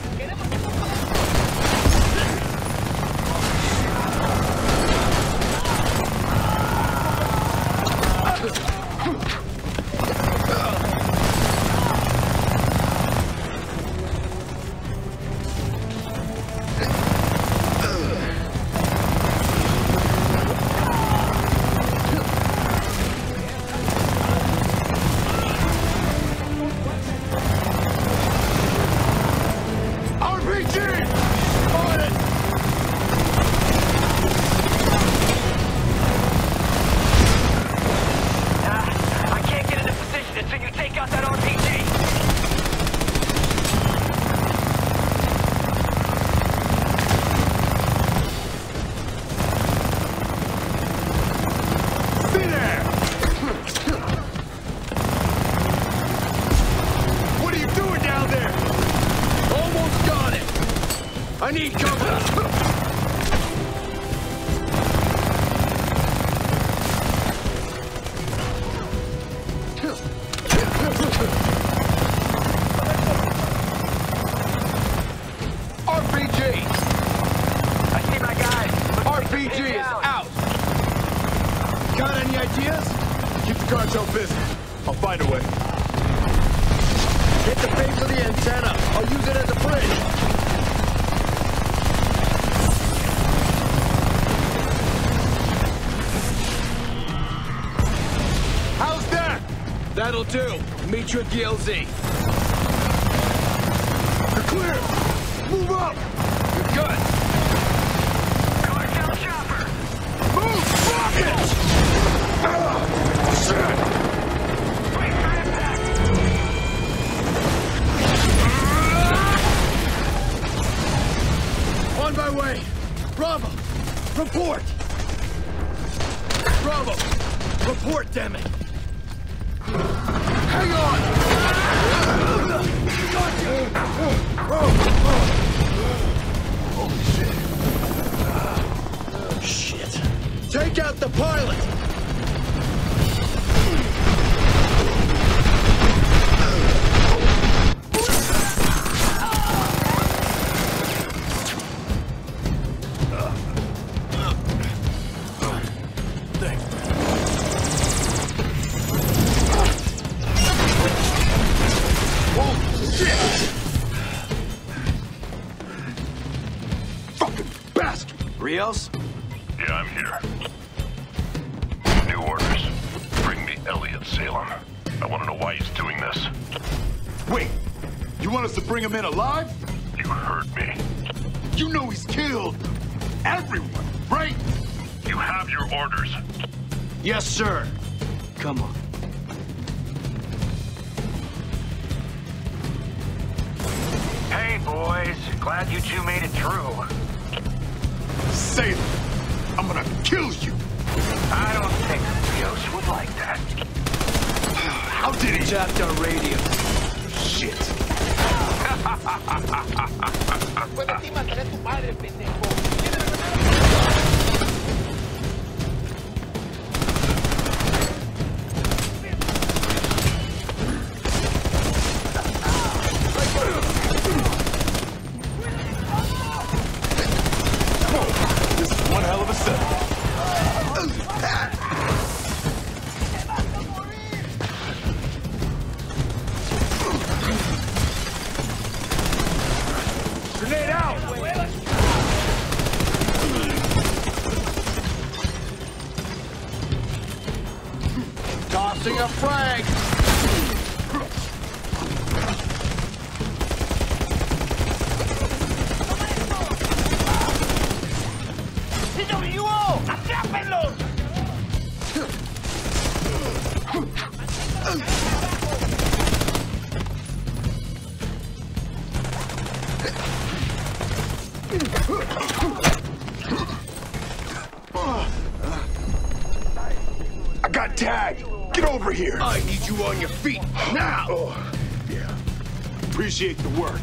Meet you Appreciate the work.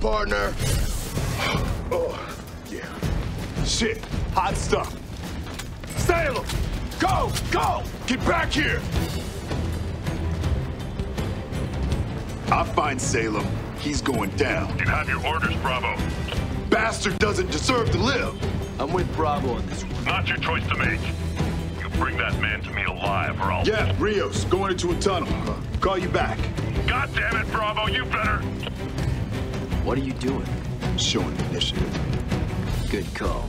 Partner. Oh, yeah. Shit, hot stuff. Salem, go, go! Get back here! I'll find Salem. He's going down. You have your orders, Bravo. Bastard doesn't deserve to live. I'm with Bravo on this one. Not your choice to make. You bring that man to me alive, or I'll... Yeah, Rios, going into a tunnel. Call you back. Showing initiative. Good call.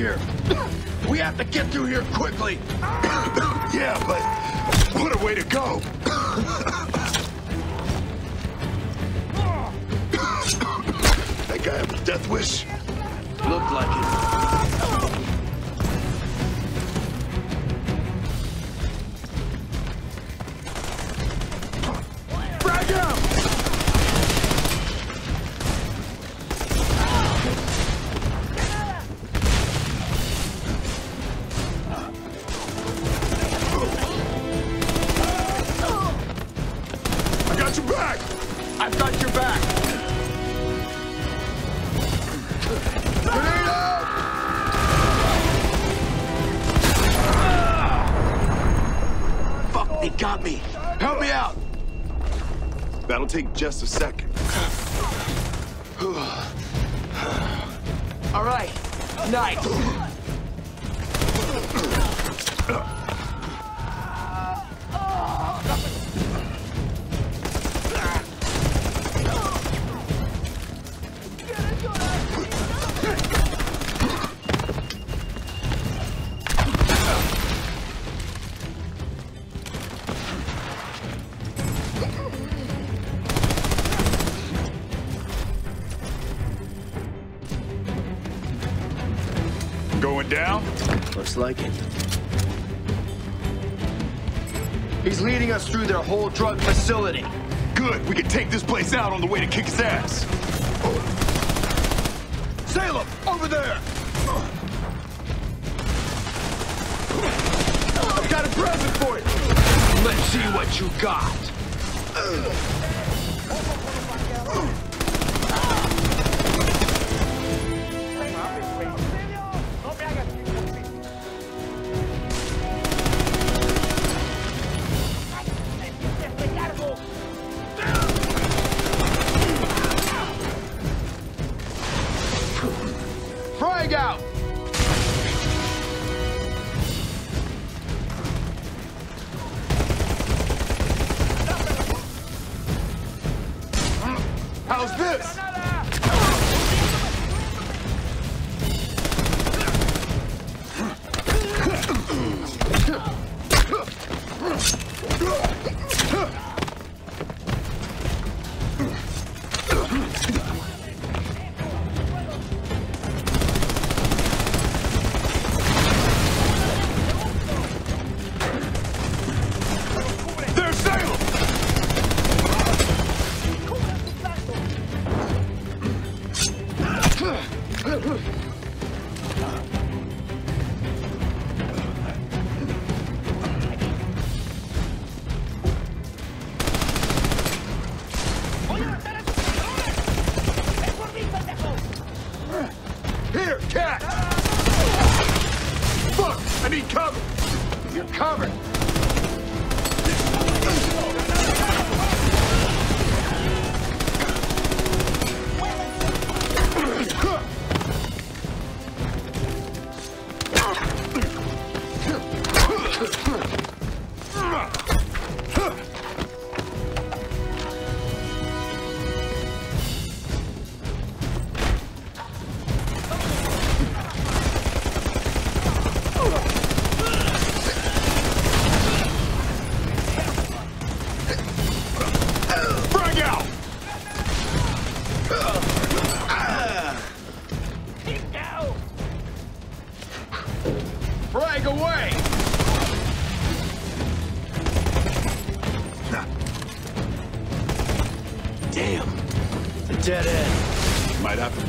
Here. We have to get through here quickly. [COUGHS] Yeah, but what a way to go! [COUGHS] That guy have a death wish? Looked like it. Take just a second. Their whole drug facility. Good, we can take this place out on the way to kick his ass. Salem, over there! I've got a present for you! Let's see what you got.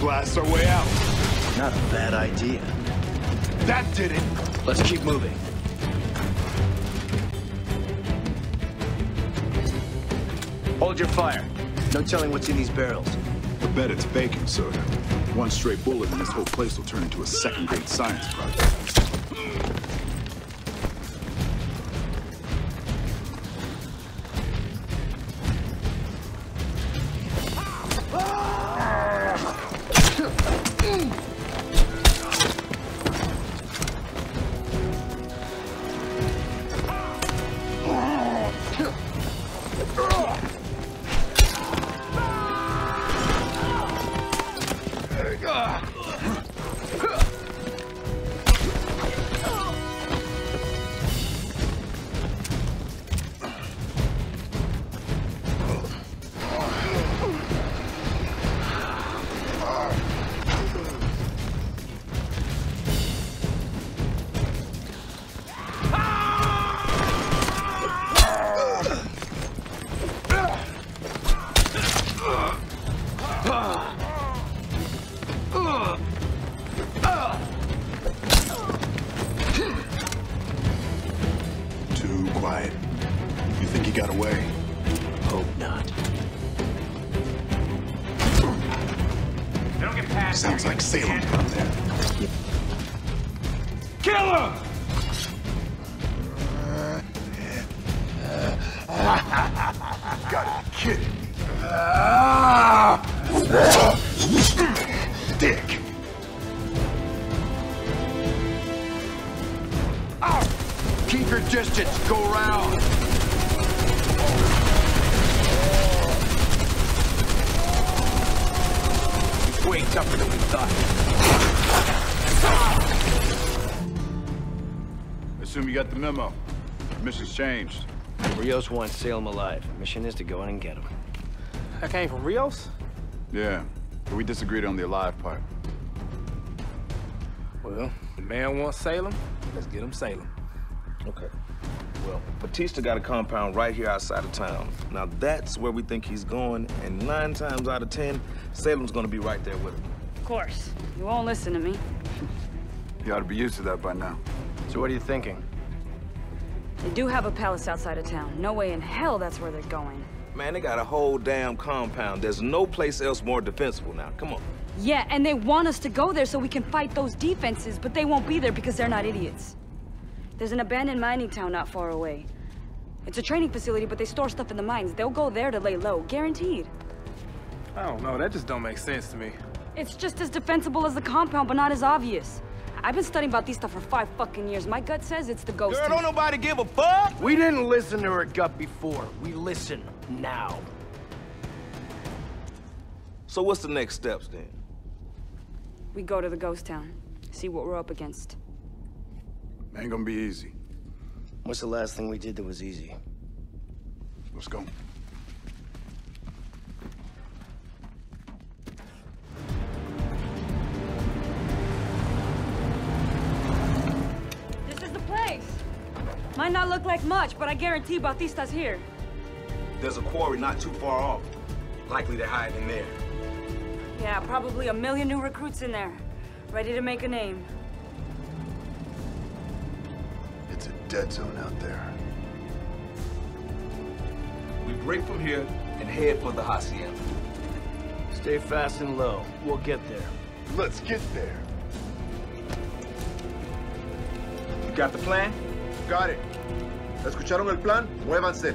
Blast our way out. Not a bad idea. That did it. Let's keep moving. Hold your fire. No telling what's in these barrels. I bet it's baking soda. One stray bullet and this whole place will turn into a second-grade science project. Changed. Rios wants Salem alive. Mission is to go in and get him. That came from Rios? Yeah, but we disagreed on the alive part. Well, the man wants Salem. Let's get him Salem. Okay. Well, Bautista got a compound right here outside of town. Now that's where we think he's going, and nine times out of ten, Salem's gonna be right there with him. Of course. You won't listen to me. You ought to be used to that by now. So what are you thinking? They do have a palace outside of town. No way in hell that's where they're going. Man, they got a whole damn compound. There's no place else more defensible now. Come on. Yeah, and they want us to go there so we can fight those defenses, but they won't be there because they're not idiots. There's an abandoned mining town not far away. It's a training facility, but they store stuff in the mines. They'll go there to lay low, guaranteed. I don't know. That just don't make sense to me. It's just as defensible as the compound, but not as obvious. I've been studying about these stuff for five fucking years. My gut says it's the ghost. Girl, don't nobody give a fuck. We didn't listen to her gut before. We listen now. So what's the next steps then? We go to the ghost town, see what we're up against. Ain't gonna be easy. What's the last thing we did that was easy? Let's go. Might not look like much, but I guarantee Bautista's here. There's a quarry not too far off. Likely they're hiding in there. Yeah, probably a million new recruits in there. Ready to make a name. It's a dead zone out there. We break from here and head for the Hacienda. Stay fast and low. We'll get there. Let's get there. You got the plan? Got it. ¿Escucharon el plan? Muévanse.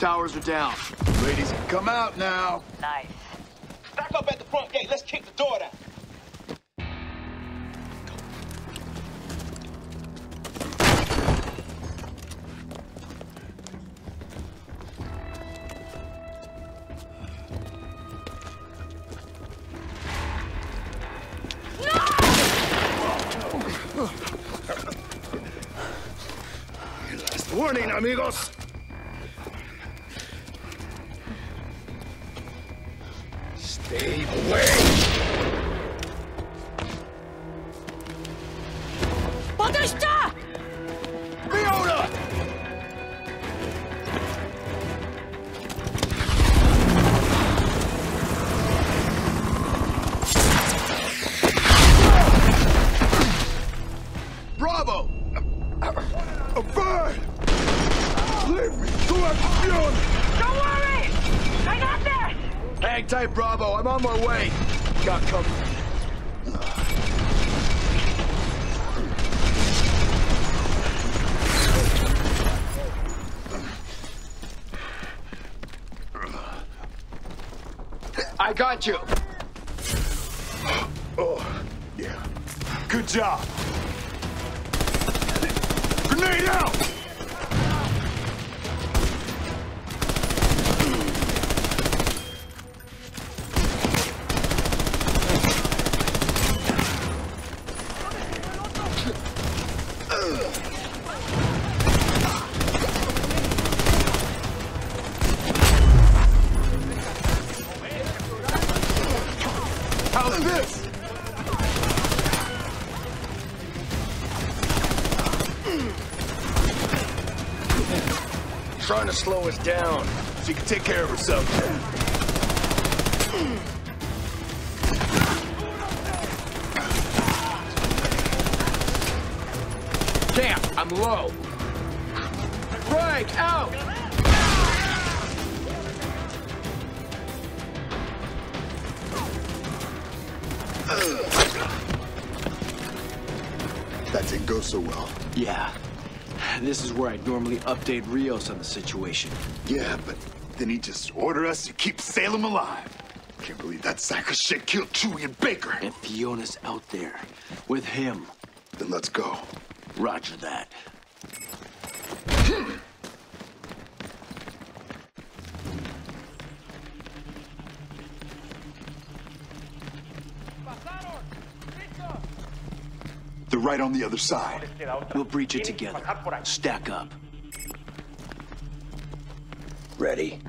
towers are down. Ladies, come out now. got you. To slow us down. She can take care of herself. Damn, I'm low. Where I'd normally update Rios on the situation. Yeah, but then he just ordered us to keep Salem alive. Can't believe that sack of shit killed Chewie and Baker. And Fiona's out there. With him. Then let's go. Roger that. They're right on the other side. We'll breach it together. Stack up. Ready?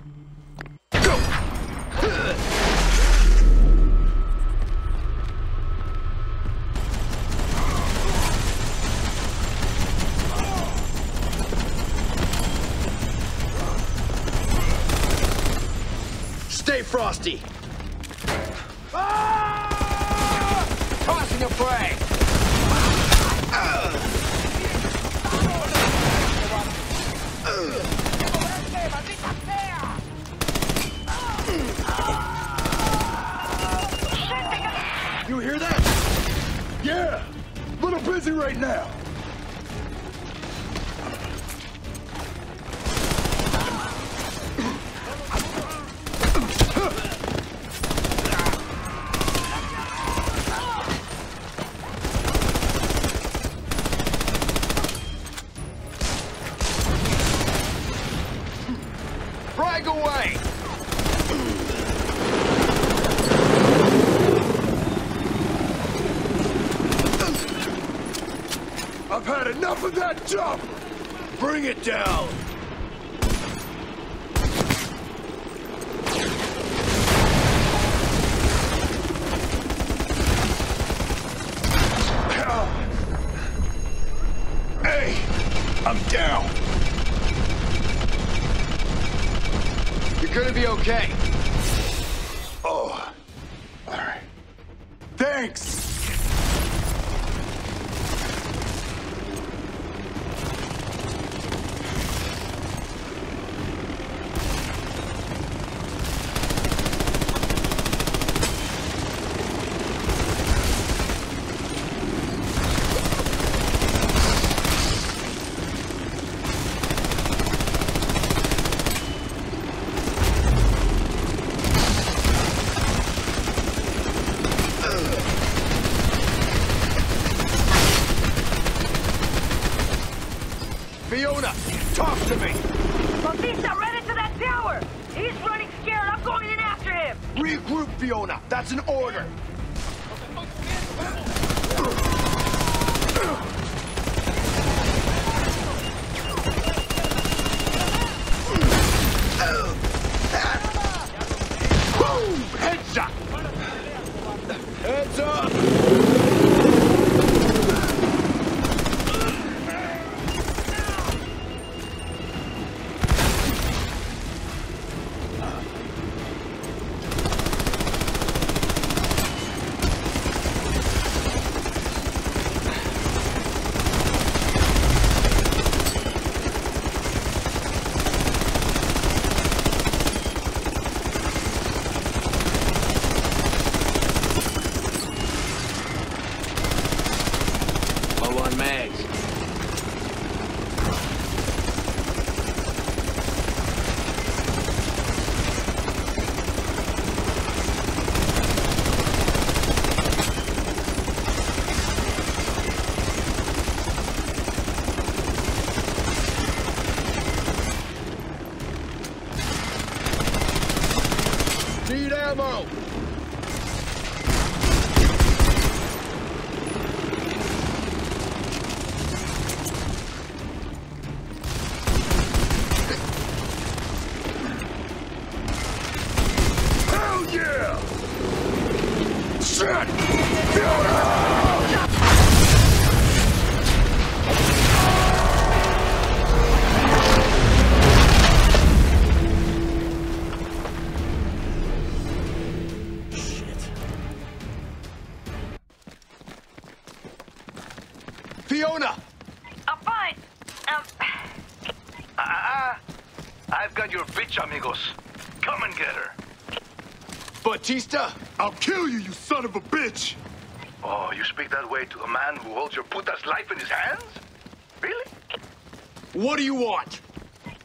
Do you want?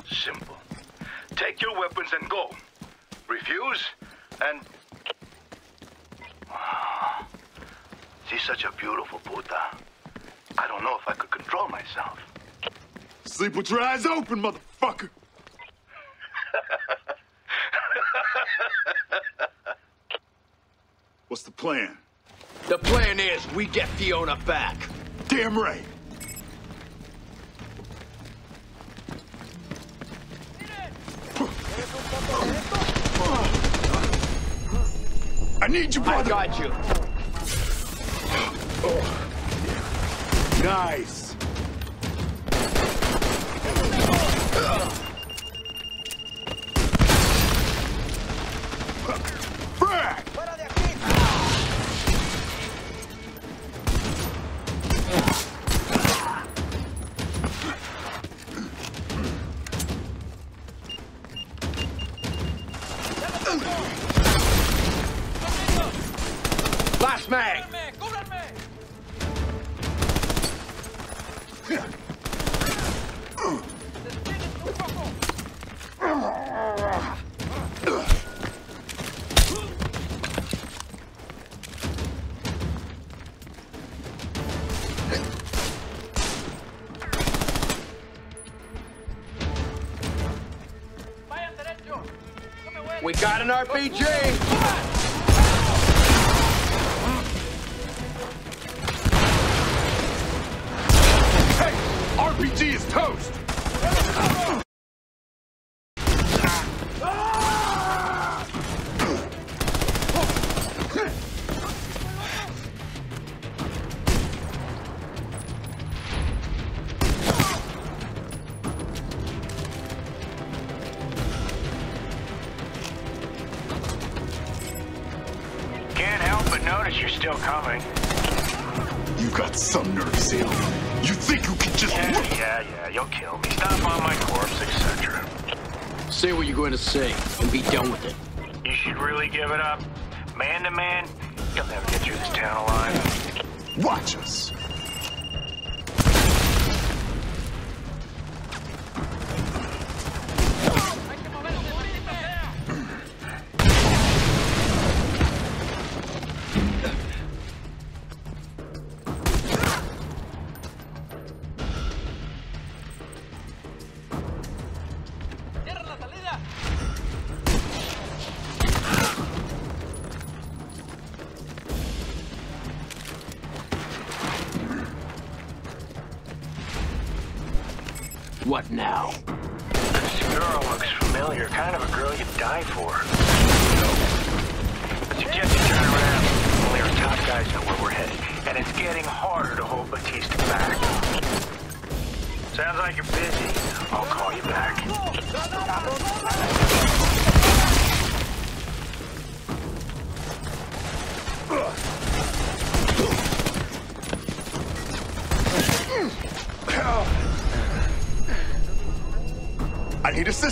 Simple. Take your weapons and go. Refuse, and... She's such a beautiful puta. I don't know if I could control myself. Sleep with your eyes open, motherfucker! An RPG. What now? This girl looks familiar. Kind of a girl you'd die for.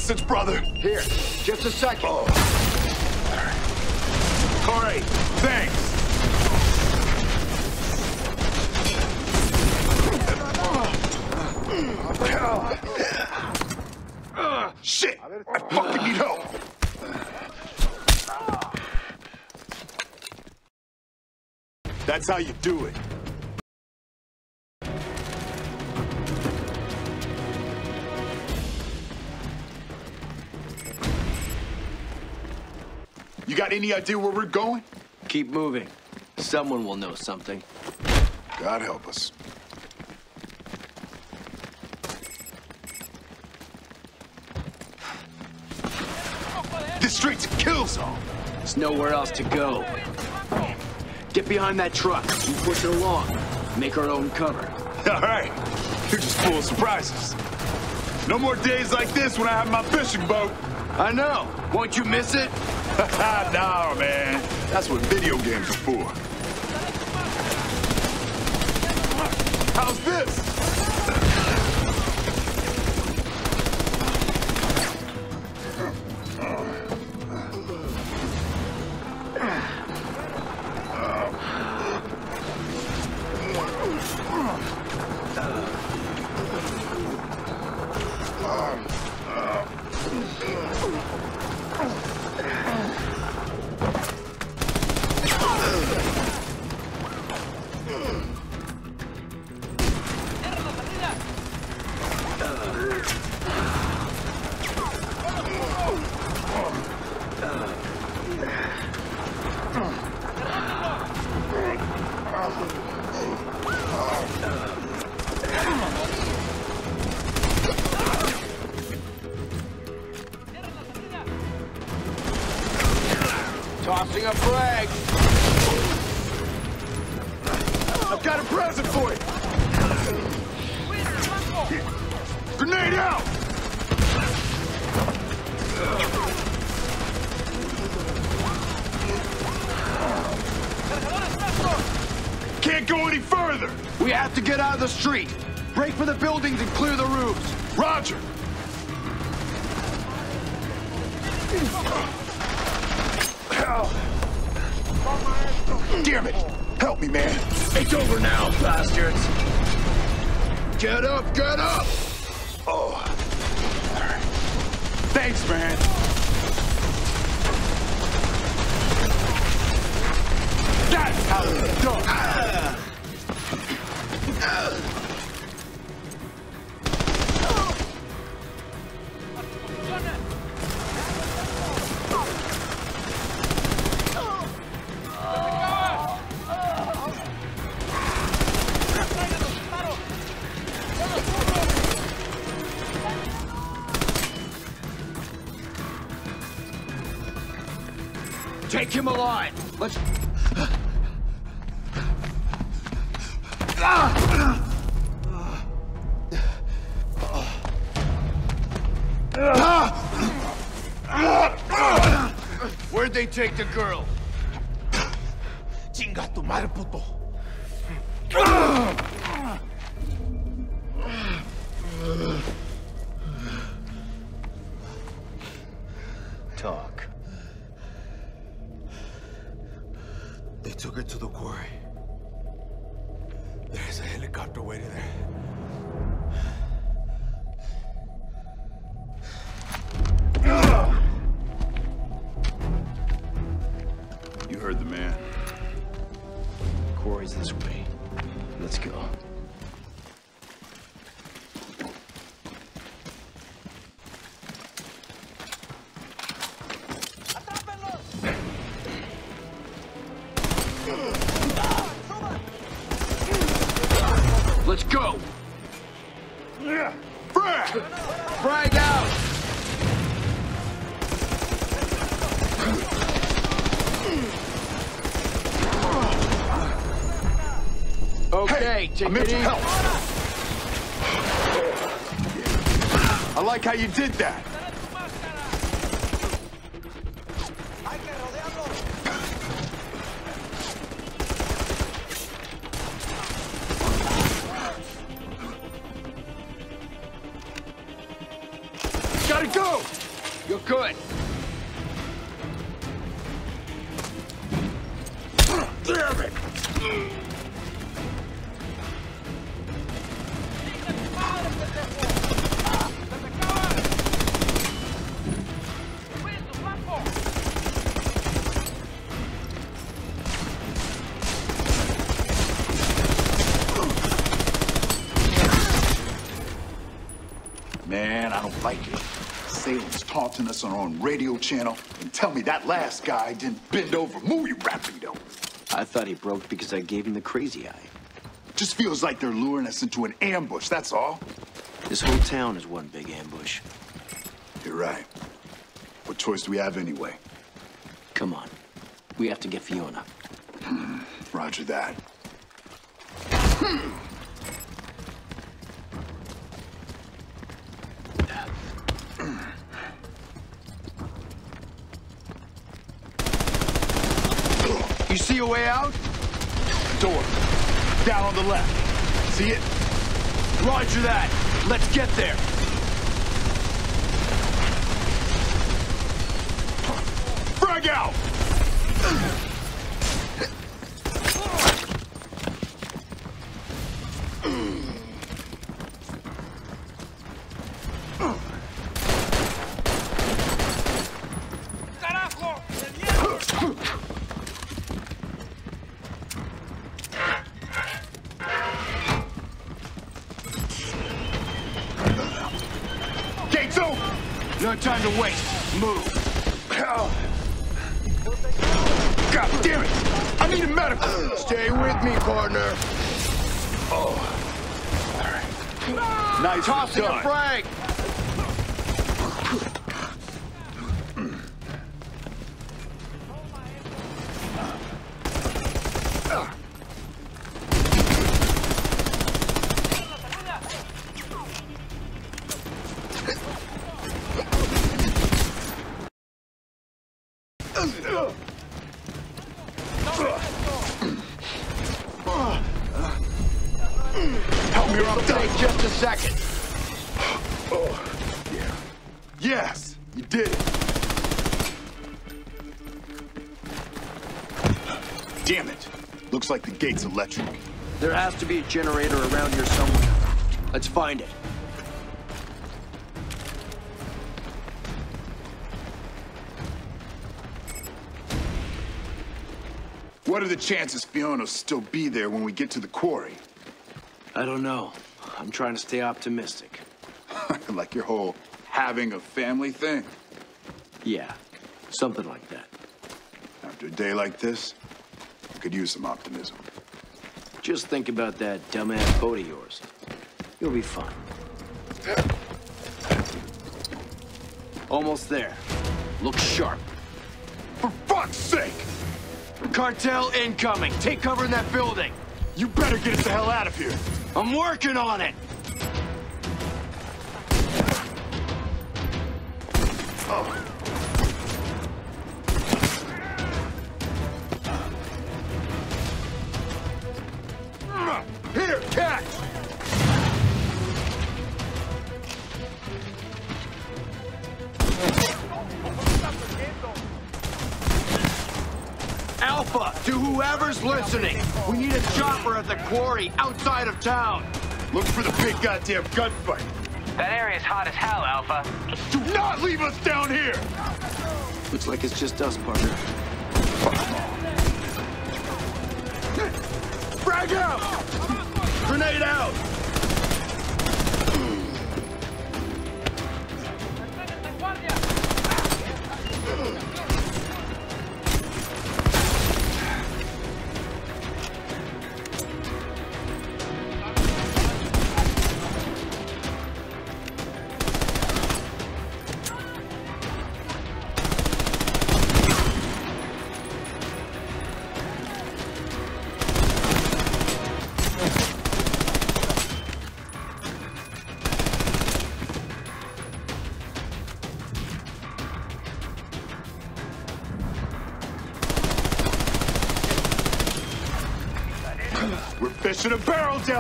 I brother. Here, just a second. Oh. Corey, thanks. Shit! I fucking need help! That's how you do it. Any idea where we're going? Keep moving. Someone will know something. God help us. This street's a kill zone. There's nowhere else to go. get behind that truck. You push it along. Make our own cover. [LAUGHS] All right. You're just full of surprises. No more days like this when I have my fishing boat. I know. Won't you miss it? [LAUGHS] no, man. That's what video games are for. Him alive. Let's. Where'd they take the girl? There's a helicopter waiting there. Take I'm it here to help. I like how you did that. Us on our own radio channel and tell me that last guy didn't bend over movie rapido. I thought he broke because I gave him the crazy eye. Just feels like they're luring us into an ambush, that's all. This whole town is one big ambush. You're right. What choice do we have anyway? Come on. We have to get Fiona. Hmm, Roger that. You see a way out? Door. Down on the left. See it? Roger that. Let's get there. Gate's electric. There has to be a generator around here somewhere. Let's find it. What are the chances Fiona'll still be there when we get to the quarry? I don't know. I'm trying to stay optimistic. [LAUGHS] like your whole having a family thing. Yeah, something like that. After a day like this, I could use some optimism. Just think about that dumbass boat of yours. You'll be fine. Almost there. Look sharp. For fuck's sake! Cartel incoming. Take cover in that building. You better get us the hell out of here. I'm working on it. Here, quarry outside of town. Look for the big goddamn gunfight. That area's hot as hell, Alpha. Do not leave us down here! Looks like it's just us, partner. Frag out! Grenade out!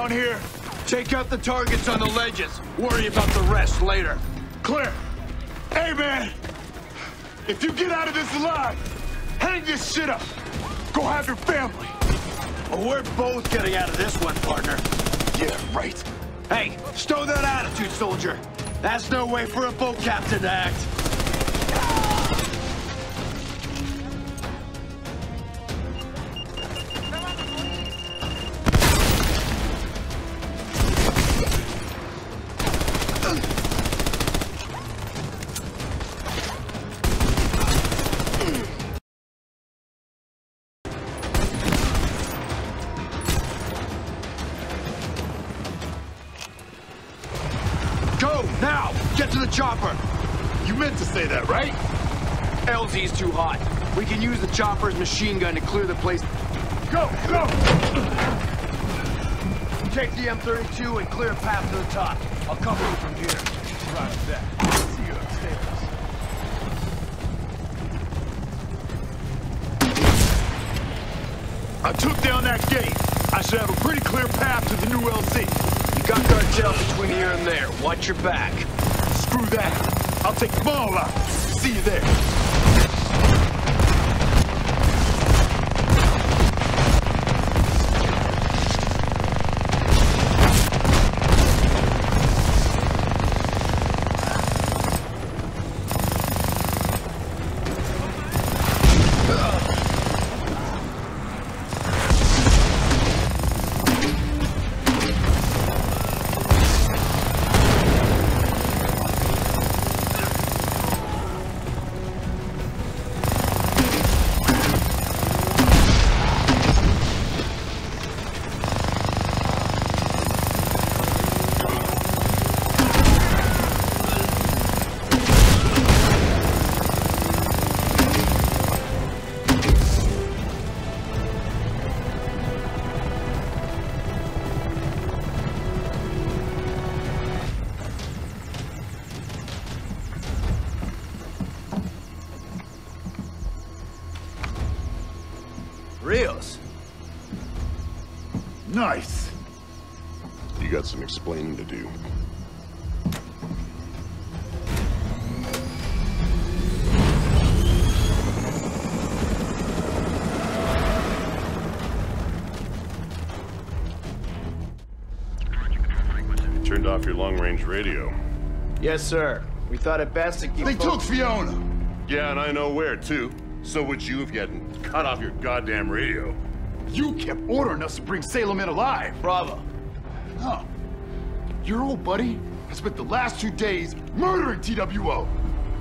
Down here. Take out the targets on the ledges. Worry about the rest later. Clear. Hey, man. If you get out of this alive, hang this shit up. Go have your family. Well, we're both getting out of this one, partner. Yeah, right. Hey, stow that attitude, soldier. That's no way for a boat captain to act. Too hot. We can use the chopper's machine gun to clear the place. Go, go! Take the M32 and clear a path to the top. I'll cover you from here. Right that. See you upstairs. I took down that gate. I should have a pretty clear path to the new LZ. You got cartel between here and there. Watch your back. Screw that. I'll take them all out. See you there. Explaining to do. You turned off your long-range radio. Yes, sir. We thought it best to keep... They took Fiona. Yeah, and I know where, too. So would you if you hadn't cut off your goddamn radio. You kept ordering us to bring Salem in alive. Bravo. Huh. Your old buddy has spent the last two days murdering TWO.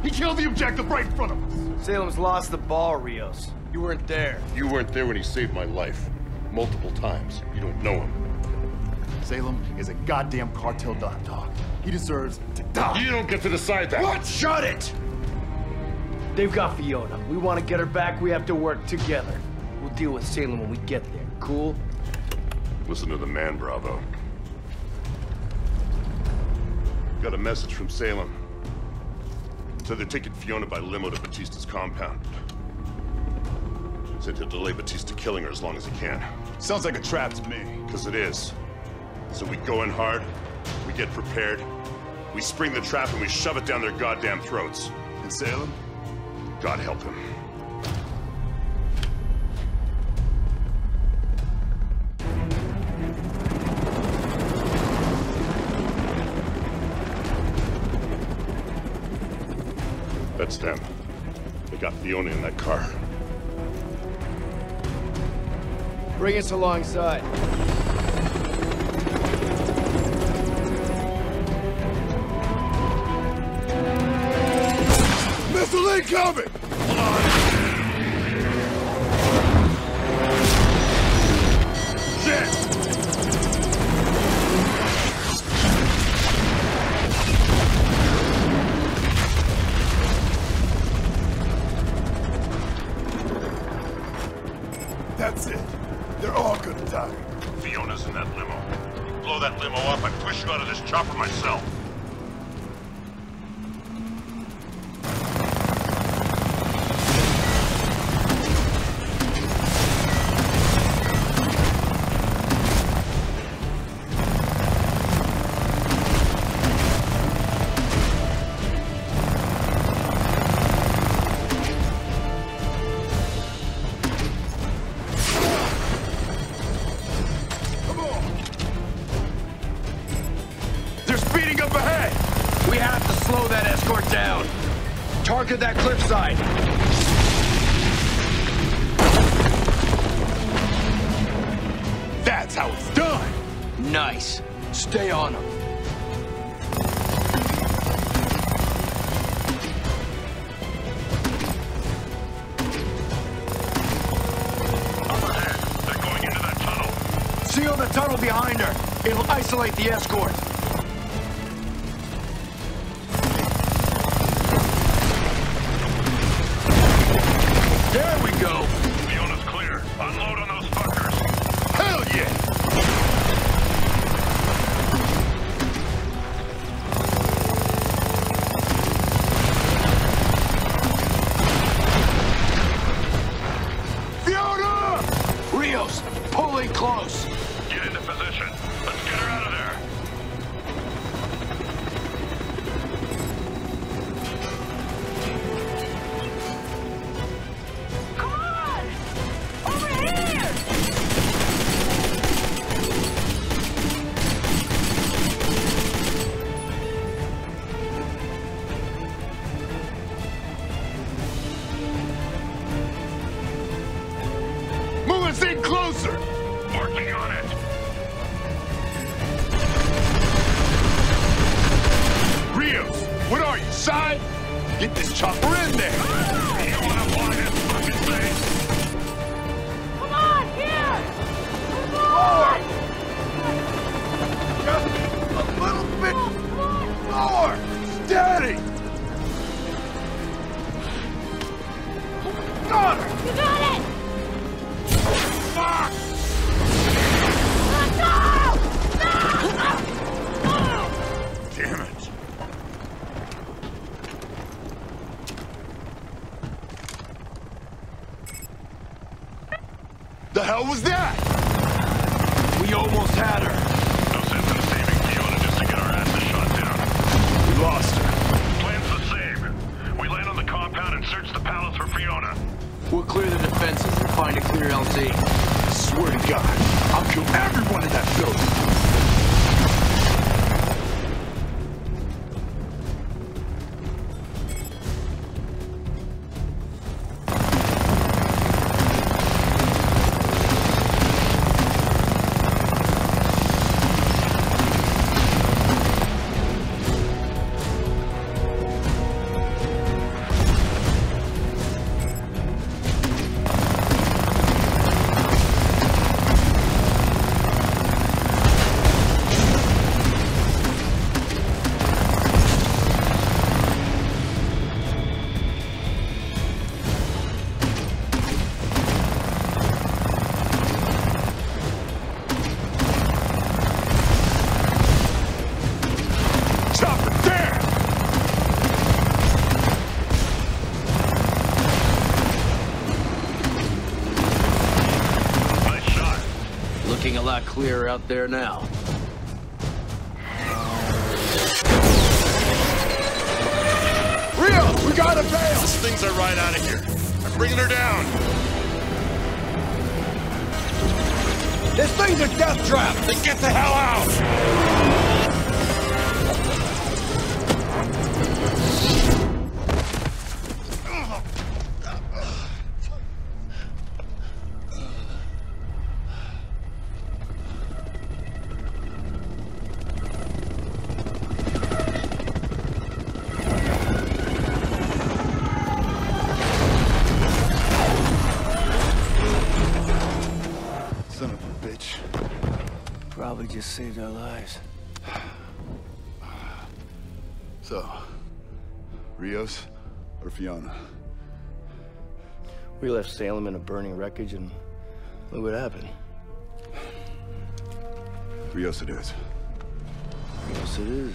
He killed the objective right in front of us. Salem's lost the ball, Rios. You weren't there. You weren't there when he saved my life. Multiple times. You don't know him. Salem is a goddamn cartel dog dog. He deserves to die. You don't get to decide that. What? Shut it! They've got Fiona. We want to get her back. We have to work together. We'll deal with Salem when we get there. Cool? Listen to the man, Bravo. Got a message from Salem. Said they're taking Fiona by limo to Bautista's compound. Said he'll delay Bautista killing her as long as he can. Sounds like a trap to me. Because it is. So we go in hard, we get prepared, we spring the trap and we shove it down their goddamn throats. And Salem? God help him. That's them. They got Fiona in that car. Bring us alongside. Missile incoming! Escort. Hell was that? Out there now. Rio, we gotta bail! Those things are right out of here. I'm bringing her down. This thing's a death trap! Then get the hell out! Salem in a burning wreckage and look what happened. Rios it is. Yes, it is.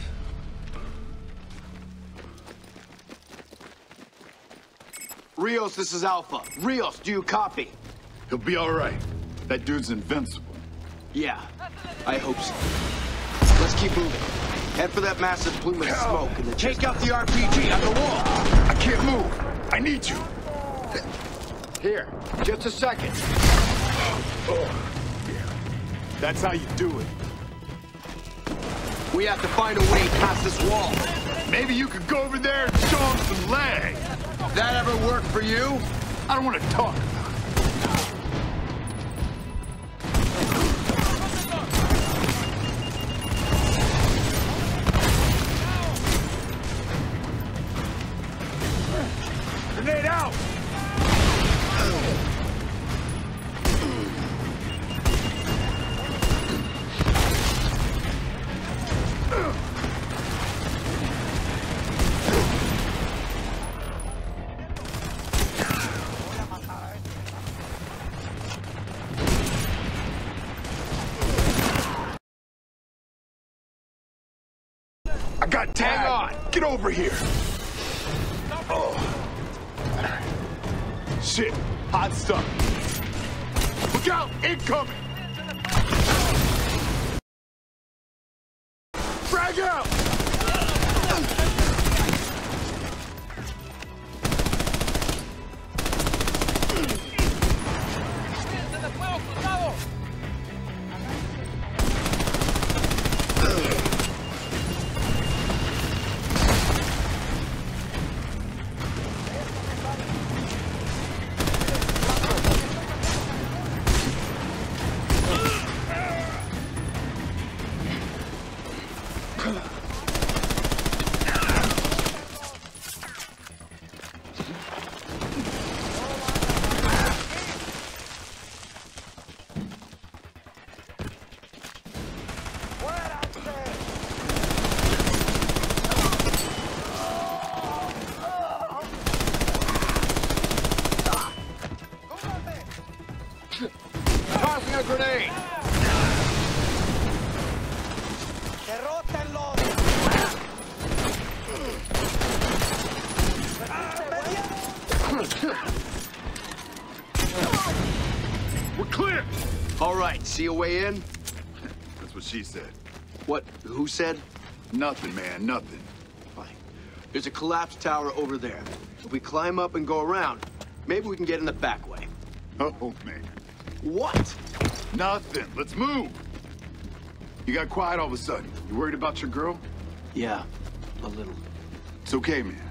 Rios, this is Alpha. Rios, do you copy? He'll be all right. That dude's invincible. Yeah, I hope so. Let's keep moving. Head for that massive plume of smoke and then take out the RPG on the wall. I can't move. I need you. Here, just a second. Oh, That's how you do it. We have to find a way past this wall. Maybe you could go over there and show him some leg. That ever work for you? I don't want to talk about over here. Oh. Shit. Hot stuff. Look out! Incoming! See a way in? That's what she said. What? Who said? Nothing, man, nothing. Fine. There's a collapsed tower over there. If we climb up and go around, maybe we can get in the back way. Oh, man. What? Nothing. Let's move. You got quiet all of a sudden. You worried about your girl? Yeah, a little. It's okay, man.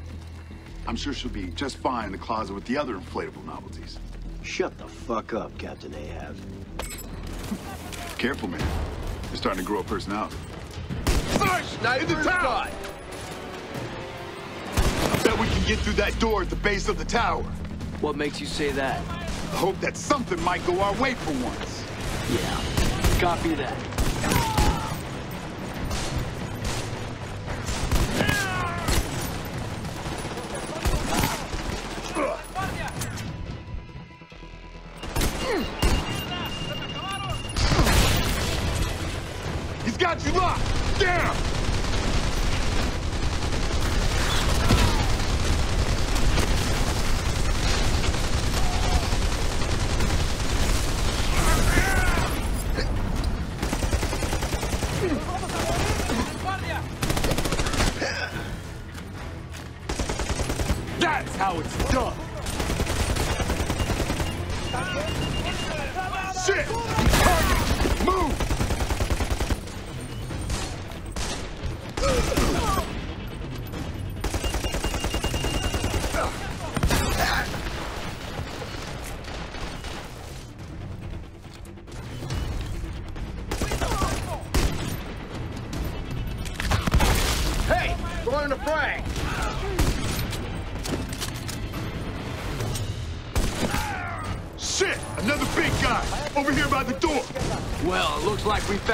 I'm sure she'll be just fine in the closet with the other inflatable novelties. Shut the fuck up, Captain Ahab. Careful, man. You're starting to grow a personality. Sniper in the tower! I bet we can get through that door at the base of the tower. What makes you say that? I hope that something might go our way for once. Yeah, copy that.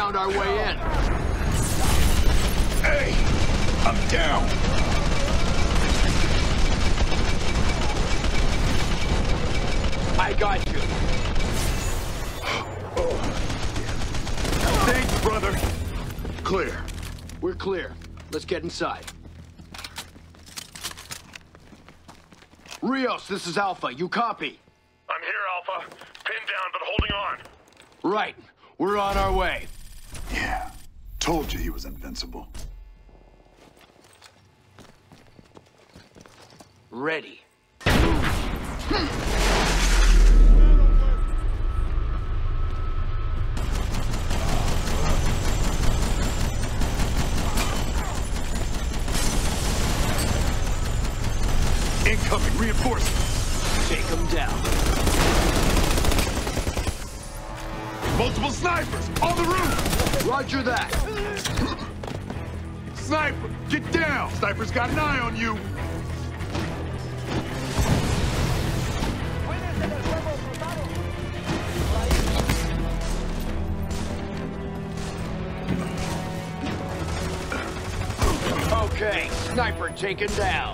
Found our way in. Hey! I'm down! I got you. [GASPS] Thanks, brother! Clear. We're clear. Let's get inside. Rios, this is Alpha. You copy? Taken down.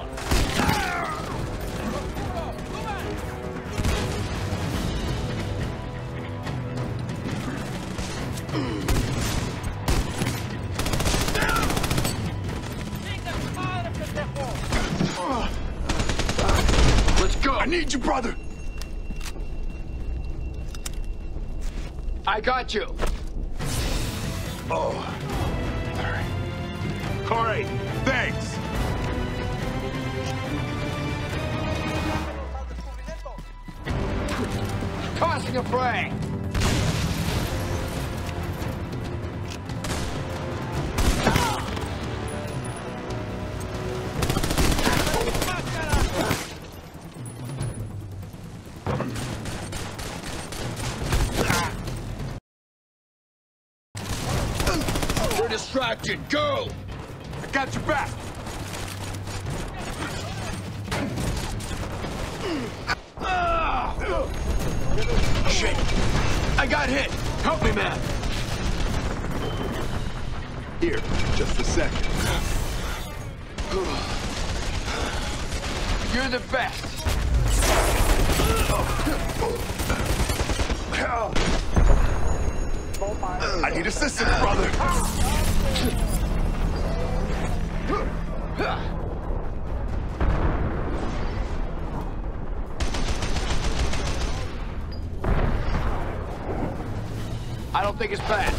Think it's bad.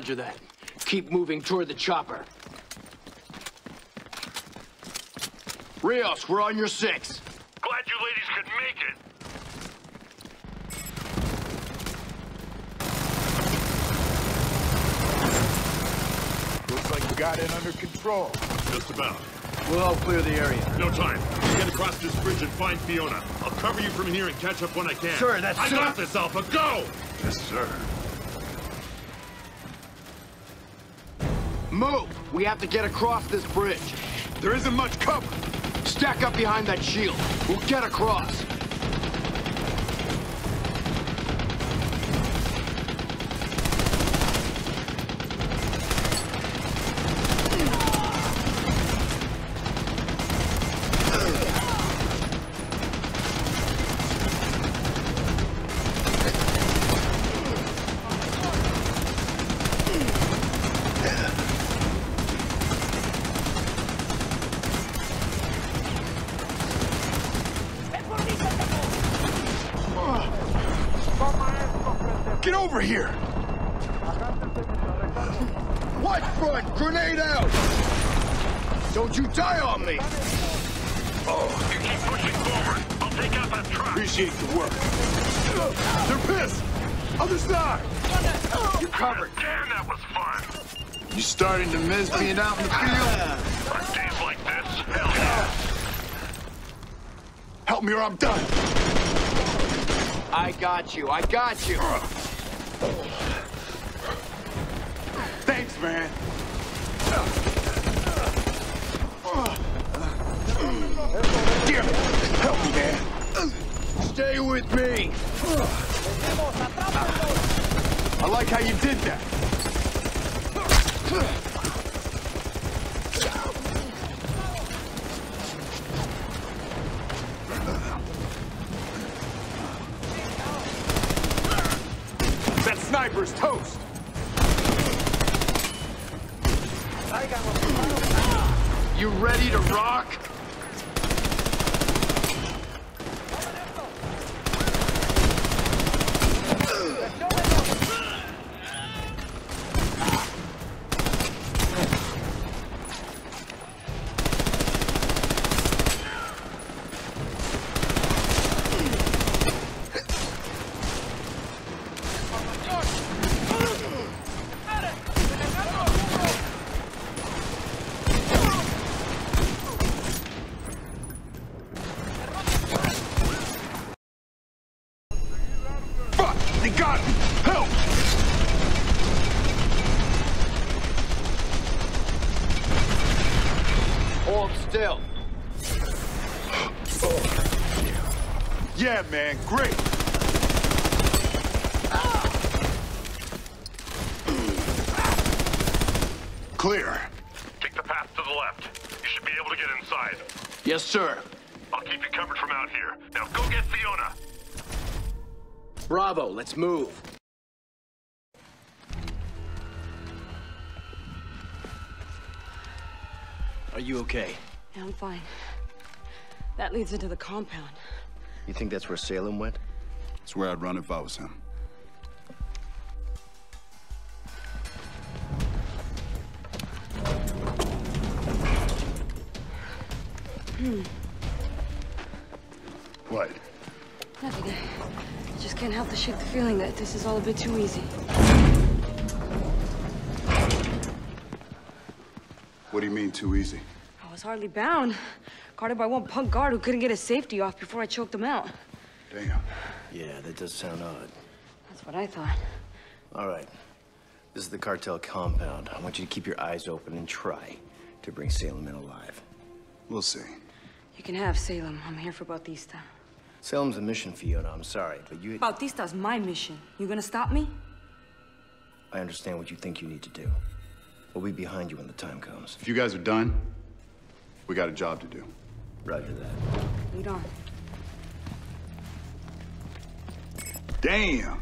Roger that. Keep moving toward the chopper. Rios, we're on your six. Glad you ladies could make it. Looks like you got it under control. Just about. We'll all clear the area. No time. Get across this bridge and find Fiona. I'll cover you from here and catch up when I can. Sir, that's- I got this, Alpha. Go! Yes, sir. Move! We have to get across this bridge. There isn't much cover. Stack up behind that shield. We'll get across. Being out in the field? On days like this, hell yeah. Help me or I'm done. I got you. I got you. Thanks, man. Damn it. Help me, man. Stay with me. I like how you did that. That sniper's toast. You ready to rock? Fuck! They got! Help! Hold still. Yeah, man, great. clear. Take the path to the left. You should be able to get inside. Yes, sir. I'll keep you covered from out here. Now go get Fiona. Bravo, let's move. Are you okay? Yeah, I'm fine. That leads into the compound. You think that's where Salem went? It's where I'd run if I was him. Hmm. What? Nothing. I can't help but shake the feeling that this is all a bit too easy. What do you mean, too easy? I was hardly bound. Guarded by one punk guard who couldn't get his safety off before I choked him out. Damn. Yeah, that does sound odd. That's what I thought. All right. This is the cartel compound. I want you to keep your eyes open and try to bring Salem in alive. We'll see. You can have Salem. I'm here for Bautista. Salem's a mission, Fiona. I'm sorry, but you... Bautista's my mission. You gonna stop me? I understand what you think you need to do. We'll be behind you when the time comes. If you guys are done, we got a job to do. Roger that. Lead on. Damn!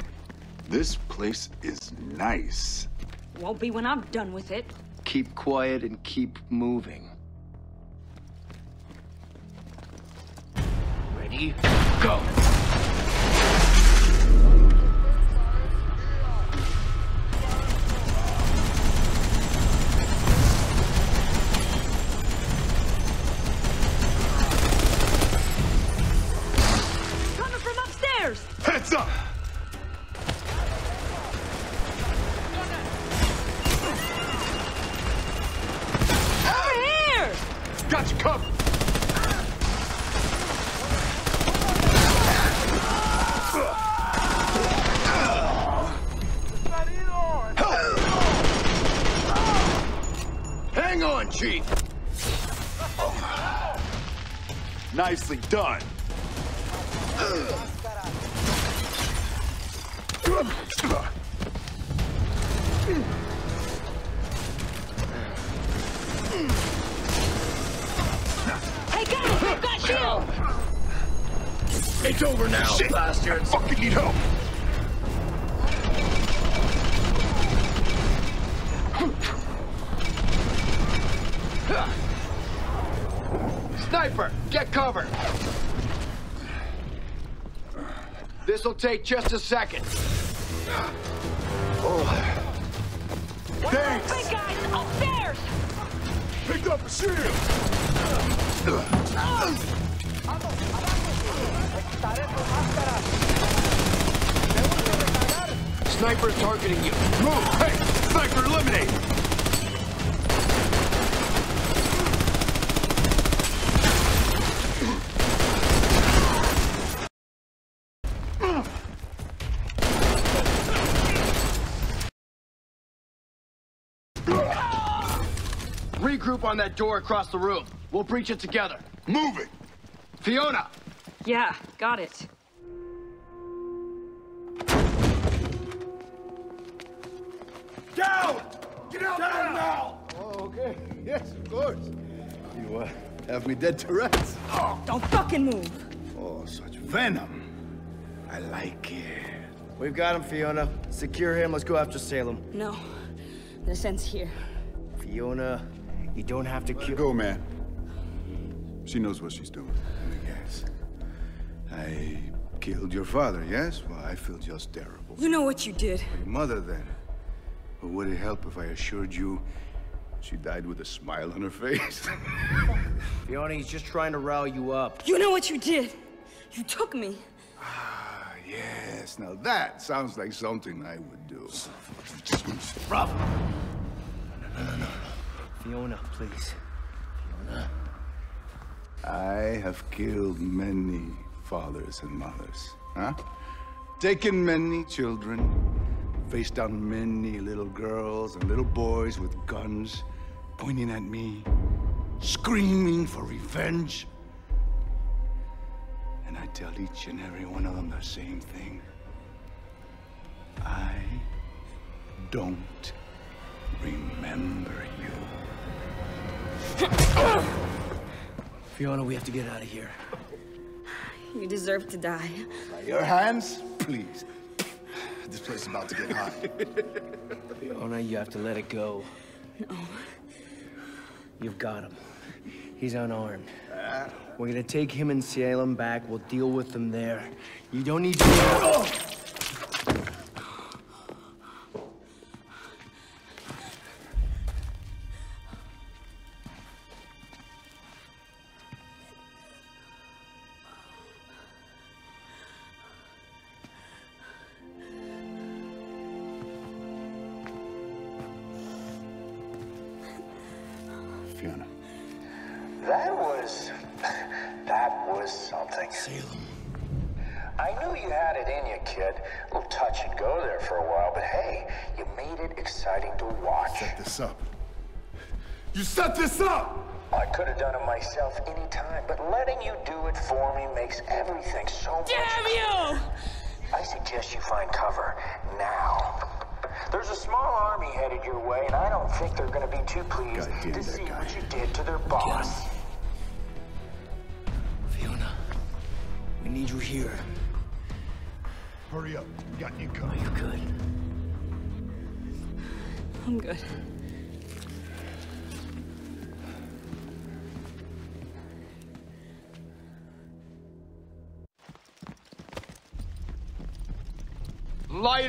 This place is nice. Won't be when I'm done with it. Keep quiet and keep moving. Go! Done. Take just a second. Oh. Thanks! Big guys, oh, upstairs! Pick up a shield! Sniper's targeting you. Move! Hey! Sniper eliminate! Regroup on that door across the room. We'll breach it together. Move it! Fiona! Yeah, got it. Down! Get out Down now! Oh, okay. Yes, of course. You uh, have me dead to rights. Oh, don't fucking move. Oh, such venom. I like it. We've got him, Fiona. Secure him. Let's go after Salem. No, this ends here. Fiona, you don't have to Let her kill... go, man. She knows what she's doing. Yes. I killed your father, yes? Well, I feel just terrible. You know what you did. Your mother, then. But would it help if I assured you she died with a smile on her face? [LAUGHS] Fiona, he's just trying to rile you up. You know what you did. You took me. ah, yes. Now that sounds like something I would do. Bravo! No, no, no, no. Fiona, please. Fiona. I have killed many fathers and mothers, huh? Taken many children, faced down many little girls and little boys with guns pointing at me, screaming for revenge. And I tell each and every one of them the same thing. I don't remember you. Fiona, we have to get out of here. You deserve to die. By Your hands, please. This place is about to get hot. Fiona, you have to let it go. No. You've got him. He's unarmed. Uh. We're gonna take him and Salem back. We'll deal with them there. You don't need to. Oh!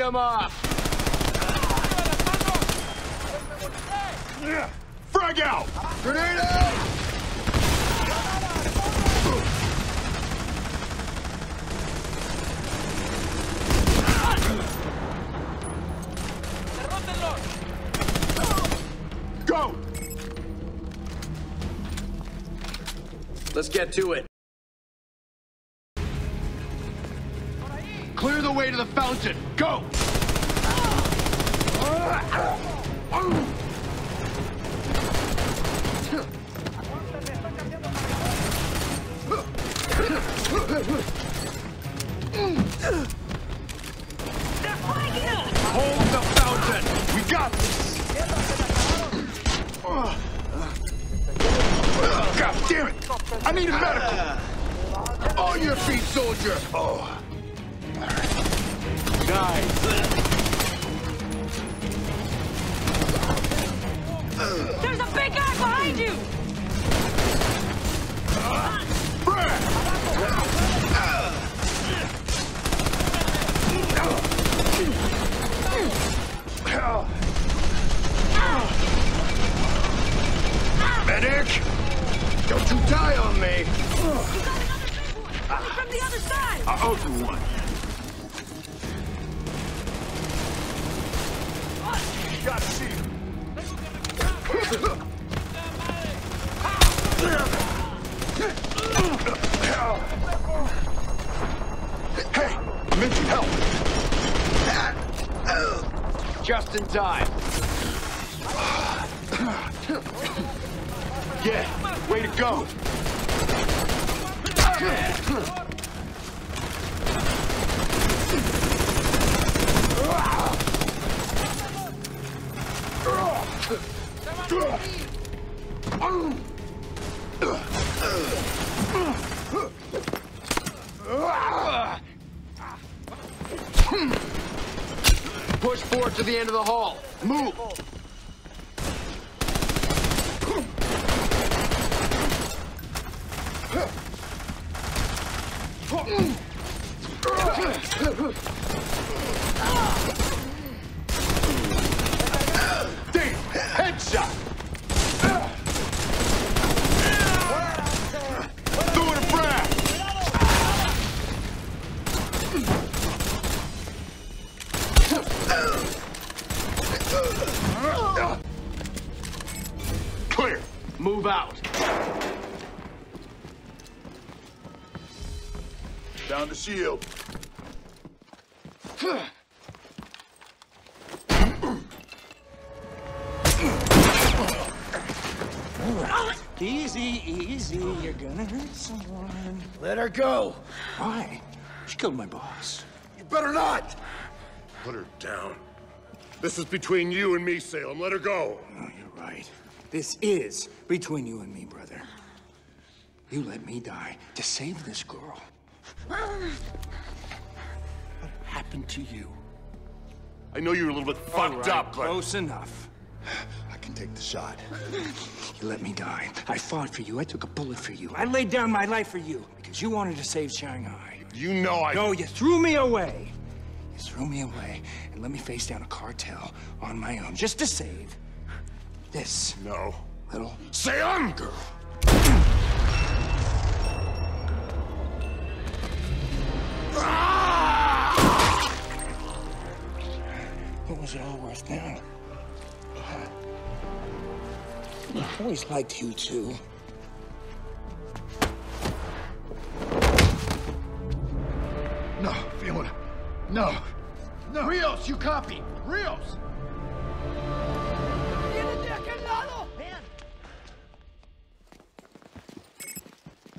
Him up! Frag out! Grenade out! Go! Let's get to it. Clear the way to the fountain. Go! Push forward to the end of the hall. Move. Shield. Easy, easy. You're gonna hurt someone. Let her go. Why? She killed my boss. You better not! Put her down. This is between you and me, Salem. Let her go. Oh, you're right. This is between you and me, brother. You let me die to save this girl. What happened to you? I know you're a little bit fucked All right, up, but... Close enough. I can take the shot. You let me die. I fought for you. I took a bullet for you. I laid down my life for you because you wanted to save Shanghai. You know I... No, you threw me away. You threw me away and let me face down a cartel on my own just to save this. No. Little Sam! girl. What was it all worth now? I always liked you two. No, Fiona. No. No. Rios, you copy. Rios.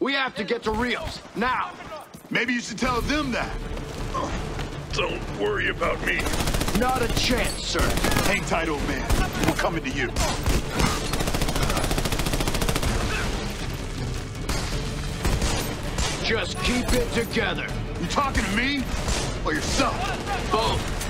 We have to get to Rios, now! Maybe you should tell them that. Don't worry about me. Not a chance, sir. Hang tight, old man. We're coming to you. Just keep it together. You talking to me? Or yourself? Both.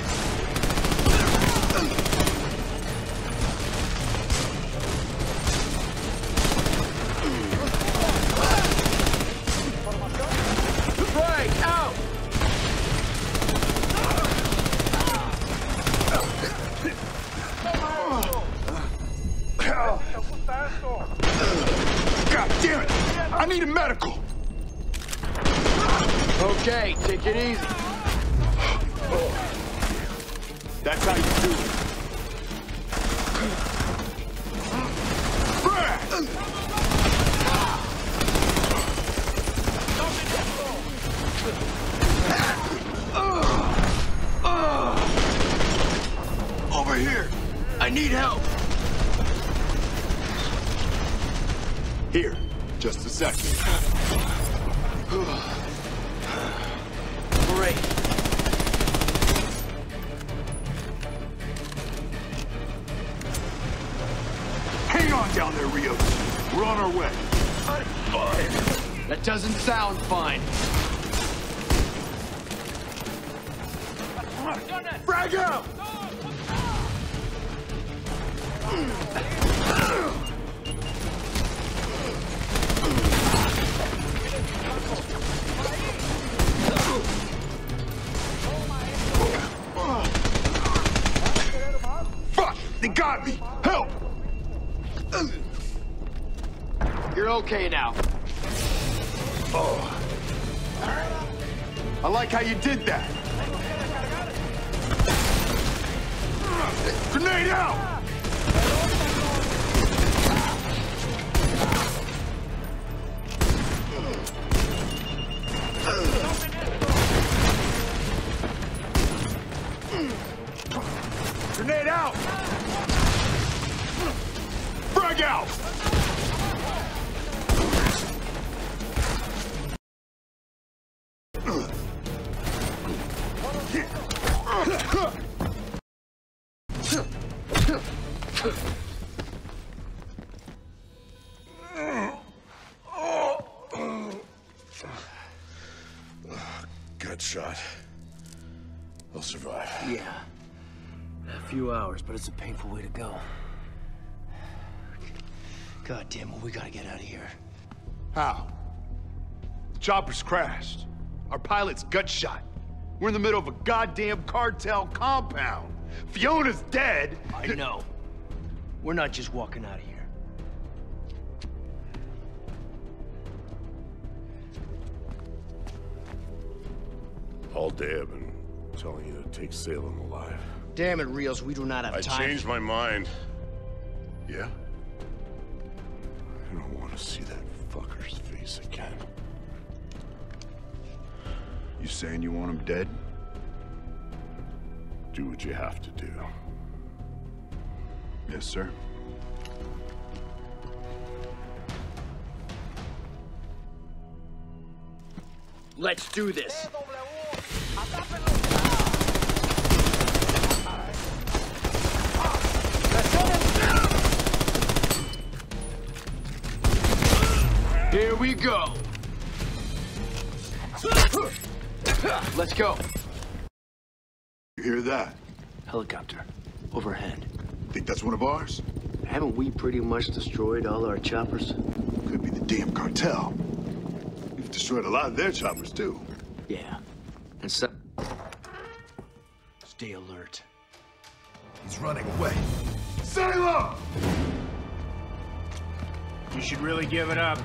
Okay now. Chopper's crashed. Our pilot's gut shot. We're in the middle of a goddamn cartel compound. Fiona's dead. I know. We're not just walking out of here. All day I've been telling you to take Salem alive. Damn it, Rios, we do not have I time. I changed my mind. Yeah? I don't want to see that fucker's face again. You saying you want him dead? Do what you have to do. Yes, sir. Let's do this. Here we go. Let's go. You hear that? Helicopter. Overhead. Think that's one of ours? Haven't we pretty much destroyed all our choppers? Could be the damn cartel. We've destroyed a lot of their choppers, too. Yeah. And so... Stay alert. He's running away. Salem! You should really give it up.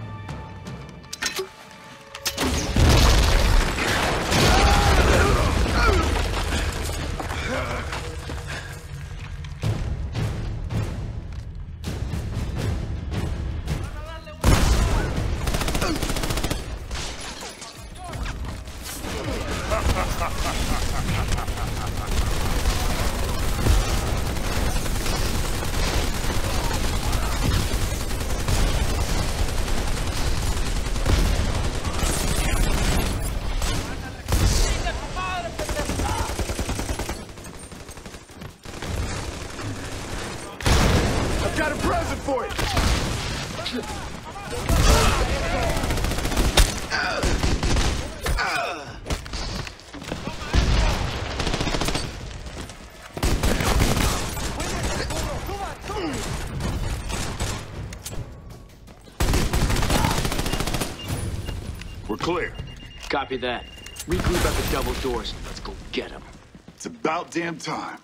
Copy that. Regroup at the double doors. Let's go get him. It's about damn time.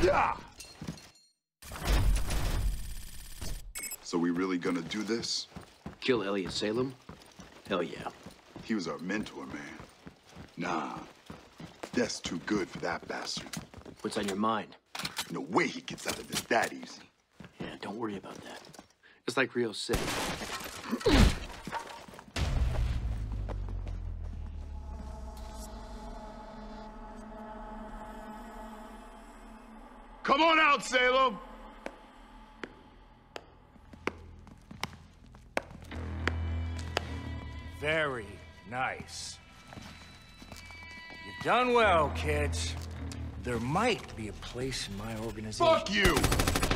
Yeah. So we really gonna do this? Kill Elliot Salem? Hell yeah. He was our mentor, man. Nah. That's too good for that bastard. What's on your mind? No way he gets out of this that easy. Yeah, don't worry about that. It's like Rio said. Come on out, Salem! Very nice. You've done well, kids. There might be a place in my organization. Fuck you!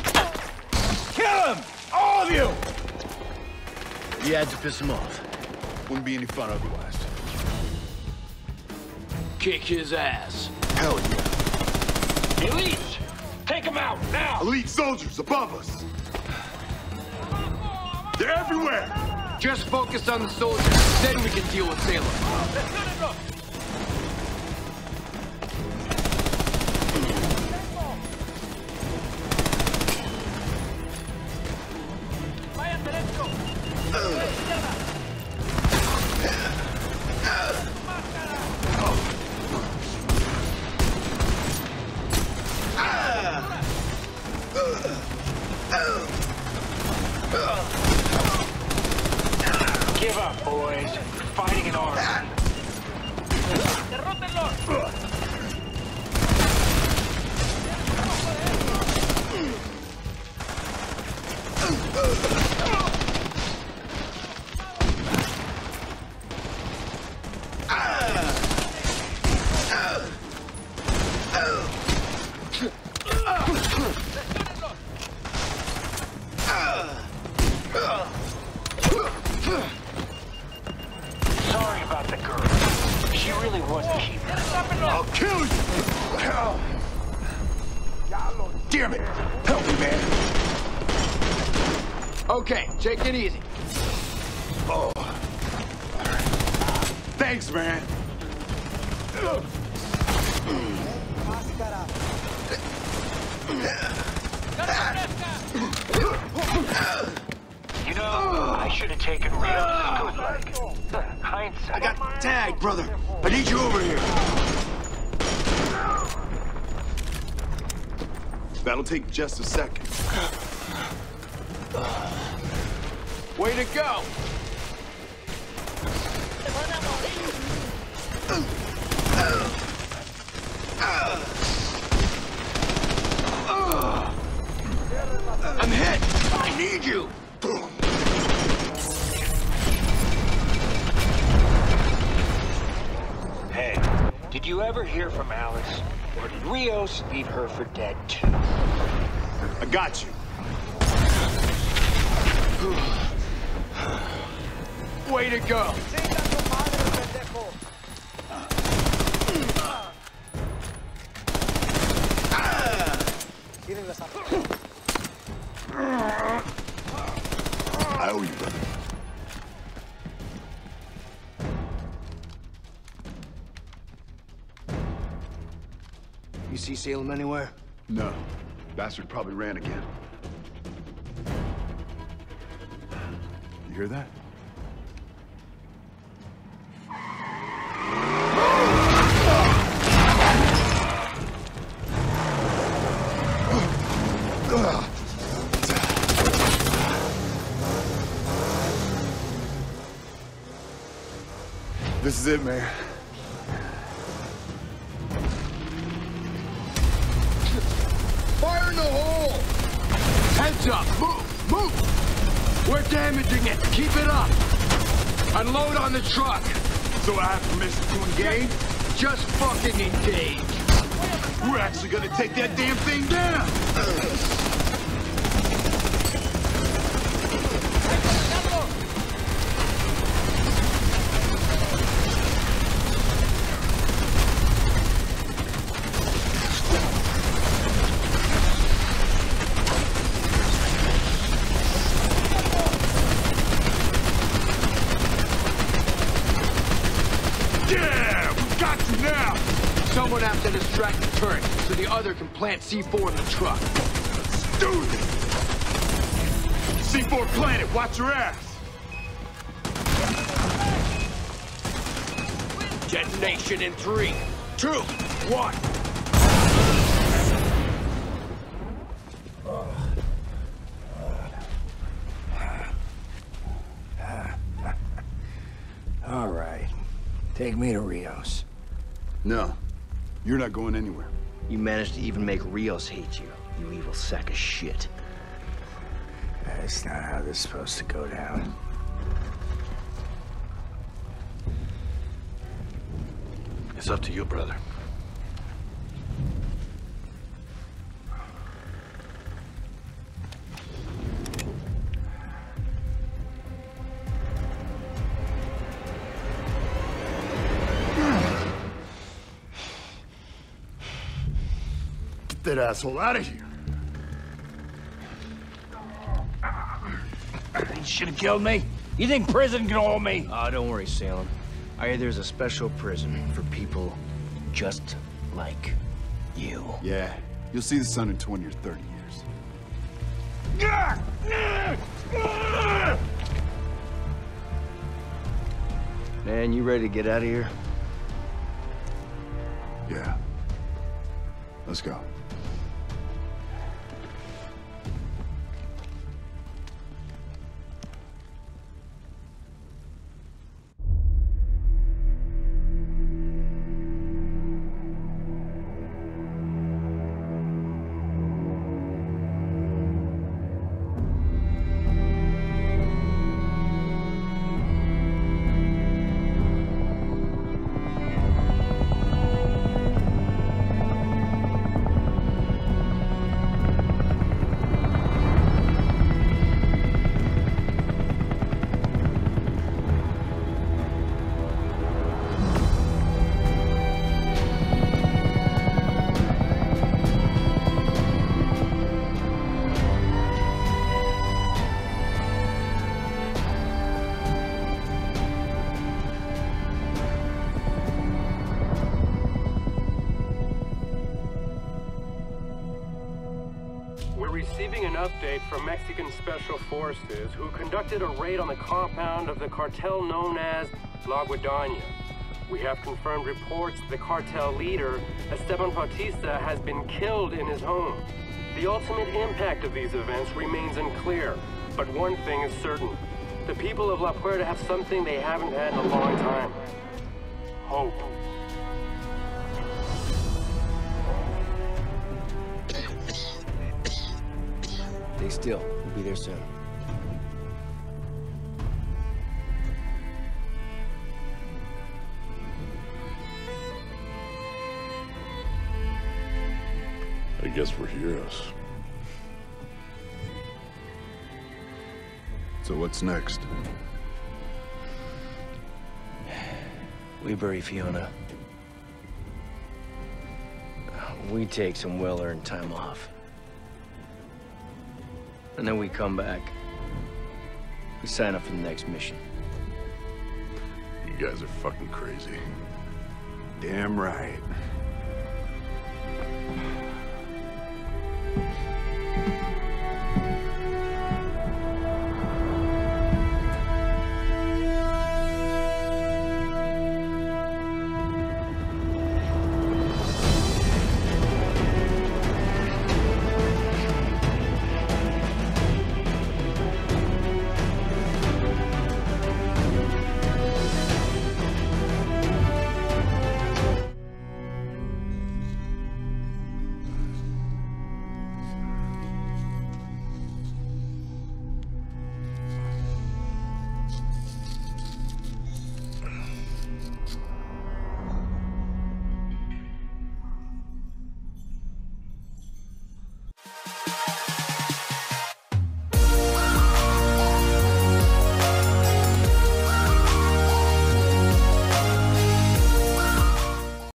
Kill him! All of you! You had to piss him off. Wouldn't be any fun otherwise. Kick his ass. Hell yeah. Elite! Take him out, now! Elite soldiers above us! They're everywhere! Just focus on the soldiers, then we can deal with Salem. Give take just a second. See Salem anywhere? No. Bastard probably ran again. You hear that? This is it, man. The truck! So I have permission to engage? Just fucking engage! We're actually gonna take that damn thing down! Yeah! We got you now! Someone has to distract the turret so the other can plant C4 in the truck. Do this! C4 planted, watch your ass! Detonation in three, two, one. All right. Take me to Rios. No. You're not going anywhere. You managed to even make Rios hate you, you evil sack of shit. That's not how this is supposed to go down. It's up to you, brother. Asshole out of here. You should have killed me. You think prison can hold me? Oh, don't worry, Salem. I hear there's a special prison for people just like you. Yeah, you'll see the sun in 20 or 30 years. Man, you ready to get out of here? Yeah. Let's go. Who conducted a raid on the compound of the cartel known as La Guadaña. We have confirmed reports the cartel leader, Esteban Bautista, has been killed in his home. The ultimate impact of these events remains unclear, but one thing is certain. The people of La Puerta have something they haven't had in a long time. Hope. Stay still. We'll be there soon. Guess we're heroes. So what's next? We bury Fiona. We take some well-earned time off. And then we come back. We sign up for the next mission. You guys are fucking crazy. Damn right. Thank you.